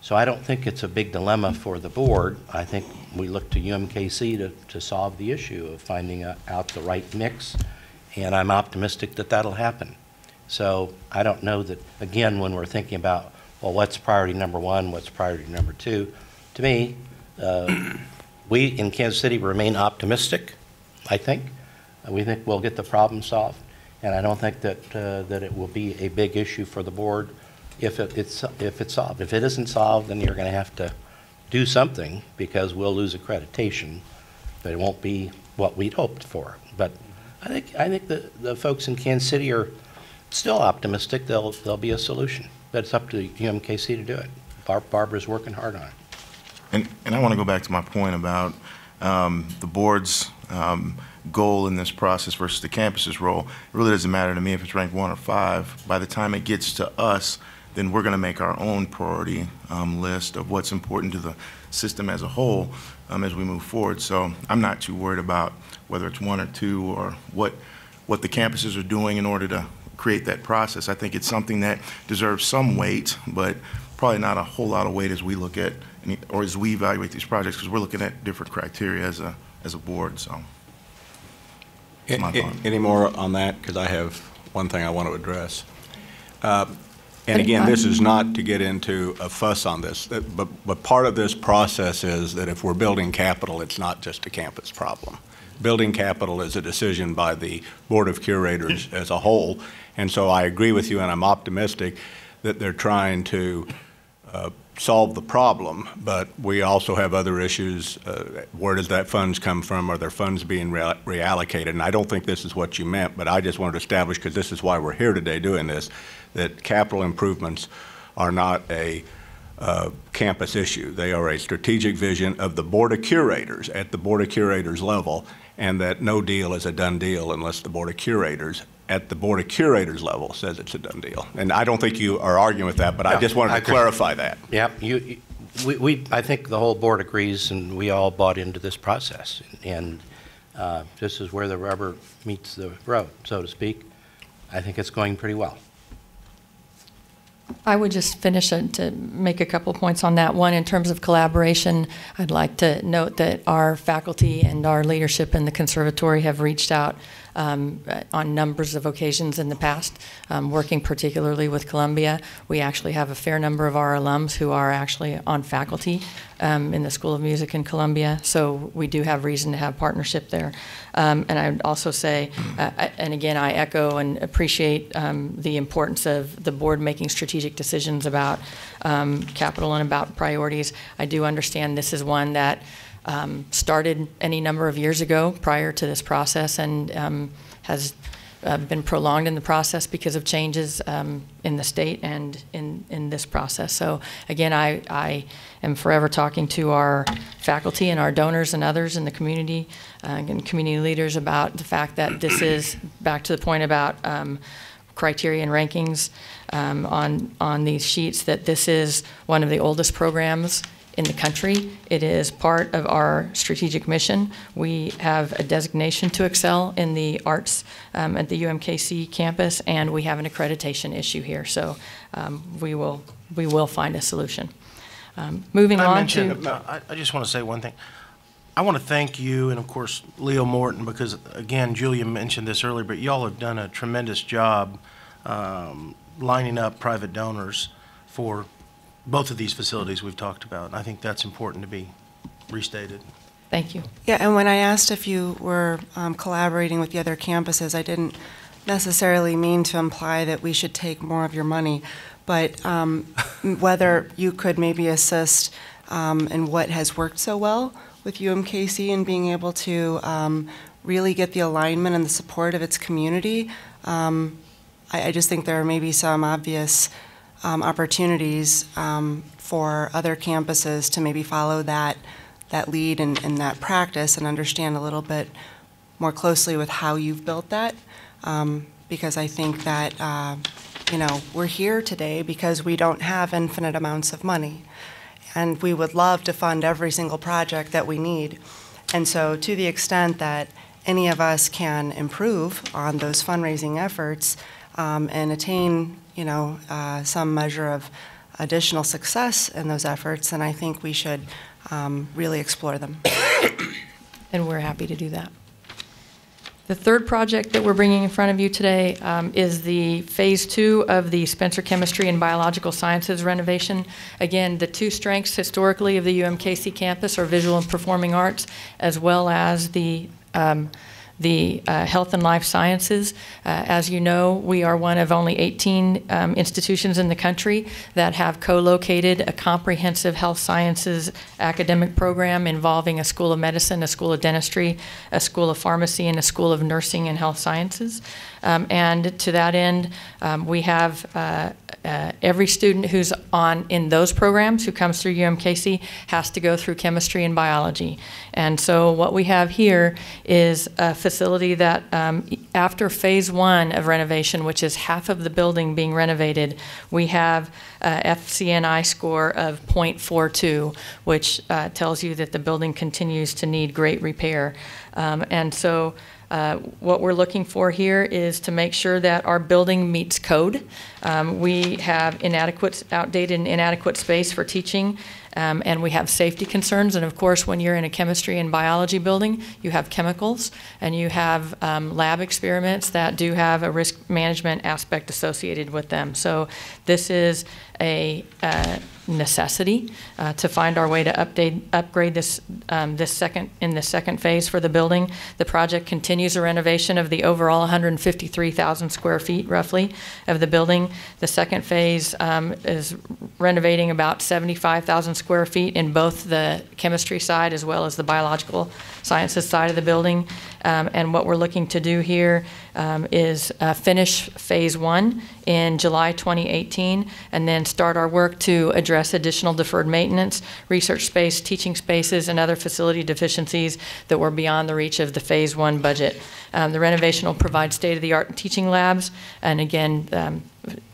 so I don't think it's a big dilemma for the board. I think we look to UMKC to, to solve the issue of finding out the right mix and I'm optimistic that that'll happen. So I don't know that, again, when we're thinking about, well, what's priority number one, what's priority number two, to me, uh, we in Kansas City remain optimistic, I think. We think we'll get the problem solved, and I don't think that, uh, that it will be a big issue for the board if it- it's, if it's solved. If it isn't solved, then you're going to have to do something, because we'll lose accreditation, but it won't be what we'd hoped for. But I think, I think the, the folks in Kansas City are still optimistic there'll, there'll be a solution. But it's up to UMKC to do it. Barb, Barbara's working hard on it. And, and I want to go back to my point about um, the board's um, goal in this process versus the campus's role. It really doesn't matter to me if it's ranked one or five. By the time it gets to us, then we're going to make our own priority um, list of what's important to the system as a whole um, as we move forward. So I'm not too worried about whether it's one or two or what, what the campuses are doing in order to create that process. I think it's something that deserves some weight, but probably not a whole lot of weight as we look at, or as we evaluate these projects, because we're looking at different criteria as a, as a board, so. A- My a- thought. Any more on that? Because I have one thing I want to address. Uh, And again, this is not to get into a fuss on this, but, but part of this process is that if we're building capital, it's not just a campus problem. Building capital is a decision by the Board of Curators as a whole, and so I agree with you, and I'm optimistic that they're trying to uh, solve the problem, but we also have other issues. uh, Where does that funds come from? Are there funds being rea- reallocated? And I don't think this is what you meant, but I just wanted to establish, because this is why we're here today doing this, that capital improvements are not a uh, campus issue. They are a strategic vision of the Board of Curators at the Board of Curators level, and that no deal is a done deal unless the Board of Curators at the Board of Curators level says it's a done deal. And I don't think you are arguing with that, but I just wanted I to agree. clarify that. Yeah, you, we, we, I think the whole board agrees, and we all bought into this process. And uh, this is where the rubber meets the road, so to speak. I think it's going pretty well. I would just finish it to make a couple points on that. One, in terms of collaboration, I'd like to note that our faculty and our leadership in the conservatory have reached out um, on numbers of occasions in the past, um, working particularly with Columbia. We actually have a fair number of our alums who are actually on faculty um, in the School of Music in Columbia, so we do have reason to have partnership there. Um, and I would also say, uh, and again, I echo and appreciate um, the importance of the board making strategic decisions about um, capital and about priorities. I do understand this is one that um, started any number of years ago prior to this process and um, has uh, been prolonged in the process because of changes um, in the state and in, in this process. So again, I, I am forever talking to our faculty and our donors and others in the community uh, and community leaders about the fact that this is, back to the point about um, criteria and rankings um, on, on these sheets, that this is one of the oldest programs in the country. It is part of our strategic mission. We have a designation to excel in the arts um, at the UMKC campus, and we have an accreditation issue here. So um, we will, we will find a solution. Um, Moving I on to. I just want to say one thing. I want to thank you and, of course, Leo Morton, because, again, Julia mentioned this earlier, but y'all have done a tremendous job um, lining up private donors for both of these facilities we've talked about. I think that's important to be restated. Thank you. Yeah, and when I asked if you were um, collaborating with the other campuses, I didn't necessarily mean to imply that we should take more of your money, but um, whether you could maybe assist um, in what has worked so well with UMKC and being able to um, really get the alignment and the support of its community. Um, I, I just think there are maybe some obvious um, opportunities um, for other campuses to maybe follow that that lead and, and that practice and understand a little bit more closely with how you've built that. Um, because I think that, uh, you know, we're here today because we don't have infinite amounts of money. And we would love to fund every single project that we need. And so to the extent that any of us can improve on those fundraising efforts um, and attain, you know, uh, some measure of additional success in those efforts, then I think we should um, really explore them. and we're happy to do that. The third project that we're bringing in front of you today um, is the Phase Two of the Spencer Chemistry and Biological Sciences renovation. Again, the two strengths historically of the UMKC campus are visual and performing arts, as well as the um, the uh, health and life sciences. Uh, as you know, we are one of only 18 um, institutions in the country that have co-located a comprehensive health sciences academic program involving a school of medicine, a school of dentistry, a school of pharmacy, and a school of nursing and health sciences. Um, and to that end, um, we have uh, uh, every student who's on in those programs who comes through UMKC has to go through chemistry and biology. And so what we have here is a facility that um, after phase one of renovation, which is half of the building being renovated, we have a FCNI score of 0.42, which uh, tells you that the building continues to need great repair. Um, and so uh, what we're looking for here is to make sure that our building meets code. Um, we have inadequate, outdated and inadequate space for teaching, um, and we have safety concerns. And of course, when you're in a chemistry and biology building, you have chemicals and you have um, lab experiments that do have a risk management aspect associated with them. So this is a uh, necessity uh, to find our way to update, upgrade this, um, this second, in the second phase for the building. The project continues a renovation of the overall 153,000 square feet roughly of the building. The second phase um, is renovating about 75,000 square feet in both the chemistry side as well as the biological sciences side of the building. Um, And what we're looking to do here um, is uh, finish Phase One in July 2018, and then start our work to address additional deferred maintenance, research space, teaching spaces, and other facility deficiencies that were beyond the reach of the Phase One budget. Um, The renovation will provide state-of-the-art teaching labs, and again, um,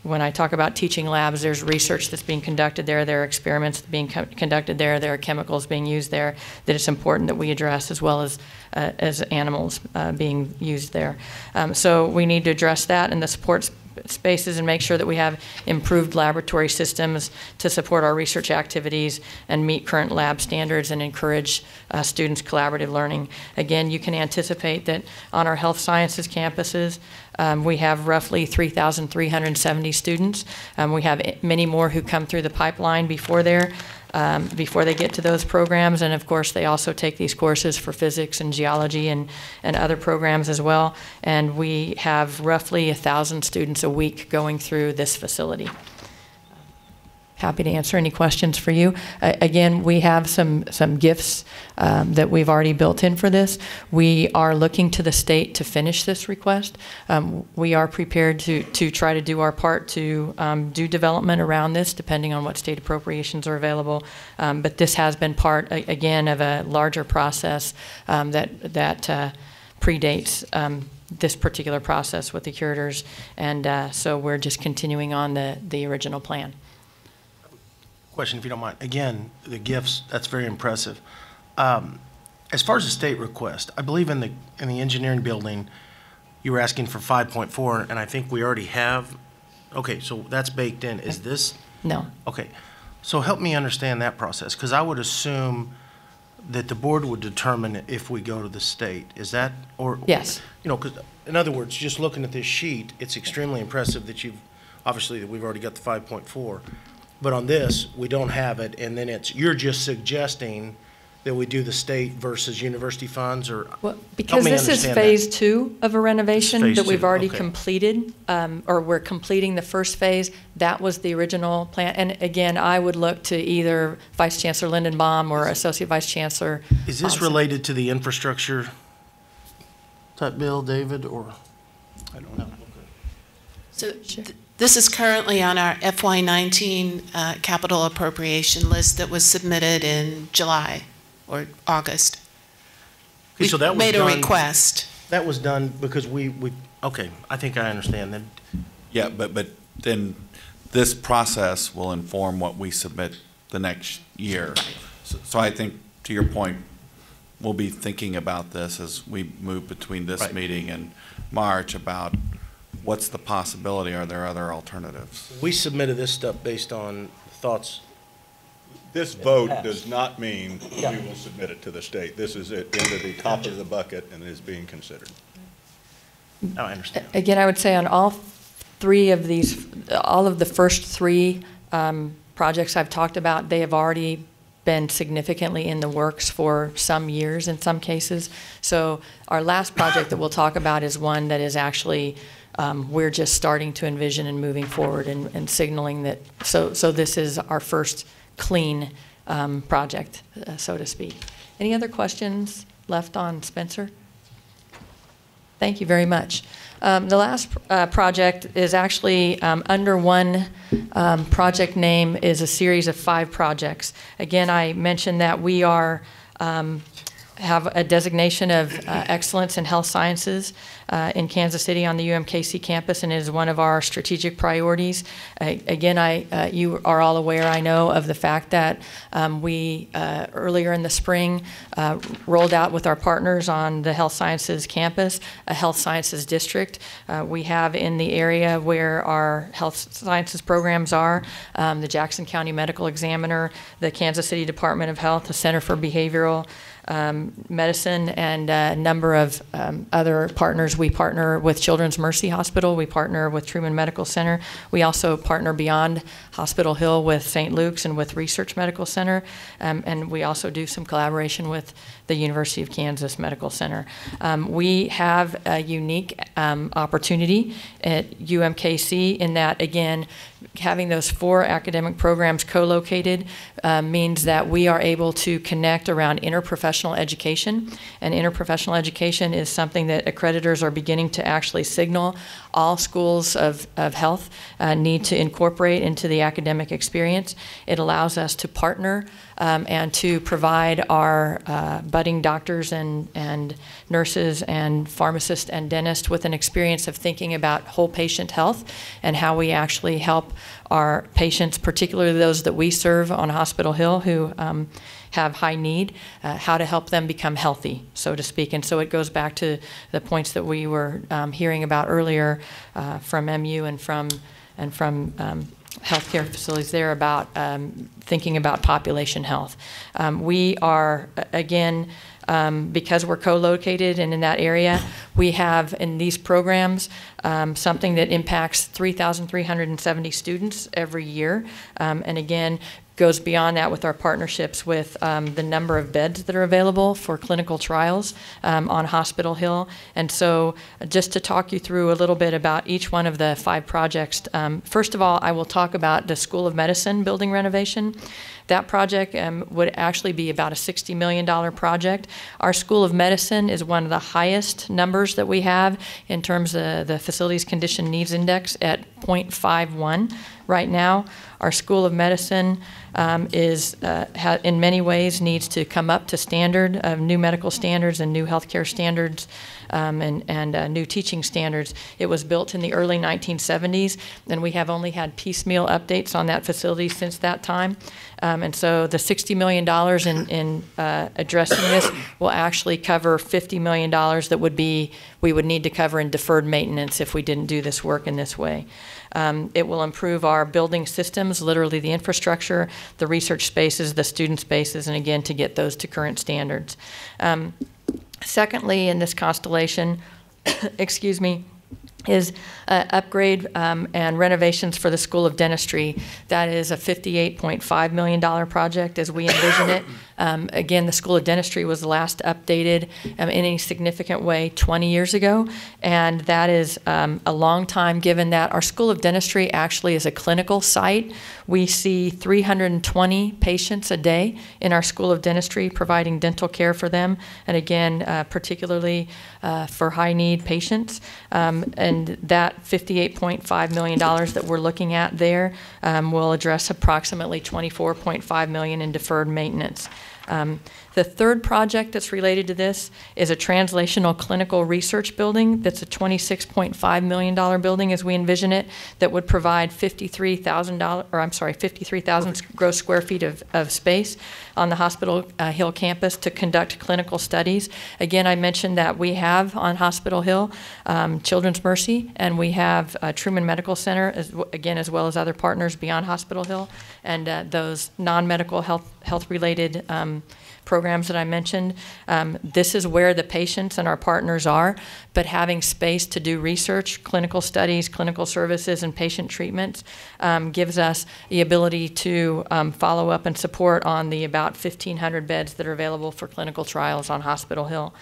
when I talk about teaching labs, there's research that's being conducted there, there are experiments being co- conducted there, there are chemicals being used there that it's important that we address, as well as, uh, as animals uh, being used there. Um, So we need to address that and the support s- spaces and make sure that we have improved laboratory systems to support our research activities and meet current lab standards and encourage uh, students' collaborative learning. Again, you can anticipate that on our health sciences campuses, um, we have roughly 3,370 students. Um, we have many more who come through the pipeline before there, um, before they get to those programs. And of course, they also take these courses for physics and geology and, and other programs as well. And we have roughly a 1,000 students a week going through this facility. Happy to answer any questions for you. Uh, Again, we have some, some gifts um, that we've already built in for this. We are looking to the state to finish this request. Um, We are prepared to, to try to do our part to um, do development around this, depending on what state appropriations are available. Um, But this has been part, again, of a larger process um, that, that uh, predates um, this particular process with the curators. And uh, so we're just continuing on the, the original plan. Question, if you don't mind. Again, the gifts, that's very impressive. Um, As far as the state request, I believe in the, in the engineering building, you were asking for 5.4, and I think we already have, okay, so that's baked in. Is this? No. Okay. So help me understand that process, because I would assume that the board would determine if we go to the state. Is that, or? Yes. You know, because, in other words, just looking at this sheet, it's extremely impressive that you've, obviously, that we've already got the 5.4. But on this, we don't have it, and then it's, you're just suggesting that we do the state versus university funds, or? Well, because me this is understand that. phase two of a renovation Phase that we've two, already okay. completed, um, or we're completing the first phase. That was the original plan. And again, I would look to either Vice Chancellor Lindenbaum or Associate Vice Chancellor. Is this Thompson. related to the infrastructure type bill, David, or? I don't know. So th- this is currently on our FY19 uh, capital appropriation list that was submitted in July or August. Okay, so We that was made a request. That was done because we, we, okay, I think I understand then. Yeah, but, but then this process will inform what we submit the next year. So- So I think, to your point, we'll be thinking about this as we move between this Right. meeting and March about what's the possibility, are there other alternatives? We submitted this stuff based on thoughts. This vote does not mean we will submit it to the state. This is it, into the top of the bucket and is being considered. Now I understand. Again, I would say on all three of these, all of the first three um, projects I've talked about, they have already been significantly in the works for some years in some cases. So our last project that we'll talk about is one that is actually, um, we're just starting to envision and moving forward and and signaling that, so, so this is our first clean um, project, uh, so to speak. Any other questions left on Spencer? Thank you very much. Um, The last uh, project is actually um, under one um, project name is a series of five projects. Again, I mentioned that we are, um, have a designation of uh, excellence in health sciences uh, in Kansas City on the UMKC campus and is one of our strategic priorities. Again, I, uh, you are all aware, I know, of the fact that um, we, uh, earlier in the spring, uh, rolled out with our partners on the health sciences campus, a health sciences district. We have in the area where our health sciences programs are, um, the Jackson County Medical Examiner, the Kansas City Department of Health, the Center for Behavioral um, Medicine, and a number of um, other partners. We partner with Children's Mercy Hospital, we partner with Truman Medical Center. We also partner beyond Hospital Hill with St. Luke's and with Research Medical Center. Um, and we also do some collaboration with the University of Kansas Medical Center. Um, we have a unique um, opportunity at UMKC in that, again, having those four academic programs co-located uh, means that we are able to connect around interprofessional education. And interprofessional education is something that accreditors are beginning to actually signal all schools of, of health uh, need to incorporate into the academic experience. It allows us to partner um, and to provide our uh, budding doctors and, and nurses and pharmacists and dentists with an experience of thinking about whole patient health and how we actually help our patients, particularly those that we serve on Hospital Hill who um, have high need, uh, how to help them become healthy, so to speak. And so it goes back to the points that we were um, hearing about earlier uh, from MU and from and from um, healthcare facilities there about um, thinking about population health. Um, we are, again, um, because we're co-located and in that area, we have in these programs um, something that impacts 3,370 students every year. Um, and again, goes beyond that with our partnerships with um, the number of beds that are available for clinical trials um, on Hospital Hill. And so, just to talk you through a little bit about each one of the five projects, um, first of all, I will talk about the School of Medicine building renovation. That project um, would actually be about a $60 million project. Our School of Medicine is one of the highest numbers that we have in terms of the Facilities Condition Needs Index at 0.51 right now. Our School of Medicine um, is, uh, in many ways, needs to come up to standard of new medical standards and new healthcare standards um, and, and uh, new teaching standards. It was built in the early 1970s, and we have only had piecemeal updates on that facility since that time. Um, and so the $60 million in, in uh, addressing this will actually cover $50 million that would be, we would need to cover in deferred maintenance if we didn't do this work in this way. Um, it will improve our building systems, literally the infrastructure, the research spaces, the student spaces, and again, to get those to current standards. Um, secondly, in this constellation, excuse me, is uh, upgrade um, and renovations for the School of Dentistry. That is a $58.5 million project as we envision it. Um, again, the School of Dentistry was last updated um, in any significant way 20 years ago, and that is um, a long time given that our School of Dentistry actually is a clinical site. We see 320 patients a day in our School of Dentistry providing dental care for them, and again, uh, particularly uh, for high need patients. Um, and that $58.5 million that we're looking at there um, will address approximately 24.5 million in deferred maintenance. Um, the third project that's related to this is a translational clinical research building that's a $26.5 million building as we envision it that would provide $53,000, or I'm sorry, 53,000 gross square feet of, of space on the Hospital uh, Hill campus to conduct clinical studies. Again, I mentioned that we have on Hospital Hill um, Children's Mercy and we have uh, Truman Medical Center, as, again, as well as other partners beyond Hospital Hill, and uh, those non-medical health, health-related um, programs that I mentioned. Um, this is where the patients and our partners are, but having space to do research, clinical studies, clinical services, and patient treatments um, gives us the ability to um, follow up and support on the about 1,500 beds that are available for clinical trials on Hospital Hill.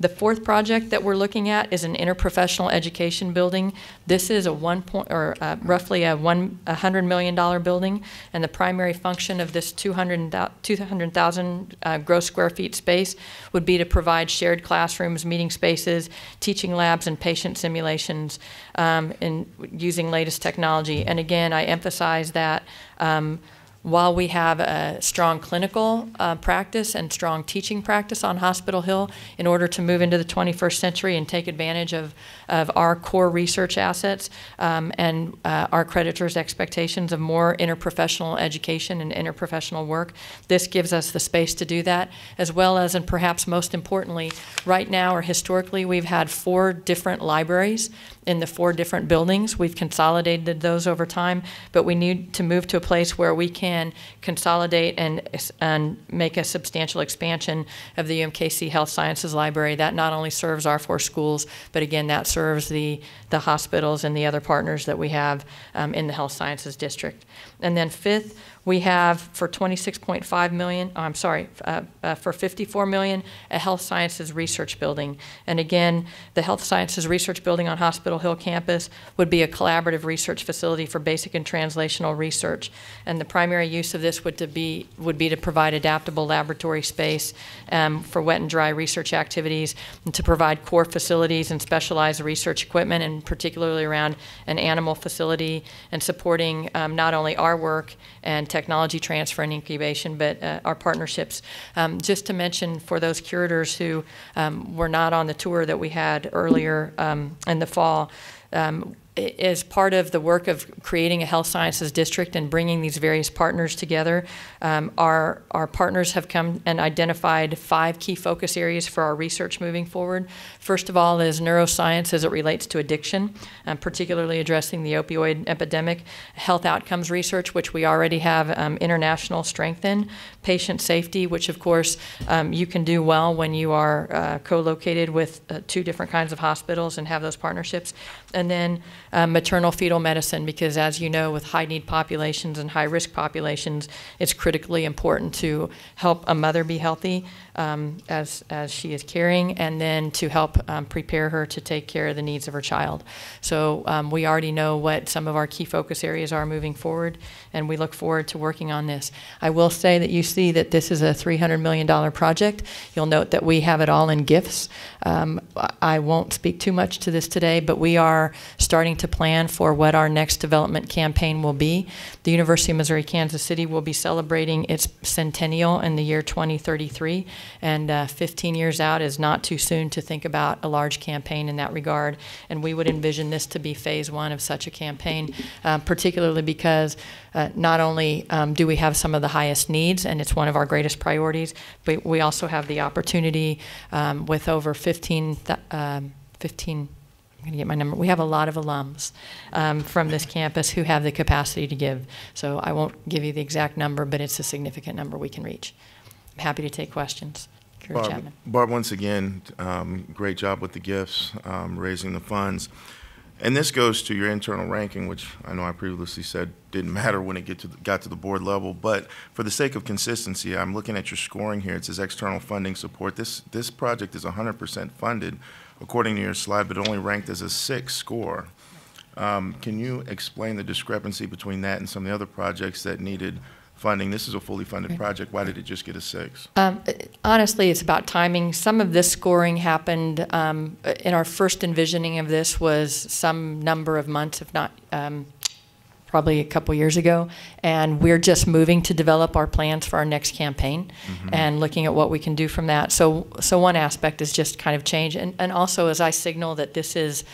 The fourth project that we're looking at is an interprofessional education building. This is a one point, or uh, roughly a one, hundred million dollar building, and the primary function of this 200,000 uh, gross square feet space would be to provide shared classrooms, meeting spaces, teaching labs, and patient simulations um, in using latest technology. And again, I emphasize that um, while we have a strong clinical uh, practice and strong teaching practice on Hospital Hill, in order to move into the 21st century and take advantage of, of our core research assets um, and uh, our creditors' expectations of more interprofessional education and interprofessional work, this gives us the space to do that, as well as, and perhaps most importantly, right now or historically, we've had four different libraries in the four different buildings. We've consolidated those over time, but we need to move to a place where we can consolidate and, and make a substantial expansion of the UMKC Health Sciences Library. That not only serves our four schools, but again, that serves the, the hospitals and the other partners that we have um, in the Health Sciences District. And then fifth, we have for 26.5 million, oh, I'm sorry, uh, uh, for 54 million, a health sciences research building. And again, the health sciences research building on Hospital Hill campus would be a collaborative research facility for basic and translational research. And the primary use of this would to be, would be to provide adaptable laboratory space um, for wet and dry research activities and to provide core facilities and specialized research equipment, and particularly around an animal facility and supporting um, not only our work and technology transfer and incubation, but uh, our partnerships. Um, just to mention for those curators who um, were not on the tour that we had earlier um, in the fall, um, as part of the work of creating a health sciences district and bringing these various partners together, um, our, our partners have come and identified five key focus areas for our research moving forward. First of all is neuroscience as it relates to addiction, um, particularly addressing the opioid epidemic, health outcomes research, which we already have um, international strength in, patient safety, which of course um, you can do well when you are uh, co-located with uh, two different kinds of hospitals and have those partnerships, and then um, maternal fetal medicine, because as you know, with high need populations and high risk populations, it's critically important to help a mother be healthy um, as, as she is carrying, and then to help um, prepare her to take care of the needs of her child. So um, we already know what some of our key focus areas are moving forward, and we look forward to working on this. I will say that you see that this is a $300 million project. You'll note that we have it all in gifts. Um, I won't speak too much to this today, but we are starting to plan for what our next development campaign will be. The University of Missouri Kansas City will be celebrating its centennial in the year 2033, and uh, 15 years out is not too soon to think about a large campaign in that regard. And we would envision this to be phase one of such a campaign, um, particularly because uh, not only um, do we have some of the highest needs, and it's one of our greatest priorities, but we also have the opportunity um, with over 15, th- um, 15 I'm going to get my number. We have a lot of alums um, from this campus who have the capacity to give. So I won't give you the exact number, but it's a significant number we can reach. Happy to take questions. Barb, Chatman. Barb, once again, um, great job with the gifts, um, raising the funds. And this goes to your internal ranking, which I know I previously said didn't matter when it get to, the- got to the board level. But for the sake of consistency, I'm looking at your scoring here. It says external funding support. This, this project is 100% funded according to your slide, but only ranked as a six score. Um, Can you explain the discrepancy between that and some of the other projects that needed funding? This is a fully funded project. Why did it just get a six? Um, honestly, it's about timing. Some of this scoring happened um, in our first envisioning of this was some number of months, if not um, probably a couple years ago, and we're just moving to develop our plans for our next campaign Mhm. and looking at what we can do from that. So, so one aspect is just kind of change, and, and also as I signal that this is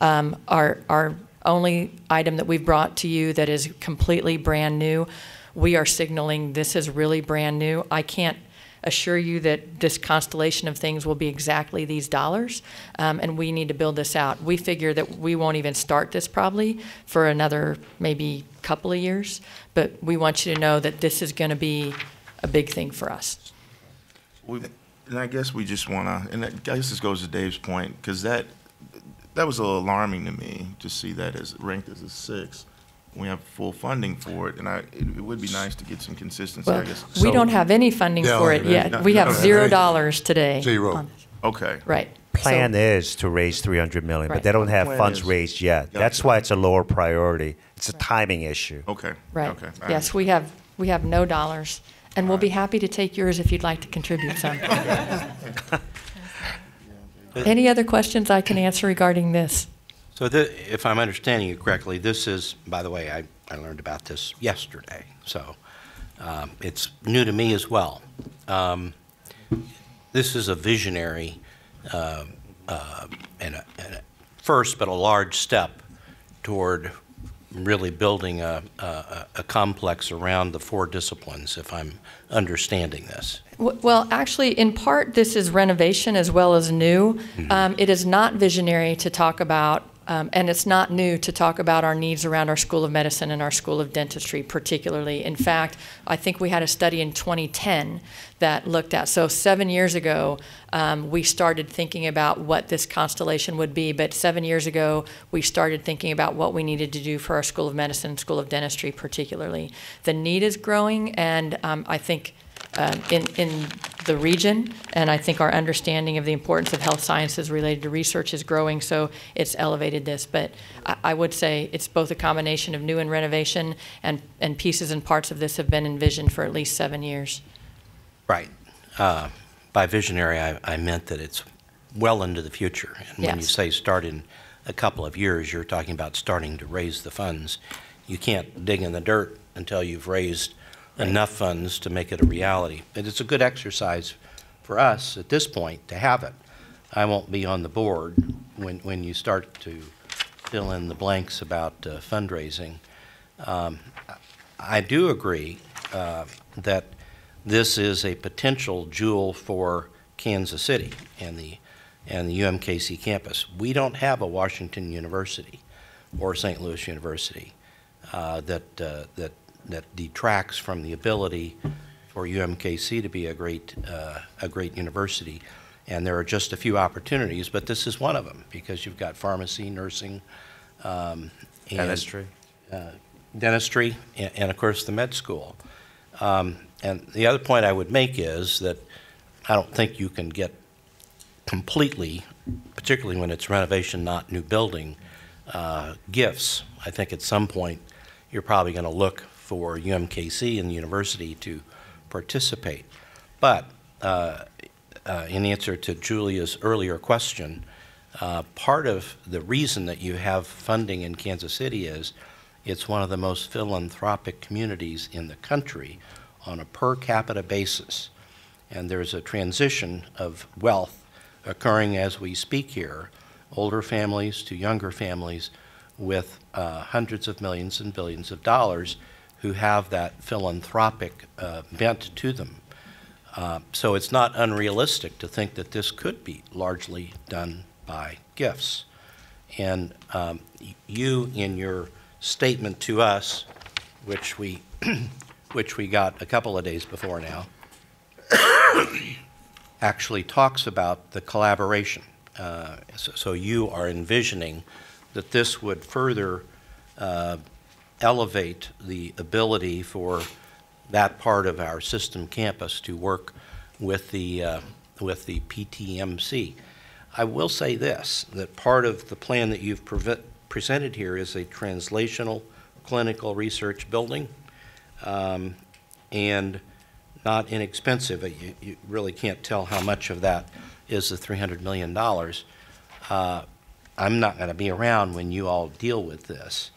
um, our our only item that we've brought to you that is completely brand new. We are signaling this is really brand new. I can't assure you that this constellation of things will be exactly these dollars, um, and we need to build this out. We figure that we won't even start this probably for another maybe couple of years, but we want you to know that this is going to be a big thing for us. We, and I guess we just want to, and I guess this goes to Dave's point, because that, that was a little alarming to me, to see that as ranked as a six. We have full funding for it, and I, it it would be nice to get some consistency, I Well, guess. we don't have any funding Yeah, for it no, yet. no, We no, have no, zero no. dollars today. Zero. on this. Okay. Right. Plan is to raise 300 million, but Right. they don't have Plan funds is- raised yet. Gotcha. That's why it's a lower priority. It's a timing issue. Okay. Right. Okay. I Yes, we have, we have no dollars, and we'll be happy to take yours if you'd like to contribute some. Any other questions I can answer regarding this? So the, if I'm understanding you correctly, this is, by the way, I, I learned about this yesterday, so um, it's new to me as well. Um, This is a visionary, uh, uh, and a, and a first, but a large step toward really building a, a, a complex around the four disciplines, if I'm understanding this. Well, actually, in part, this is renovation as well as new. Um, It is not visionary to talk about Um, and it's not new to talk about our needs around our School of Medicine and our School of Dentistry, particularly. In fact, I think we had a study in 2010 that looked at. So seven years ago, um, we started thinking about what this constellation would be. But seven years ago, we started thinking about what we needed to do for our School of Medicine and School of Dentistry, particularly. The need is growing, and um, I think um, in, in the region, and I think our understanding of the importance of health sciences related to research is growing, so it's elevated this. But I, I would say it's both a combination of new and renovation, and, and pieces and parts of this have been envisioned for at least seven years. Right. Uh, By visionary, I, I meant that it's well into the future. And when you say start in a couple of years, you're talking about starting to raise the funds. You can't dig in the dirt until you've raised enough funds to make it a reality. And it's a good exercise for us at this point to have it. I won't be on the board when, when you start to fill in the blanks about uh, fundraising. Um, I do agree uh, that this is a potential jewel for Kansas City and the, and the UMKC campus. We don't have a Washington University or St. Louis University uh, that, uh, that, that detracts from the ability for UMKC to be a great, uh, a great university. And there are just a few opportunities, but this is one of them because you've got pharmacy, nursing, um, and, Dentistry. uh, dentistry, and, and of course the med school. Um, and the other point I would make is that I don't think you can get completely, particularly when it's renovation, not new building, uh, gifts. I think at some point you're probably going to look for UMKC and the university to participate. But uh, uh, in answer to Julia's earlier question, uh, part of the reason that you have funding in Kansas City is it's one of the most philanthropic communities in the country on a per capita basis. And there's a transition of wealth occurring as we speak here, older families to younger families with uh, hundreds of millions and billions of dollars who have that philanthropic uh, bent to them. Uh, so it's not unrealistic to think that this could be largely done by gifts. And um, you, in your statement to us, which we, which we got a couple of days before now, actually talks about the collaboration. Uh, So so you are envisioning that this would further uh, elevate the ability for that part of our system campus to work with the, uh, with the TPMC. I will say this, that part of the plan that you've preve- presented here is a translational clinical research building, um, and not inexpensive. Uh, You, you really can't tell how much of that is the $300 million. Uh, I'm not going to be around when you all deal with this,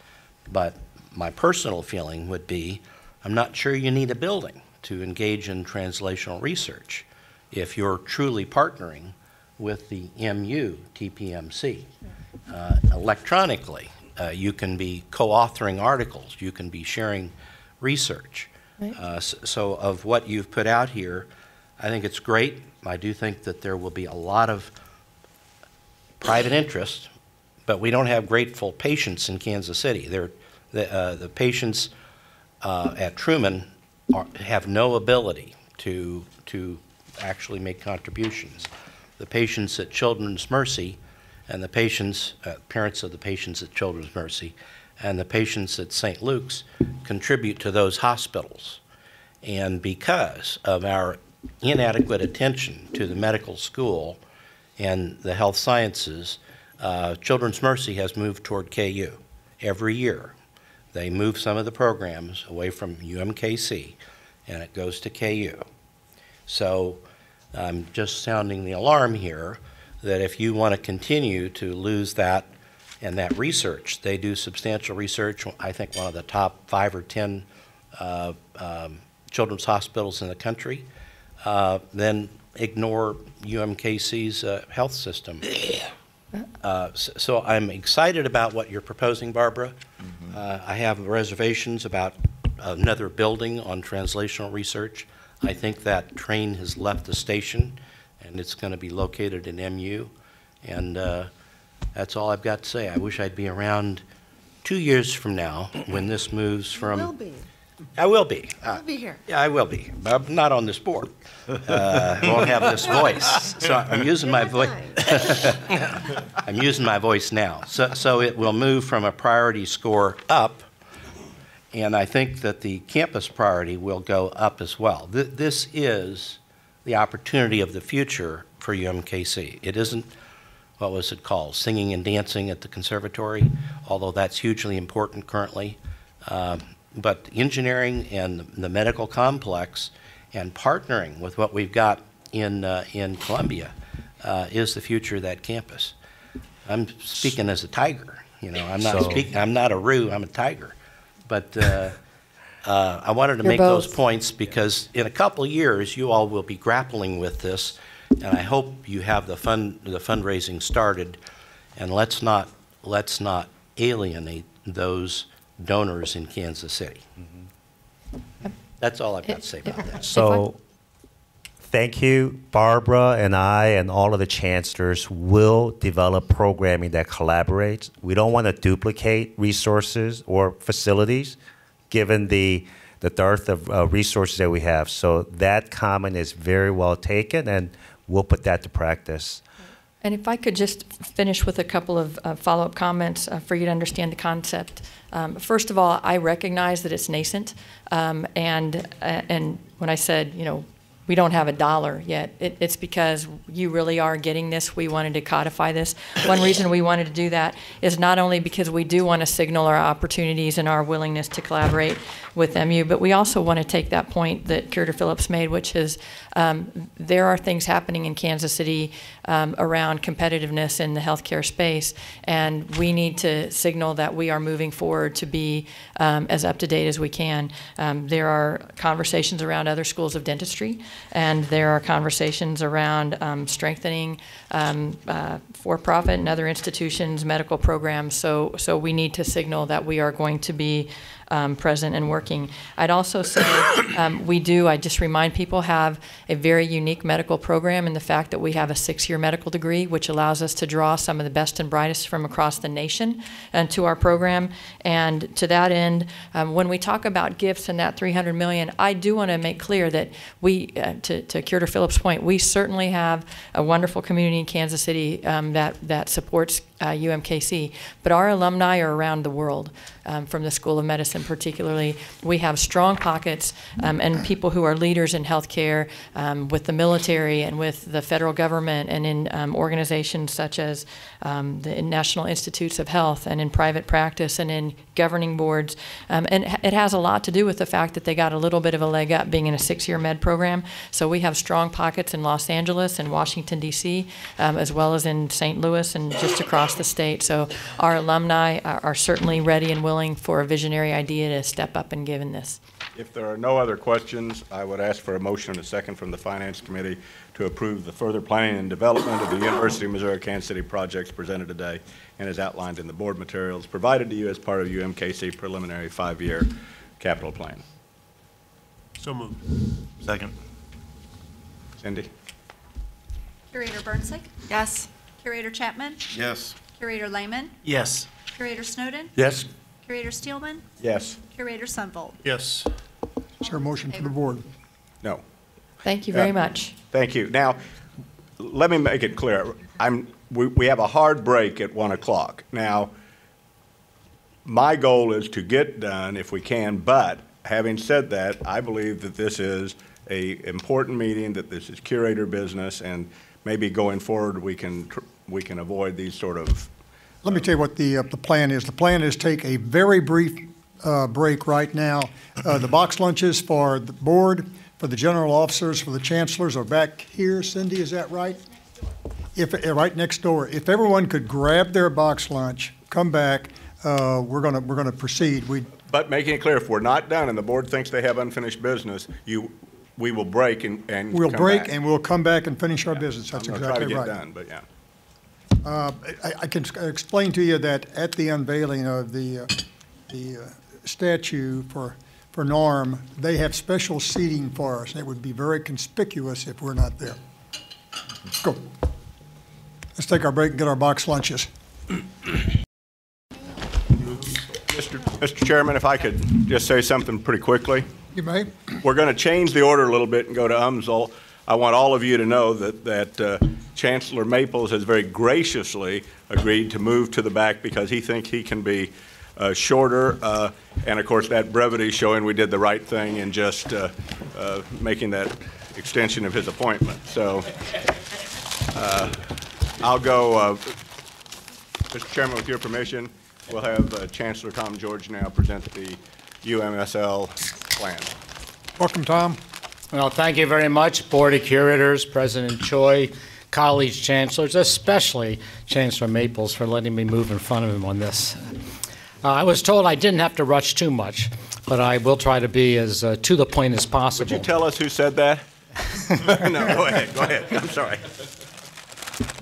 but my personal feeling would be, I'm not sure you need a building to engage in translational research if you're truly partnering with the MU TPMC. Uh, electronically, uh, you can be co-authoring articles, you can be sharing research. Right. Uh, s- So of what you've put out here, I think it's great. I do think that there will be a lot of private interest, but we don't have grateful patients in Kansas City. They're, the, uh, the patients uh, at Truman are, have no ability to, to actually make contributions. The patients at Children's Mercy and the patients, uh, parents of the patients at Children's Mercy and the patients at St. Luke's contribute to those hospitals. And because of our inadequate attention to the medical school and the health sciences, uh, Children's Mercy has moved toward KU every year. They move some of the programs away from UMKC, and it goes to KU. So I'm just sounding the alarm here that if you want to continue to lose that and that research, they do substantial research. I think one of the top five or 10 uh, um, children's hospitals in the country, uh, then ignore UMKC's uh, health system. Uh, s- So I'm excited about what you're proposing, Barbara. Uh, I have reservations about another building on translational research. I think that train has left the station, and it's going to be located in MU. And uh, That's all I've got to say. I wish I'd be around two years from now when this moves from. Will be. I will be. Uh, I'll be here. Yeah, I will be, I'm not on this board. Uh, I won't have this voice. So I'm using my voice. I'm using my voice now. So, so it will move from a priority score up, and I think that the campus priority will go up as well. Th- This is the opportunity of the future for UMKC. It isn't, what was it called, singing and dancing at the conservatory, although that's hugely important currently. Um, But engineering and the medical complex and partnering with what we've got in, uh, in Columbia uh, is the future of that campus. I'm speaking as a tiger, you know, I'm not So- speaking, I'm not a roo, I'm a tiger. But uh, uh, I wanted to You're make those points because in a couple of years, you all will be grappling with this, and I hope you have the fund, the fundraising started. And let's not, let's not alienate those donors in Kansas City. That's all I've got to say about that. So, thank you, Barbara and I and all of the chancellors will develop programming that collaborates. We don't want to duplicate resources or facilities, given the, the dearth of uh, resources that we have. So that comment is very well taken, and we'll put that to practice. And if I could just finish with a couple of uh, follow-up comments uh, for you to understand the concept. Um, First of all, I recognize that it's nascent, um, and, uh, and when I said, you know, we don't have a dollar yet, it, it's because you really are getting this. We wanted to codify this. One reason we wanted to do that is not only because we do want to signal our opportunities and our willingness to collaborate with MU, but we also want to take that point that Curator Phillips made, which is um, there are things happening in Kansas City um, around competitiveness in the healthcare space, and we need to signal that we are moving forward to be um, as up to date as we can. Um, there are conversations around other schools of dentistry, and there are conversations around um, strengthening um, uh, for-profit and other institutions, medical programs. So, so we need to signal that we are going to be um, present and working. I'd also say um, we do, I just remind people, have a very unique medical program in the fact that we have a six-year medical degree, which allows us to draw some of the best and brightest from across the nation and to our program. And to that end, um, when we talk about gifts and that 300 million, I do want to make clear that we, uh, to, to Curator Phillips' point, we certainly have a wonderful community in Kansas City um, that, that supports uh, UMKC, but our alumni are around the world, um, from the School of Medicine particularly. We have strong pockets um, and people who are leaders in healthcare um, with the military and with the federal government and in um, organizations such as um, the National Institutes of Health and in private practice and in governing boards. Um, and it has a lot to do with the fact that they got a little bit of a leg up being in a six-year med program. So we have strong pockets in Los Angeles and Washington, D.C., as well as in St. Louis and just across the state. So our alumni are, are certainly ready and willing for a visionary idea to step up and give in this. If there are no other questions, I would ask for a motion and a second from the Finance Committee to approve the further planning and development of the University of Missouri Kansas City projects presented today and as outlined in the board materials provided to you as part of UMKC preliminary five-year capital plan. So moved. Second. Cindy? Curator Burnsick? Yes. Curator Chatman? Yes. Curator Layman? Yes. Curator Snowden? Yes. Curator Steelman? Yes. Curator Sundvold? Yes. Is there a motion from the board? No. Thank you very Uh, much. Thank you. Now, let me make it clear. I'm, we, we have a hard break at 1 o'clock. Now, my goal is to get done if we can, but having said that, I believe that this is a important meeting, that this is curator business, and maybe going forward, we can, tr- we can avoid these sort of, Let me tell you what the, uh, the plan is. The plan is take a very brief uh, break right now. Uh, The box lunches for the board, for the general officers, for the chancellors are back here. Cindy, is that right? If, uh, right next door. If everyone could grab their box lunch, come back, uh, we're gonna, we're gonna proceed. We, but making it clear, if we're not done and the board thinks they have unfinished business, you, we will break and, and we'll come break back. and we'll come back and finish our business. That's I'm gonna try to exactly get right. done, but yeah. Uh, I I can explain to you that at the unveiling of the, uh, the uh, statue for, for Norm, they have special seating for us, and it would be very conspicuous if we're not there. Go. Let's take our break and get our box lunches. Mr. Mr. Chairman, if I could just say something pretty quickly. You may. We're going to change the order a little bit and go to UMSL. I want all of you to know that, that uh, Chancellor Maples has very graciously agreed to move to the back because he thinks he can be uh, shorter. uh, And of course, that brevity showing we did the right thing in just uh, uh, making that extension of his appointment. So uh, I'll go, Mr. Chairman, with your permission, we'll have Chancellor Tom George now present the UMSL plan. Welcome, Tom. Well, thank you very much, Board of Curators, President Choi, colleagues, chancellors, especially Chancellor Maples for letting me move in front of him on this. Uh, I was told I didn't have to rush too much, but I will try to be as uh, to the point as possible. Would you tell us who said that? No, go ahead, go ahead. I'm sorry.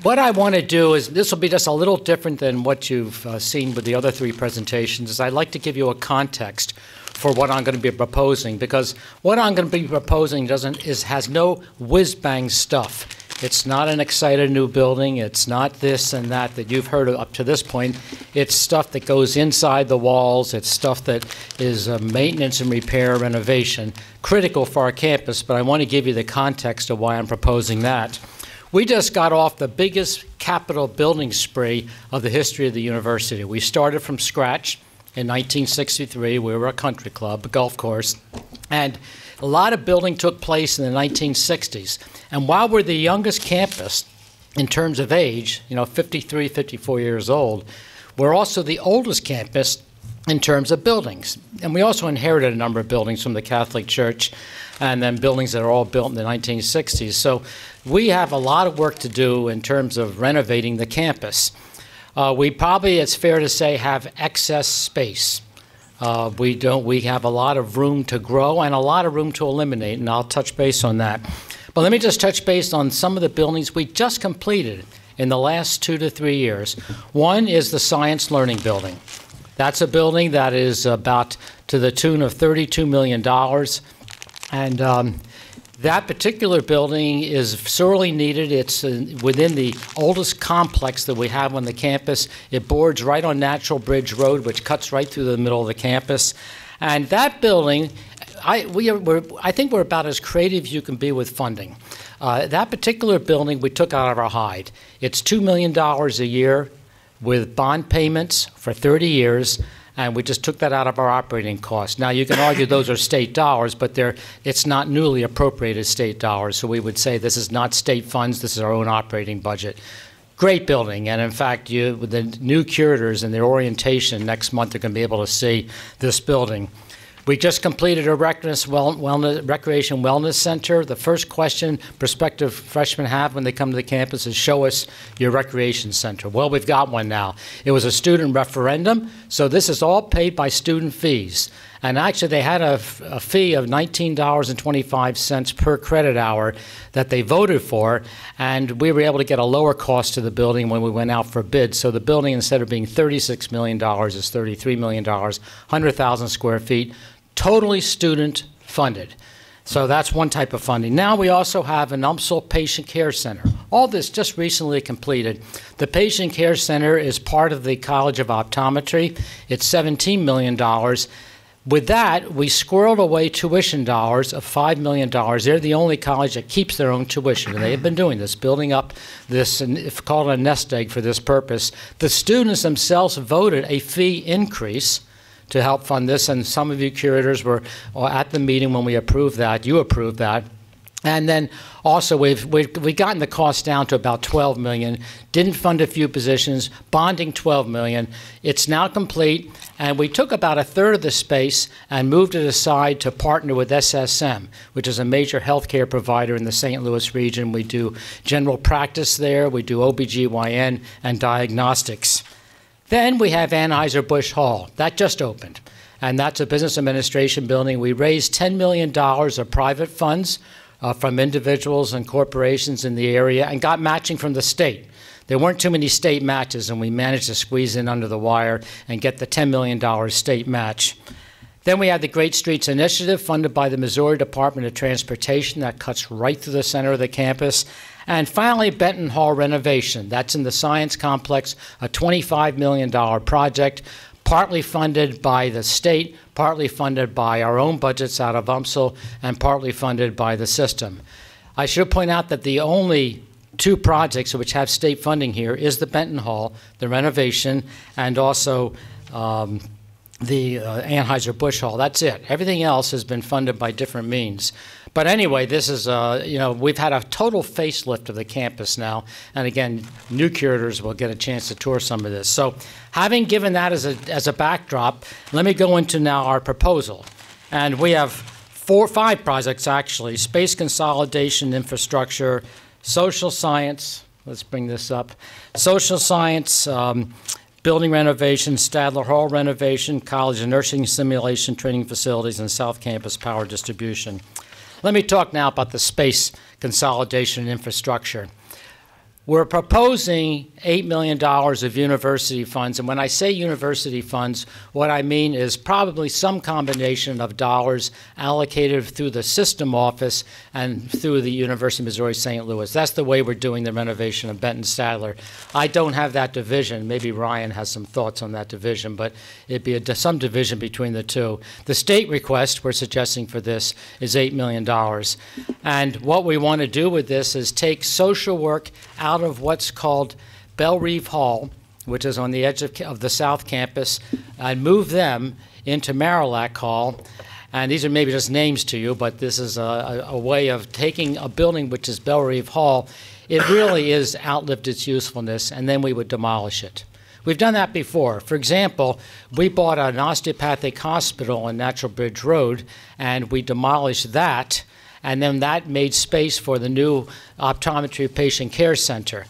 What I want to do is, this will be just a little different than what you've uh, seen with the other three presentations, is I'd like to give you a context for what I'm going to be proposing, because what I'm going to be proposing doesn't, is, has no whiz-bang stuff. It's not an excited new building, it's not this and that that you've heard up to this point. It's stuff that goes inside the walls, it's stuff that is maintenance and repair renovation, critical for our campus, but I want to give you the context of why I'm proposing that. We just got off the biggest capital building spree of the history of the university. We started from scratch in 1963. We were a country club, a golf course, and a lot of building took place in the 1960s. And while we're the youngest campus in terms of age, you know, 53, 54 years old, we're also the oldest campus in terms of buildings. And we also inherited a number of buildings from the Catholic Church and then buildings that are all built in the 1960s. So we have a lot of work to do in terms of renovating the campus. Uh, we probably, it's fair to say, have excess space. Uh, we don't. We have a lot of room to grow and a lot of room to eliminate, and I'll touch base on that. But let me just touch base on some of the buildings we just completed in the last two to three years. One is the Science Learning Building. That's a building that is about to the tune of $32 million. And um, that particular building is sorely needed. It's uh, within the oldest complex that we have on the campus. It boards right on Natural Bridge Road, which cuts right through the middle of the campus. And that building, I, we are, I think we're about as creative as you can be with funding. Uh, that particular building we took out of our hide. It's $2 million a year with bond payments for 30 years, and we just took that out of our operating costs. Now, you can argue those are state dollars, but they're, it's not newly appropriated state dollars, so we would say this is not state funds, this is our own operating budget. Great building, and in fact, you, the new curators and their orientation next month, they're going to be able to see this building. We just completed a recreation wellness, recreation wellness center. The first question prospective freshmen have when they come to the campus is show us your recreation center. Well, we've got one now. It was a student referendum, so this is all paid by student fees. And actually, they had a, a fee of $19.25 per credit hour that they voted for, and we were able to get a lower cost to the building when we went out for bid. So the building, instead of being $36 million, is $33 million, 100,000 square feet, totally student funded. So that's one type of funding. Now we also have an UMSL Patient Care Center. All this just recently completed. The Patient Care Center is part of the College of Optometry. It's $17 million. With that, we squirreled away tuition dollars of $5 million. They're the only college that keeps their own tuition, and they have been doing this, building up this, if called a nest egg for this purpose. The students themselves voted a fee increase to help fund this, and some of you curators were uh, at the meeting when we approved that. You approved that. And then also we've, we've, we've gotten the cost down to about 12 million. Didn't fund a few positions, bonding 12 million. It's now complete, and we took about a third of the space and moved it aside to partner with SSM, which is a major healthcare provider in the St. Louis region. We do general practice there, we do OBGYN and diagnostics. Then we have Anheuser-Busch Hall. That just opened. And that's a business administration building. We raised $10 million of private funds uh, from individuals and corporations in the area and got matching from the state. There weren't too many state matches, and we managed to squeeze in under the wire and get the $10 million state match. Then we have the Great Streets Initiative funded by the Missouri Department of Transportation that cuts right through the center of the campus. And finally, Benton Hall renovation. That's in the Science Complex, a $25 million project, partly funded by the state, partly funded by our own budgets out of UMSL, and partly funded by the system. I should point out that the only two projects which have state funding here is the Benton Hall, the renovation, and also um, the uh, Anheuser-Busch Hall. That's it. Everything else has been funded by different means. But anyway, this is, uh, you know, we've had a total facelift of the campus now. And again, new curators will get a chance to tour some of this. So having given that as a, as a backdrop, let me go into now our proposal. And we have four, five projects actually, space consolidation infrastructure, social science, let's bring this up, social science, um, building renovation, Stadler Hall renovation, college and nursing simulation training facilities, and South Campus power distribution. Let me talk now about the space consolidation infrastructure. We're proposing $8 million of university funds, and when I say university funds, what I mean is probably some combination of dollars allocated through the system office and through the University of Missouri St. Louis. That's the way we're doing the renovation of Benton Stadler. I don't have that division. Maybe Ryan has some thoughts on that division, but it'd be a, some division between the two. The state request we're suggesting for this is $8 million. And what we want to do with this is take social work out of what's called Bellerive Hall, which is on the edge of, of the South Campus, and move them into Marillac Hall. And these are maybe just names to you, but this is a, a, a way of taking a building which is Bellerive Hall. It really is outlived its usefulness, and then we would demolish it. We've done that before. For example, we bought an osteopathic hospital on Natural Bridge Road, and we demolished that and then that made space for the new optometry patient care center.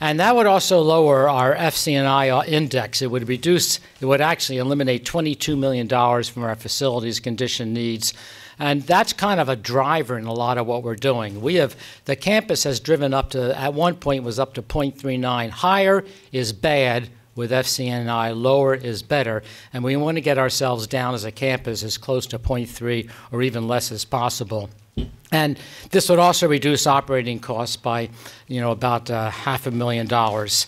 And that would also lower our FCNI index. It would reduce, it would actually eliminate $22 million from our facilities condition needs. And that's kind of a driver in a lot of what we're doing. We have, the campus has driven up to, at one point was up to 0.39. Higher is bad with FCNI, lower is better. And we want to get ourselves down as a campus as close to 0.3 or even less as possible. And this would also reduce operating costs by, you know, about uh, half a million dollars.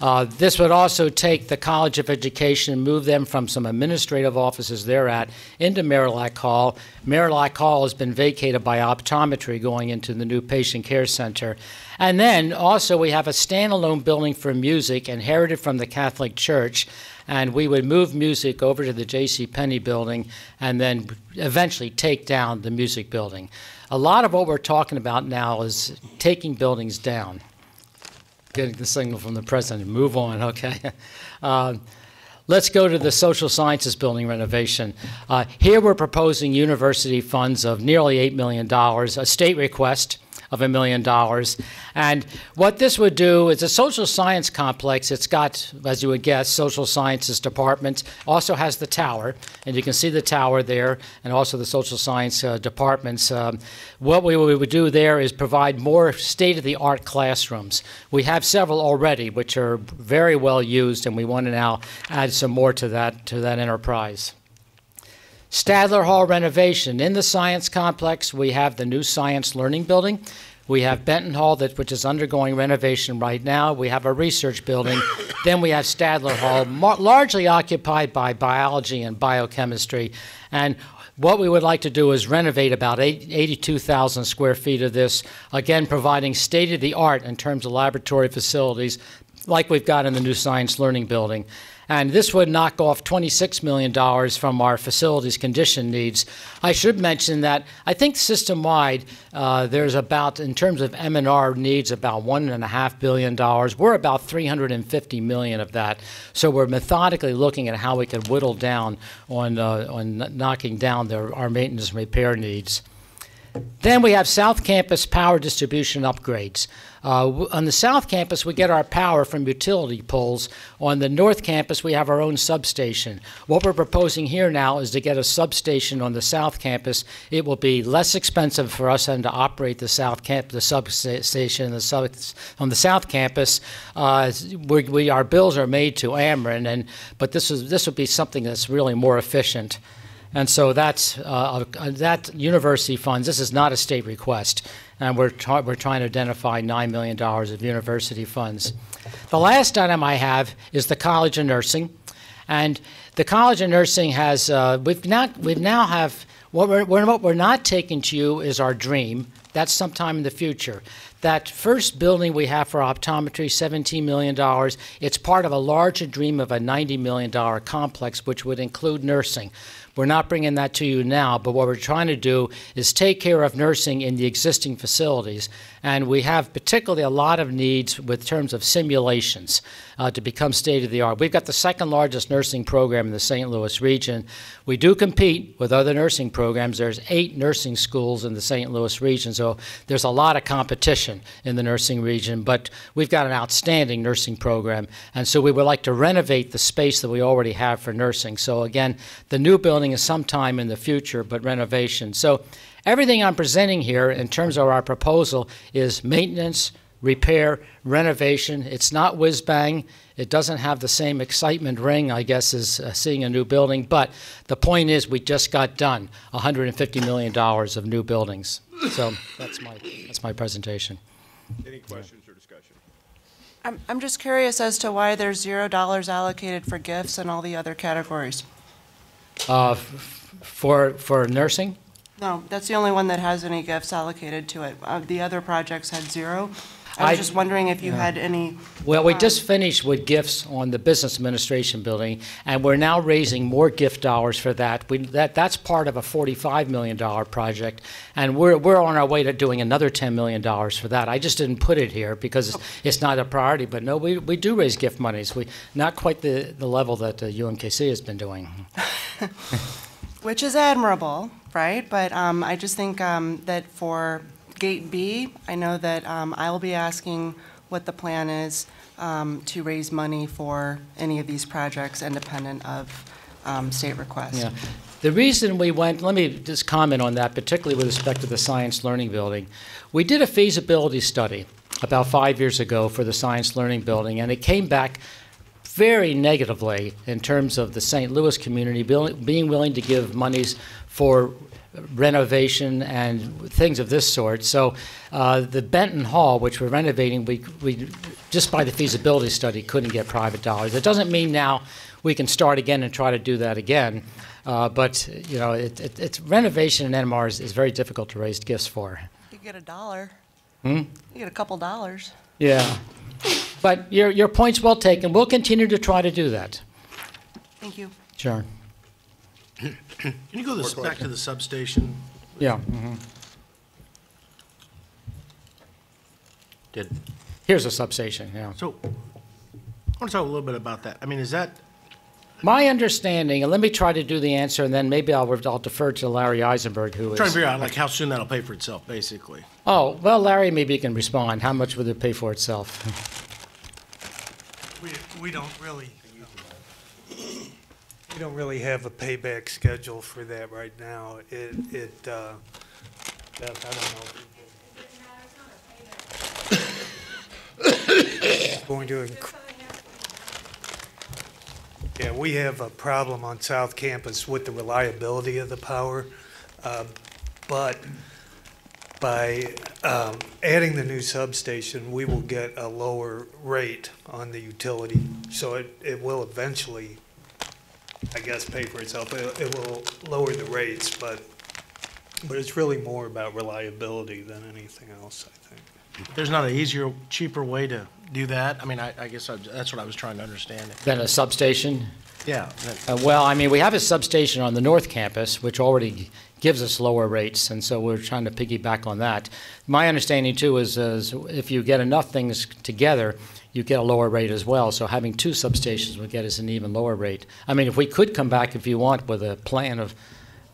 Uh, this would also take the College of Education and move them from some administrative offices they're at into Marillac Hall. Marillac Hall has been vacated by optometry going into the new patient care center. And then also we have a standalone building for music inherited from the Catholic Church and we would move music over to the J.C. Penney building and then eventually take down the music building. A lot of what we're talking about now is taking buildings down. Getting the signal from the president. Move on, okay? Uh, let's go to the social sciences building renovation. Uh, here we're proposing university funds of nearly $8 million, a state request of a million dollars. And what this would do is a social science complex. It's got, as you would guess, social sciences departments. Also has the tower, and you can see the tower there, and also the social science uh, departments. Um, what we, we would do there is provide more state-of-the-art classrooms. We have several already, which are very well used, and we want to now add some more to that to that enterprise. Stadler Hall renovation. In the science complex, we have the new science learning building. We have Benton Hall, that, which is undergoing renovation right now. We have a research building. then we have Stadler Hall, largely occupied by biology and biochemistry. And what we would like to do is renovate about 82,000 square feet of this, again, providing state of the art in terms of laboratory facilities, like we've got in the new science learning building. And this would knock off $26 million from our facilities condition needs. I should mention that I think system-wide, uh, there's about, in terms of M&R needs, about $1.5 billion. We're about 350 million of that. So we're methodically looking at how we can whittle down on, uh, on knocking down our maintenance and repair needs. Then we have South Campus power distribution upgrades. Uh, on the South Campus, we get our power from utility poles. On the North Campus, we have our own substation. What we're proposing here now is to get a substation on the South Campus. It will be less expensive for us than to operate the South Camp, the substation the sub, on the South Campus. Uh, we, our bills are made to Ameren, and but this is this would be something that's really more efficient. And so that's uh, that university funds. This is not a state request, and we're, we're trying to identify $9 million of university funds. The last item I have is the College of Nursing. And the College of Nursing has, uh, we've not, we've now have, what we're, we're- what we're not taking to you is our dream. That's sometime in the future. That first building we have for optometry, $17 million, it's part of a larger dream of a $90 million complex, which would include nursing. We're not bringing that to you now, but what we're trying to do is take care of nursing in the existing facilities. And we have particularly a lot of needs with terms of simulations uh, to become state of the art. We've got the second largest nursing program in the St. Louis region. We do compete with other nursing programs. There's eight nursing schools in the St. Louis region, so there's a lot of competition in the nursing region, but we've got an outstanding nursing program. And so we would like to renovate the space that we already have for nursing. So again, the new building is sometime in the future, but renovation. So everything I'm presenting here in terms of our proposal is maintenance, repair, renovation. It's not whiz bang. It doesn't have the same excitement ring, I guess, as uh, seeing a new building. But the point is, we just got done $150 million of new buildings. So that's my, that's my presentation. Any questions or discussion? I'm, I'm just curious as to why there's zero dollars allocated for gifts and all the other categories. Uh, for, for nursing? No, that's the only one that has any gifts allocated to it. Uh, The other projects had zero. I I- was just wondering if you had any, Well, we um, just finished with gifts on the business administration building, and we're now raising more gift dollars for that. We, that, that's part of a $45 million project, and we're, we're on our way to doing another $10 million for that. I just didn't put it here because it's not a priority, but no, we, we do raise gift monies. We, not quite the, the level that uh, UMKC has been doing. which is admirable, right? But um, I just think um, that for Gate B, I know that um, I will be asking what the plan is um, to raise money for any of these projects independent of um, state requests. Yeah. The reason we went, let me just comment on that, particularly with respect to the Science Learning Building. We did a feasibility study about five years ago for the Science Learning Building, and it came back very negatively in terms of the St. Louis community being willing to give monies for renovation and things of this sort. So uh, the Benton Hall, which we're renovating, we, we, just by the feasibility study, couldn't get private dollars. It doesn't mean now we can start again and try to do that again. Uh, but, you know, it, it, it's renovation in M&R is, is very difficult to raise gifts for. You get a dollar, Hmm? you get a couple dollars. Yeah. But your, your point's well taken. We'll continue to try to do that. Thank you. Sure. Can you go this, back to the substation? Yeah. mhm. Did, Here's a substation, yeah. so, I want to talk a little bit about that. I mean, is that, My understanding, and let me try to do the answer, and then maybe I'll, I'll defer to Larry Eisenberg, who is. trying to figure out like how soon that'll pay for itself, basically? Oh, well, Larry maybe can respond. How much would it pay for itself? We, we don't really, we don't really have a payback schedule for that right now. It, it, uh, Beth, I don't know. Going to, yeah, we have a problem on South Campus with the reliability of the power. uh, But by um, adding the new substation, we will get a lower rate on the utility. So it, it will eventually, I guess, pay for itself. It, it will lower the rates, but, but it's really more about reliability than anything else, I think. There's not an easier, cheaper way to do that? I mean, I, I guess I- that's what I was trying to understand. Than a substation? Yeah. Uh, Well, I mean, we have a substation on the north campus, which already gives us lower rates, and so we're trying to piggyback on that. My understanding, too, is, is if you get enough things together, you get a lower rate as well. So having two substations would get us an even lower rate. I mean, if we could come back, if you want, with a plan of.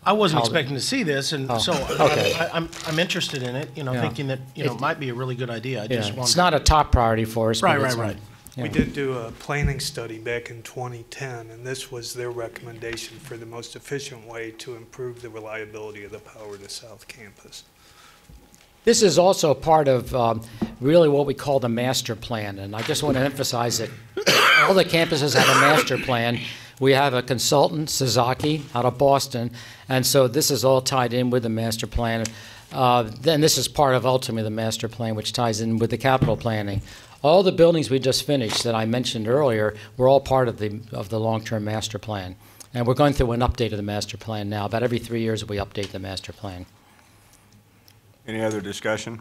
I wasn't how expecting to see this, and Oh, so okay. I, I'm, I'm interested in it, you know, Yeah. thinking that, you know, It- it might be a really good idea. I Yeah, just wanted. it's not a top priority for us. Right, right, right. yeah. We did do a planning study back in 2010, and this was their recommendation for the most efficient way to improve the reliability of the power to South Campus. This is also part of um, really what we call the master plan, and I just want to emphasize that all the campuses have a master plan. We have a consultant, Sasaki, out of Boston, and so this is all tied in with the master plan. uh, then this is part of ultimately the master plan, which ties in with the capital planning. All the buildings we just finished that I mentioned earlier were all part of the, of the long-term master plan. And we're going through an update of the master plan now. About every three years, we update the master plan. Any other discussion?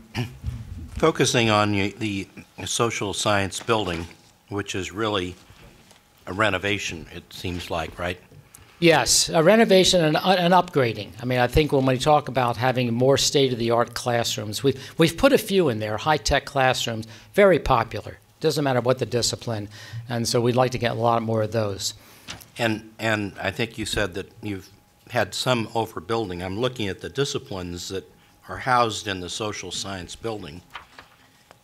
Focusing on the, the social science building, which is really a renovation, it seems like, right? Yes, a renovation and uh, an upgrading. I mean, I think when we talk about having more state-of-the-art classrooms, we've, we've put a few in there, high-tech classrooms, very popular. Doesn't matter what the discipline. And so we'd like to get a lot more of those. And, and I think you said that you've had some overbuilding. I'm looking at the disciplines that are housed in the social science building.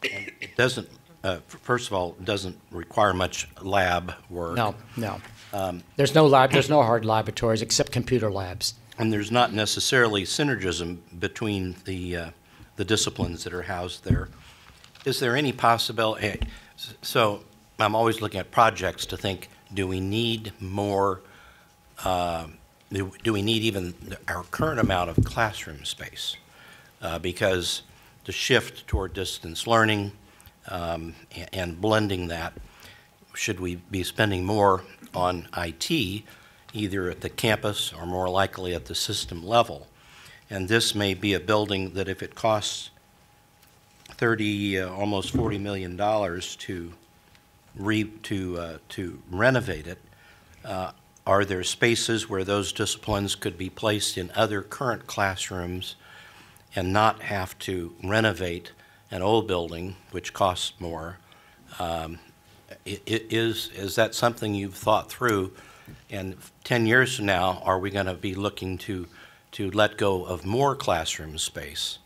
And it doesn't, uh, first of all, it doesn't require much lab work. No, no. Um, There's no lab, there's no hard laboratories except computer labs. And there's not necessarily synergism between the, uh, the disciplines that are housed there. Is there any possibility, so I'm always looking at projects to think, do we need more, uh, do do we need even our current amount of classroom space? Uh, Because the shift toward distance learning um, and blending that, should we be spending more on IT, either at the campus or more likely at the system level? And this may be a building that if it costs 30, uh, almost 40 million dollars to re, to, uh, to renovate it, uh, are there spaces where those disciplines could be placed in other current classrooms and not have to renovate an old building, which costs more? Um, Is, is that something you've thought through? And 10 years from now, are we going to be looking to, to let go of more classroom space?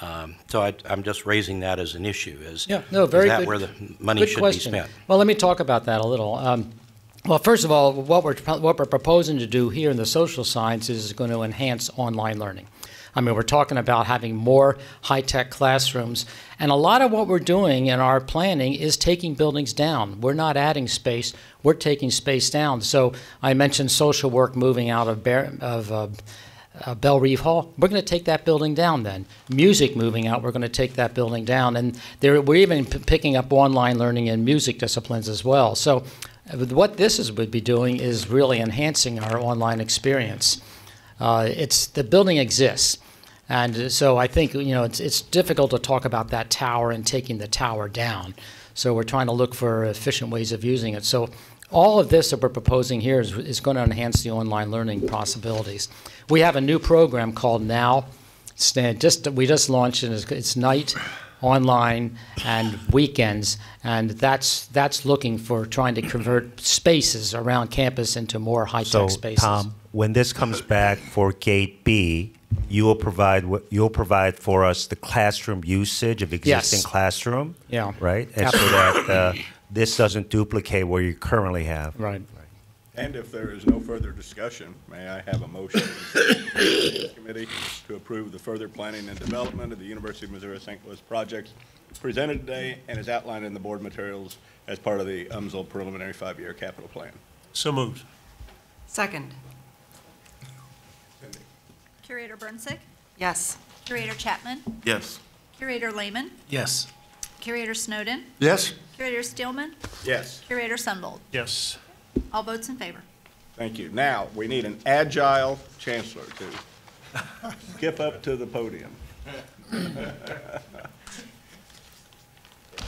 Um, So I, I'm just raising that as an issue, is, Yeah, no, very is that good- where the money good should be spent? Well, let me talk about that a little. Um, Well, first of all, what we're, what we're proposing to do here in the social sciences is going to enhance online learning. I mean, we're talking about having more high-tech classrooms, and a lot of what we're doing in our planning is taking buildings down. We're not adding space, we're taking space down. So I mentioned social work moving out of, Bear, of uh, uh, Bellerive Hall. We're going to take that building down then. Music moving out, we're going to take that building down. And there, we're even picking up online learning in music disciplines as well. So uh, what this is, would be doing is really enhancing our online experience. Uh, it's, the building exists. And so I think, you know, it's, it's difficult to talk about that tower and taking the tower down. So we're trying to look for efficient ways of using it. So all of this that we're proposing here is, is going to enhance the online learning possibilities. We have a new program called Now. Just, we just launched it. It's, it's night, online, and weekends. And that's, that's looking for trying to convert spaces around campus into more high-tech spaces. Tom, when this comes back for Gate B, you will provide, what you'll provide for us the classroom usage of existing Yes. classroom? Yeah. Right? And so that uh, this doesn't duplicate what you currently have? Right. And if there is no further discussion, may I have a motion committee to approve the further planning and development of the University of Missouri St. Louis projects presented today and is outlined in the board materials as part of the UMSL preliminary five-year capital plan? So moved. Second. Curator Brncic, Yes. Curator Chatman, Yes. Curator Layman, Yes. Curator Snowden, Yes? Curator Steelman, Yes. Curator Sundvold. Yes. All votes in favor. Thank you. Now, we need an agile chancellor to skip up to the podium.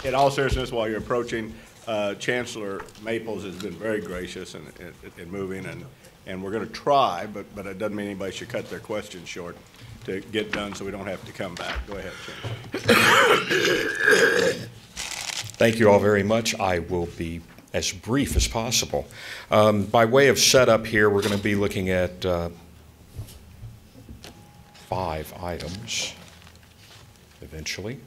In all seriousness, while you're approaching, uh, Chancellor Maples has been very gracious in, in- in moving, and, and we're going to try, but, but it doesn't mean anybody should cut their questions short to get done so we don't have to come back. Go ahead, Chancellor. Thank you all very much. I will be as brief as possible. Um, By way of setup here, we're going to be looking at uh, five items eventually.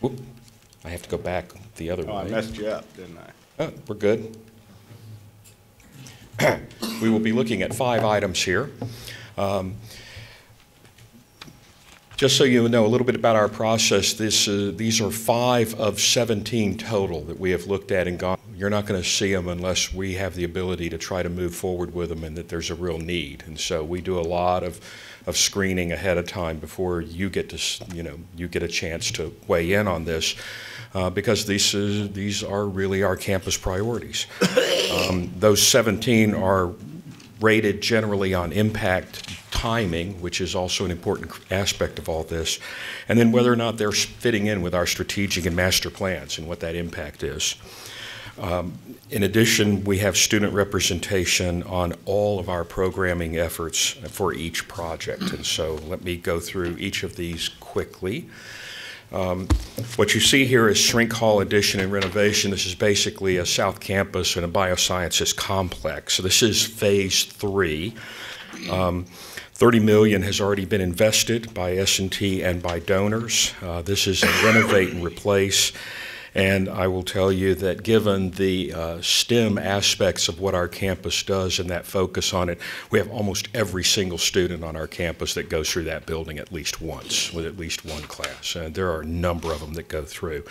Whoop, I have to go back the other way. Oh, I messed you up, didn't I? Oh, We're good. We will be looking at five items here. Um, Just so you know a little bit about our process, this, uh, these are five of 17 total that we have looked at and gone, You're not going to see them unless we have the ability to try to move forward with them and that there's a real need. And so we do a lot of, of screening ahead of time before you get to, you know, you get a chance to weigh in on this, uh, because these, is- these are really our campus priorities. Um, Those 17 are rated generally on impact timing, which is also an important aspect of all this, and then whether or not they're fitting in with our strategic and master plans and what that impact is. Um, In addition, we have student representation on all of our programming efforts for each project. And so let me go through each of these quickly. Um, What you see here is Schrenk Hall addition and renovation. This is basically a South Campus and a biosciences complex. So this is Phase Three. Um, 30 million has already been invested by S&T and by donors. Uh, This is a renovate and replace. And I will tell you that given the uh, STEM aspects of what our campus does and that focus on it, we have almost every single student on our campus that goes through that building at least once, with at least one class. And there are a number of them that go through.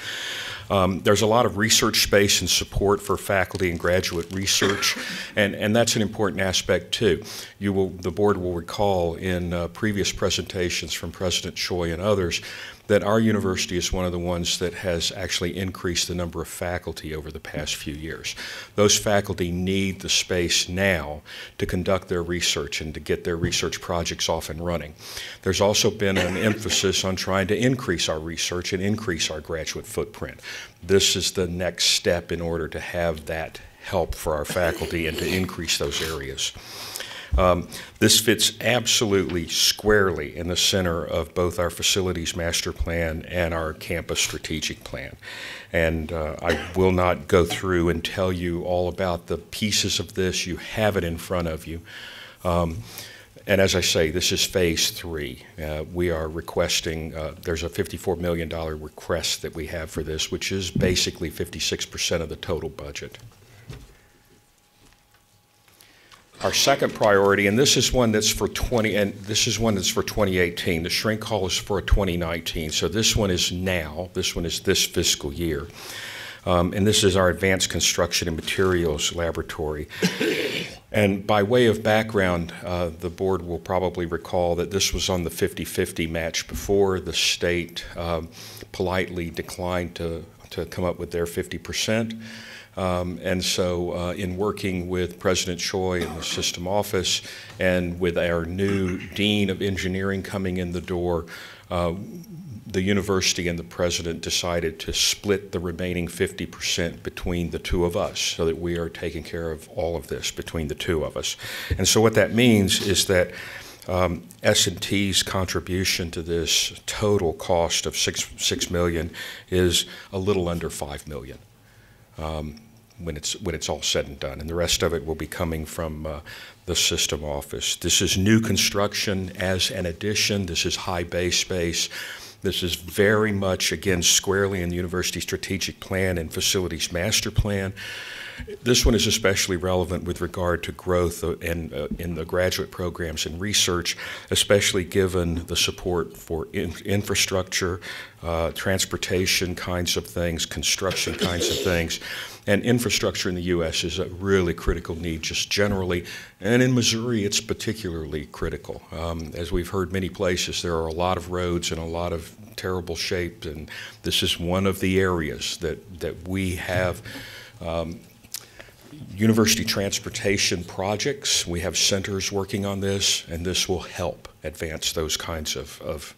Um, There's a lot of research space and support for faculty and graduate research, and, and that's an important aspect too. You will, the board will recall in uh, previous presentations from President Choi and others that our university is one of the ones that has actually increased the number of faculty over the past few years. Those faculty need the space now to conduct their research and to get their research projects off and running. There's also been an emphasis on trying to increase our research and increase our graduate footprint. This is the next step in order to have that help for our faculty and to increase those areas. Um, This fits absolutely squarely in the center of both our facilities master plan and our campus strategic plan. And uh, I will not go through and tell you all about the pieces of this. You have it in front of you. Um, And as I say, this is phase three. Uh, We are requesting, uh, there's a $54 million request that we have for this, which is basically 56% of the total budget. Our second priority, and this is one that's for 20, and this is one that's for 2018. The Schrenk hall is for 2019, so this one is now. This one is this fiscal year. Um, and this is our Advanced Construction and Materials Laboratory. And by way of background, uh, the board will probably recall that this was on the 50-50 match before. The state um, politely declined to, to come up with their 50 percent. Um, And so, uh, in working with President Choi and the system office, and with our new dean of engineering coming in the door, uh, the university and the president decided to split the remaining 50% between the two of us, so that we are taking care of all of this between the two of us. And so, what that means is that um, S&T's contribution to this total cost of six six million is a little under five million um, when it's when it's all said and done, and the rest of it will be coming from uh, the system office. This is new construction as an addition. This is high bay space. This is very much again squarely in the university strategic plan and facilities master plan. This one is especially relevant with regard to growth uh, in, uh, in the graduate programs and research, especially given the support for in- infrastructure, uh, transportation kinds of things, construction kinds of things. And infrastructure in the U.S. is a really critical need, just generally. And in Missouri, it's particularly critical. Um, as we've heard many places, there are a lot of roads in a lot of terrible shape, and this is one of the areas that, that we have. Um, university transportation projects. We have centers working on this, and this will help advance those kinds of, of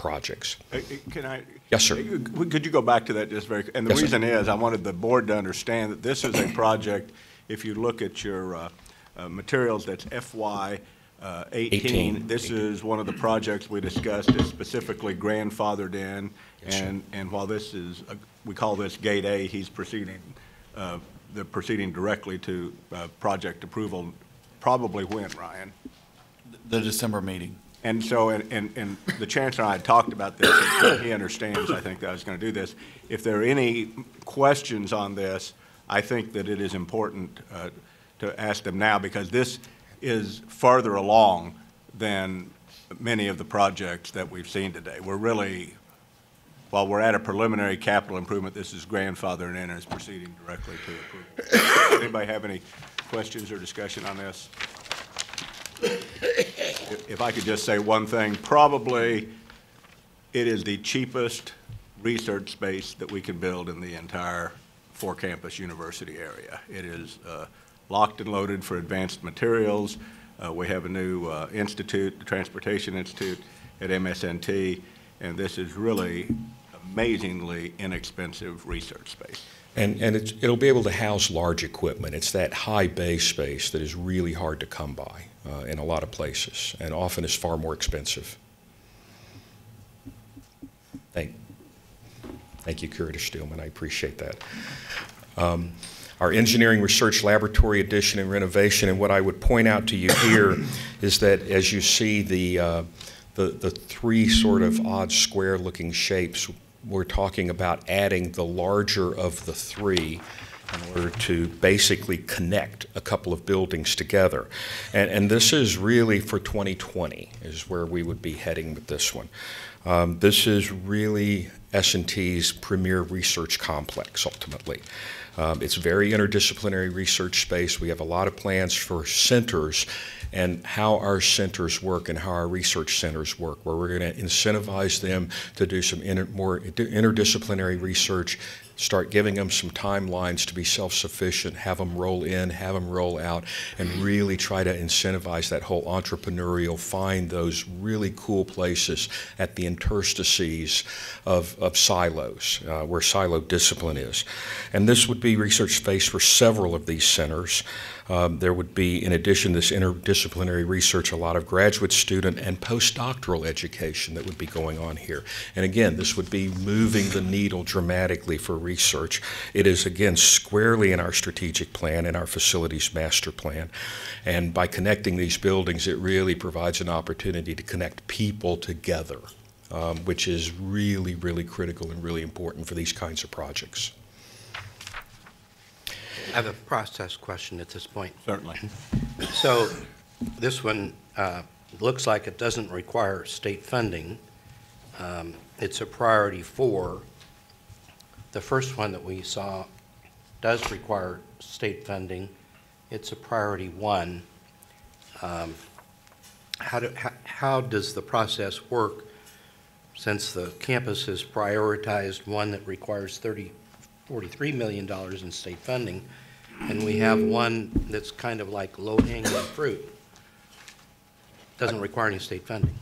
projects. Uh, uh, Can I? Yes, sir. Uh, Could you go back to that just very, and the Yes, sir. reason is, I wanted the board to understand that this is a project, if you look at your uh, uh, materials, that's FY uh, 18. 18. This is one of the projects we discussed is specifically grandfathered in. Yes, sir. And, and while this is, uh, we call this Gate A, he's proceeding, uh, they're proceeding directly to uh, project approval, probably when, Ryan? The December meeting. And so, and, and, and the chancellor and I had talked about this, he understands, I think, that I was gonna do this. If there are any questions on this, I think that it is important, uh, to ask them now, because this is farther along than many of the projects that we've seen today. We're really while we're at a preliminary capital improvement, this is grandfathered in and is proceeding directly to approval. Anybody have any questions or discussion on this? If I could just say one thing, probably it is the cheapest research space that we can build in the entire four-campus university area. It is uh, locked and loaded for advanced materials. Uh, We have a new uh, institute, the Transportation Institute at MS&T, and this is really amazingly inexpensive research space. And, and it's, it'll be able to house large equipment. It's that high bay space that is really hard to come by uh, in a lot of places, and often is far more expensive. Thank, thank you, Curator Steelman. I appreciate that. Um, our engineering research laboratory addition and renovation, and what I would point out to you here is that as you see the, uh, the, the three sort of odd square looking shapes, we're talking about adding the larger of the three in order to basically connect a couple of buildings together. And, and this is really for 2020 is where we would be heading with this one. Um, this is really S&T's premier research complex ultimately. Um, it's very interdisciplinary research space. We have a lot of plans for centers and how our centers work and how our research centers work, where we're going to incentivize them to do some inter more interdisciplinary research, start giving them some timelines to be self-sufficient, have them roll in, have them roll out, and really try to incentivize that whole entrepreneurial, find those really cool places at the interstices of, of silos, uh, where silo discipline is. And this would be research space for several of these centers. Um, there would be, in addition to this interdisciplinary research, a lot of graduate student and postdoctoral education that would be going on here. And again, this would be moving the needle dramatically for research. It is, again, squarely in our strategic plan and our facilities master plan. And by connecting these buildings, it really provides an opportunity to connect people together, um, which is really, really critical and really important for these kinds of projects. I have a process question at this point. Certainly. So this one uh, looks like it doesn't require state funding. Um, It's a priority four. The first one that we saw does require state funding. It's a priority one. Um, How do, how- how does the process work since the campus has prioritized one that requires 30, $43 million in state funding, and we have one that's kind of like low-hanging fruit? Doesn't require any state funding.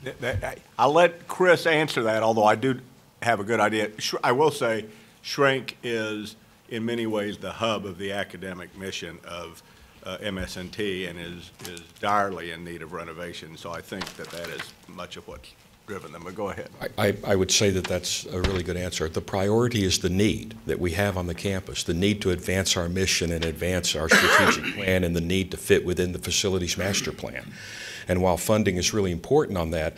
I'll let Chris answer that, although I do have a good idea. I will say, Schrenk is in many ways the hub of the academic mission of uh, MS&T and is, is direly in need of renovation. So I think that that is much of what's driven them. But go ahead. I, I would say that that's a really good answer. The priority is the need that we have on the campus, the need to advance our mission and advance our strategic plan, and the need to fit within the facilities master plan. And while funding is really important on that,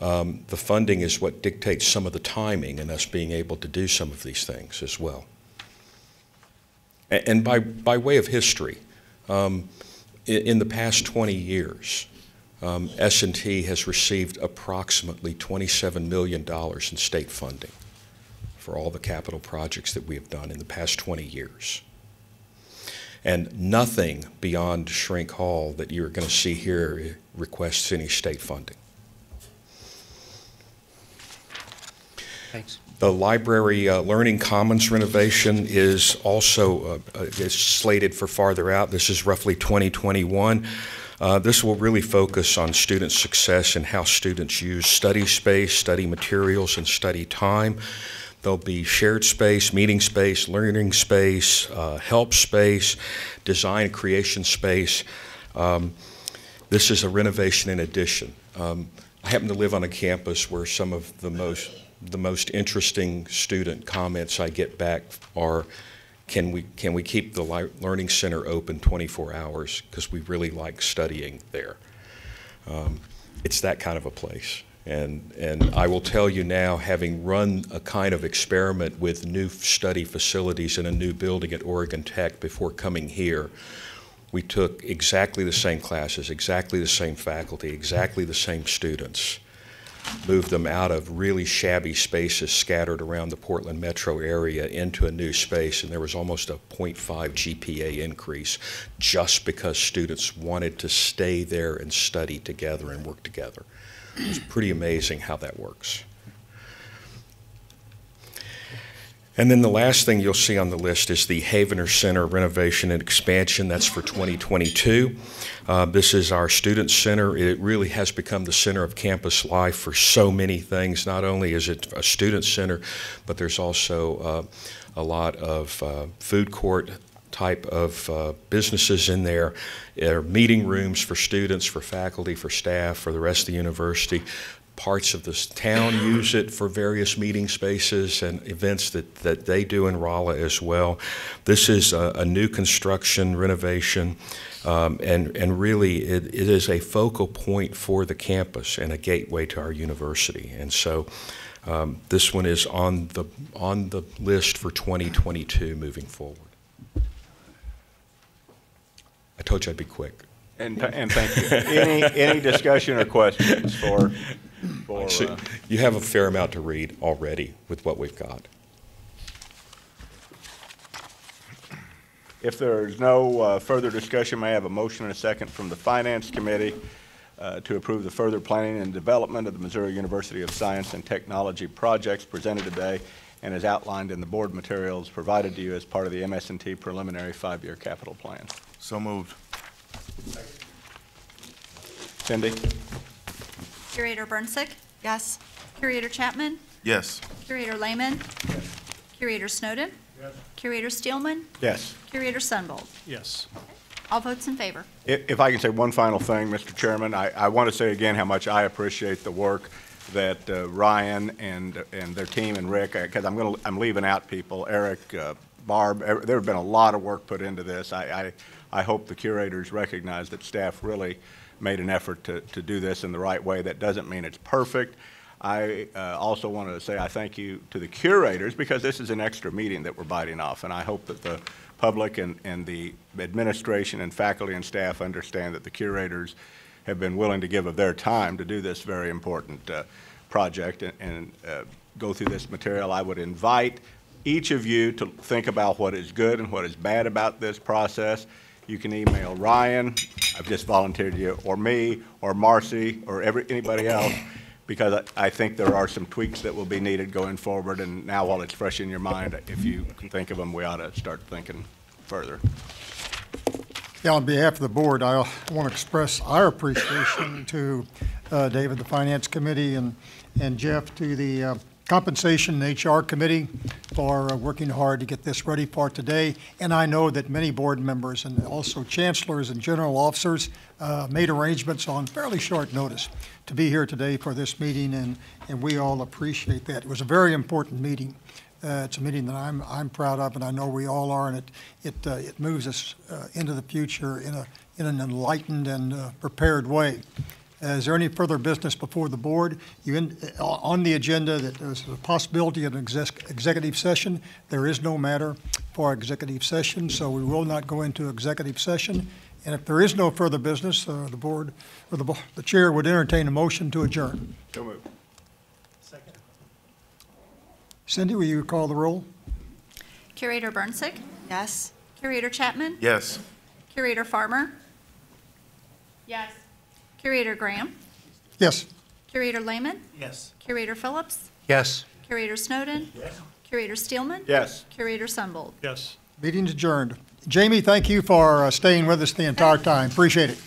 um, the funding is what dictates some of the timing and us being able to do some of these things as well. A- And by, by way of history, um, in, in the past 20 years, um, S&T has received approximately $27 million in state funding for all the capital projects that we have done in the past 20 years. And nothing beyond Schrenk Hall that you're going to see here requests any state funding. Thanks. The library uh, Learning Commons renovation is also uh, uh, is slated for farther out. This is roughly 2021. Uh, This will really focus on student success and how students use study space, study materials, and study time. There'll be shared space, meeting space, learning space, uh, help space, design creation space. Um, This is a renovation and addition. Um, I happen to live on a campus where some of the most the most interesting student comments I get back are, can we, can we keep the Learning Center open 24 hours? Because we really like studying there. Um, it's that kind of a place. And, and I will tell you now, having run a kind of experiment with new study facilities in a new building at Oregon Tech before coming here, we took exactly the same classes, exactly the same faculty, exactly the same students moved them out of really shabby spaces scattered around the Portland metro area into a new space, and there was almost a 0.5 GPA increase just because students wanted to stay there and study together and work together. It's pretty amazing how that works. And then the last thing you'll see on the list is the Havener Center renovation and expansion. That's for 2022. Uh, this is our student center. It really has become the center of campus life for so many things. Not only is it a student center, but there's also uh, a lot of uh, food court type of uh, businesses in there. There are meeting rooms for students, for faculty, for staff, for the rest of the university parts of this town use it for various meeting spaces and events that, that they do in Rolla as well. This is a, a new construction renovation, um, and, and really it, it is a focal point for the campus and a gateway to our university. And so um, this one is on the, on the list for 2022 moving forward. I told you I'd be quick. And, and thank you. Any, any discussion or questions for, for, So uh, You have a fair amount to read already with what we've got. If there is no uh, further discussion, may I have a motion and a second from the Finance Committee uh, to approve the further planning and development of the Missouri University of Science and Technology projects presented today and as outlined in the board materials provided to you as part of the MS&T preliminary five-year capital plan. So moved. Cindy? Curator Brncic? Yes. Curator Chatman? Yes. Curator Layman? Yes. Curator Snowden? Yes. Curator Steelman? Yes. Curator Sundvold? Yes. All votes in favor. If if I can say one final thing, Mr. Chairman, I, I want to say again how much I appreciate the work that uh, Ryan and, and their team and Rick, because I'm going to, I'm leaving out people, Eric, uh, Barb, ev- there have been a lot of work put into this. I, I, I hope the curators recognize that staff really made an effort to, to do this in the right way. That doesn't mean it's perfect. I uh, also wanted to say I thank you to the curators because this is an extra meeting that we're biting off, and I hope that the public and, and the administration and faculty and staff understand that the curators have been willing to give of their time to do this very important uh, project and, and uh, go through this material. I would invite each of you to think about what is good and what is bad about this process. You can email Ryan, I've just volunteered you, or me, or Marcy, or every, anybody else, because I, I think there are some tweaks that will be needed going forward, and now while it's fresh in your mind, if you can think of them, we ought to start thinking further. Yeah, on behalf of the board, I want to express our appreciation to uh, David, the Finance Committee, and, and Jeff, to the uh, Compensation and HR Committee for uh, working hard to get this ready for today. And I know that many board members and also chancellors and general officers uh, made arrangements on fairly short notice to be here today for this meeting, and, and we all appreciate that. It was a very important meeting. Uh, It's a meeting that I'm, I'm proud of, and I know we all are, and it, it, uh, it moves us uh, into the future in a, in an enlightened and uh, prepared way. Uh, Is there any further business before the board? You, in- uh, on the agenda, that there's a possibility of an exec- executive session. There is no matter for executive session, so we will not go into executive session. And if there is no further business, uh, the board, or the, the chair would entertain a motion to adjourn. So moved. Cindy, will you call the roll? Curator Brncic? Yes. Curator Chatman? Yes. Curator Farmer? Yes. Curator Graham? Yes. Curator Layman? Yes. Curator Phillips? Yes. Curator Snowden? Yes. Curator Steelman? Yes. Curator Sundvold? Yes. Meeting's adjourned. Jamie, thank you for uh, staying with us the entire time. Appreciate it.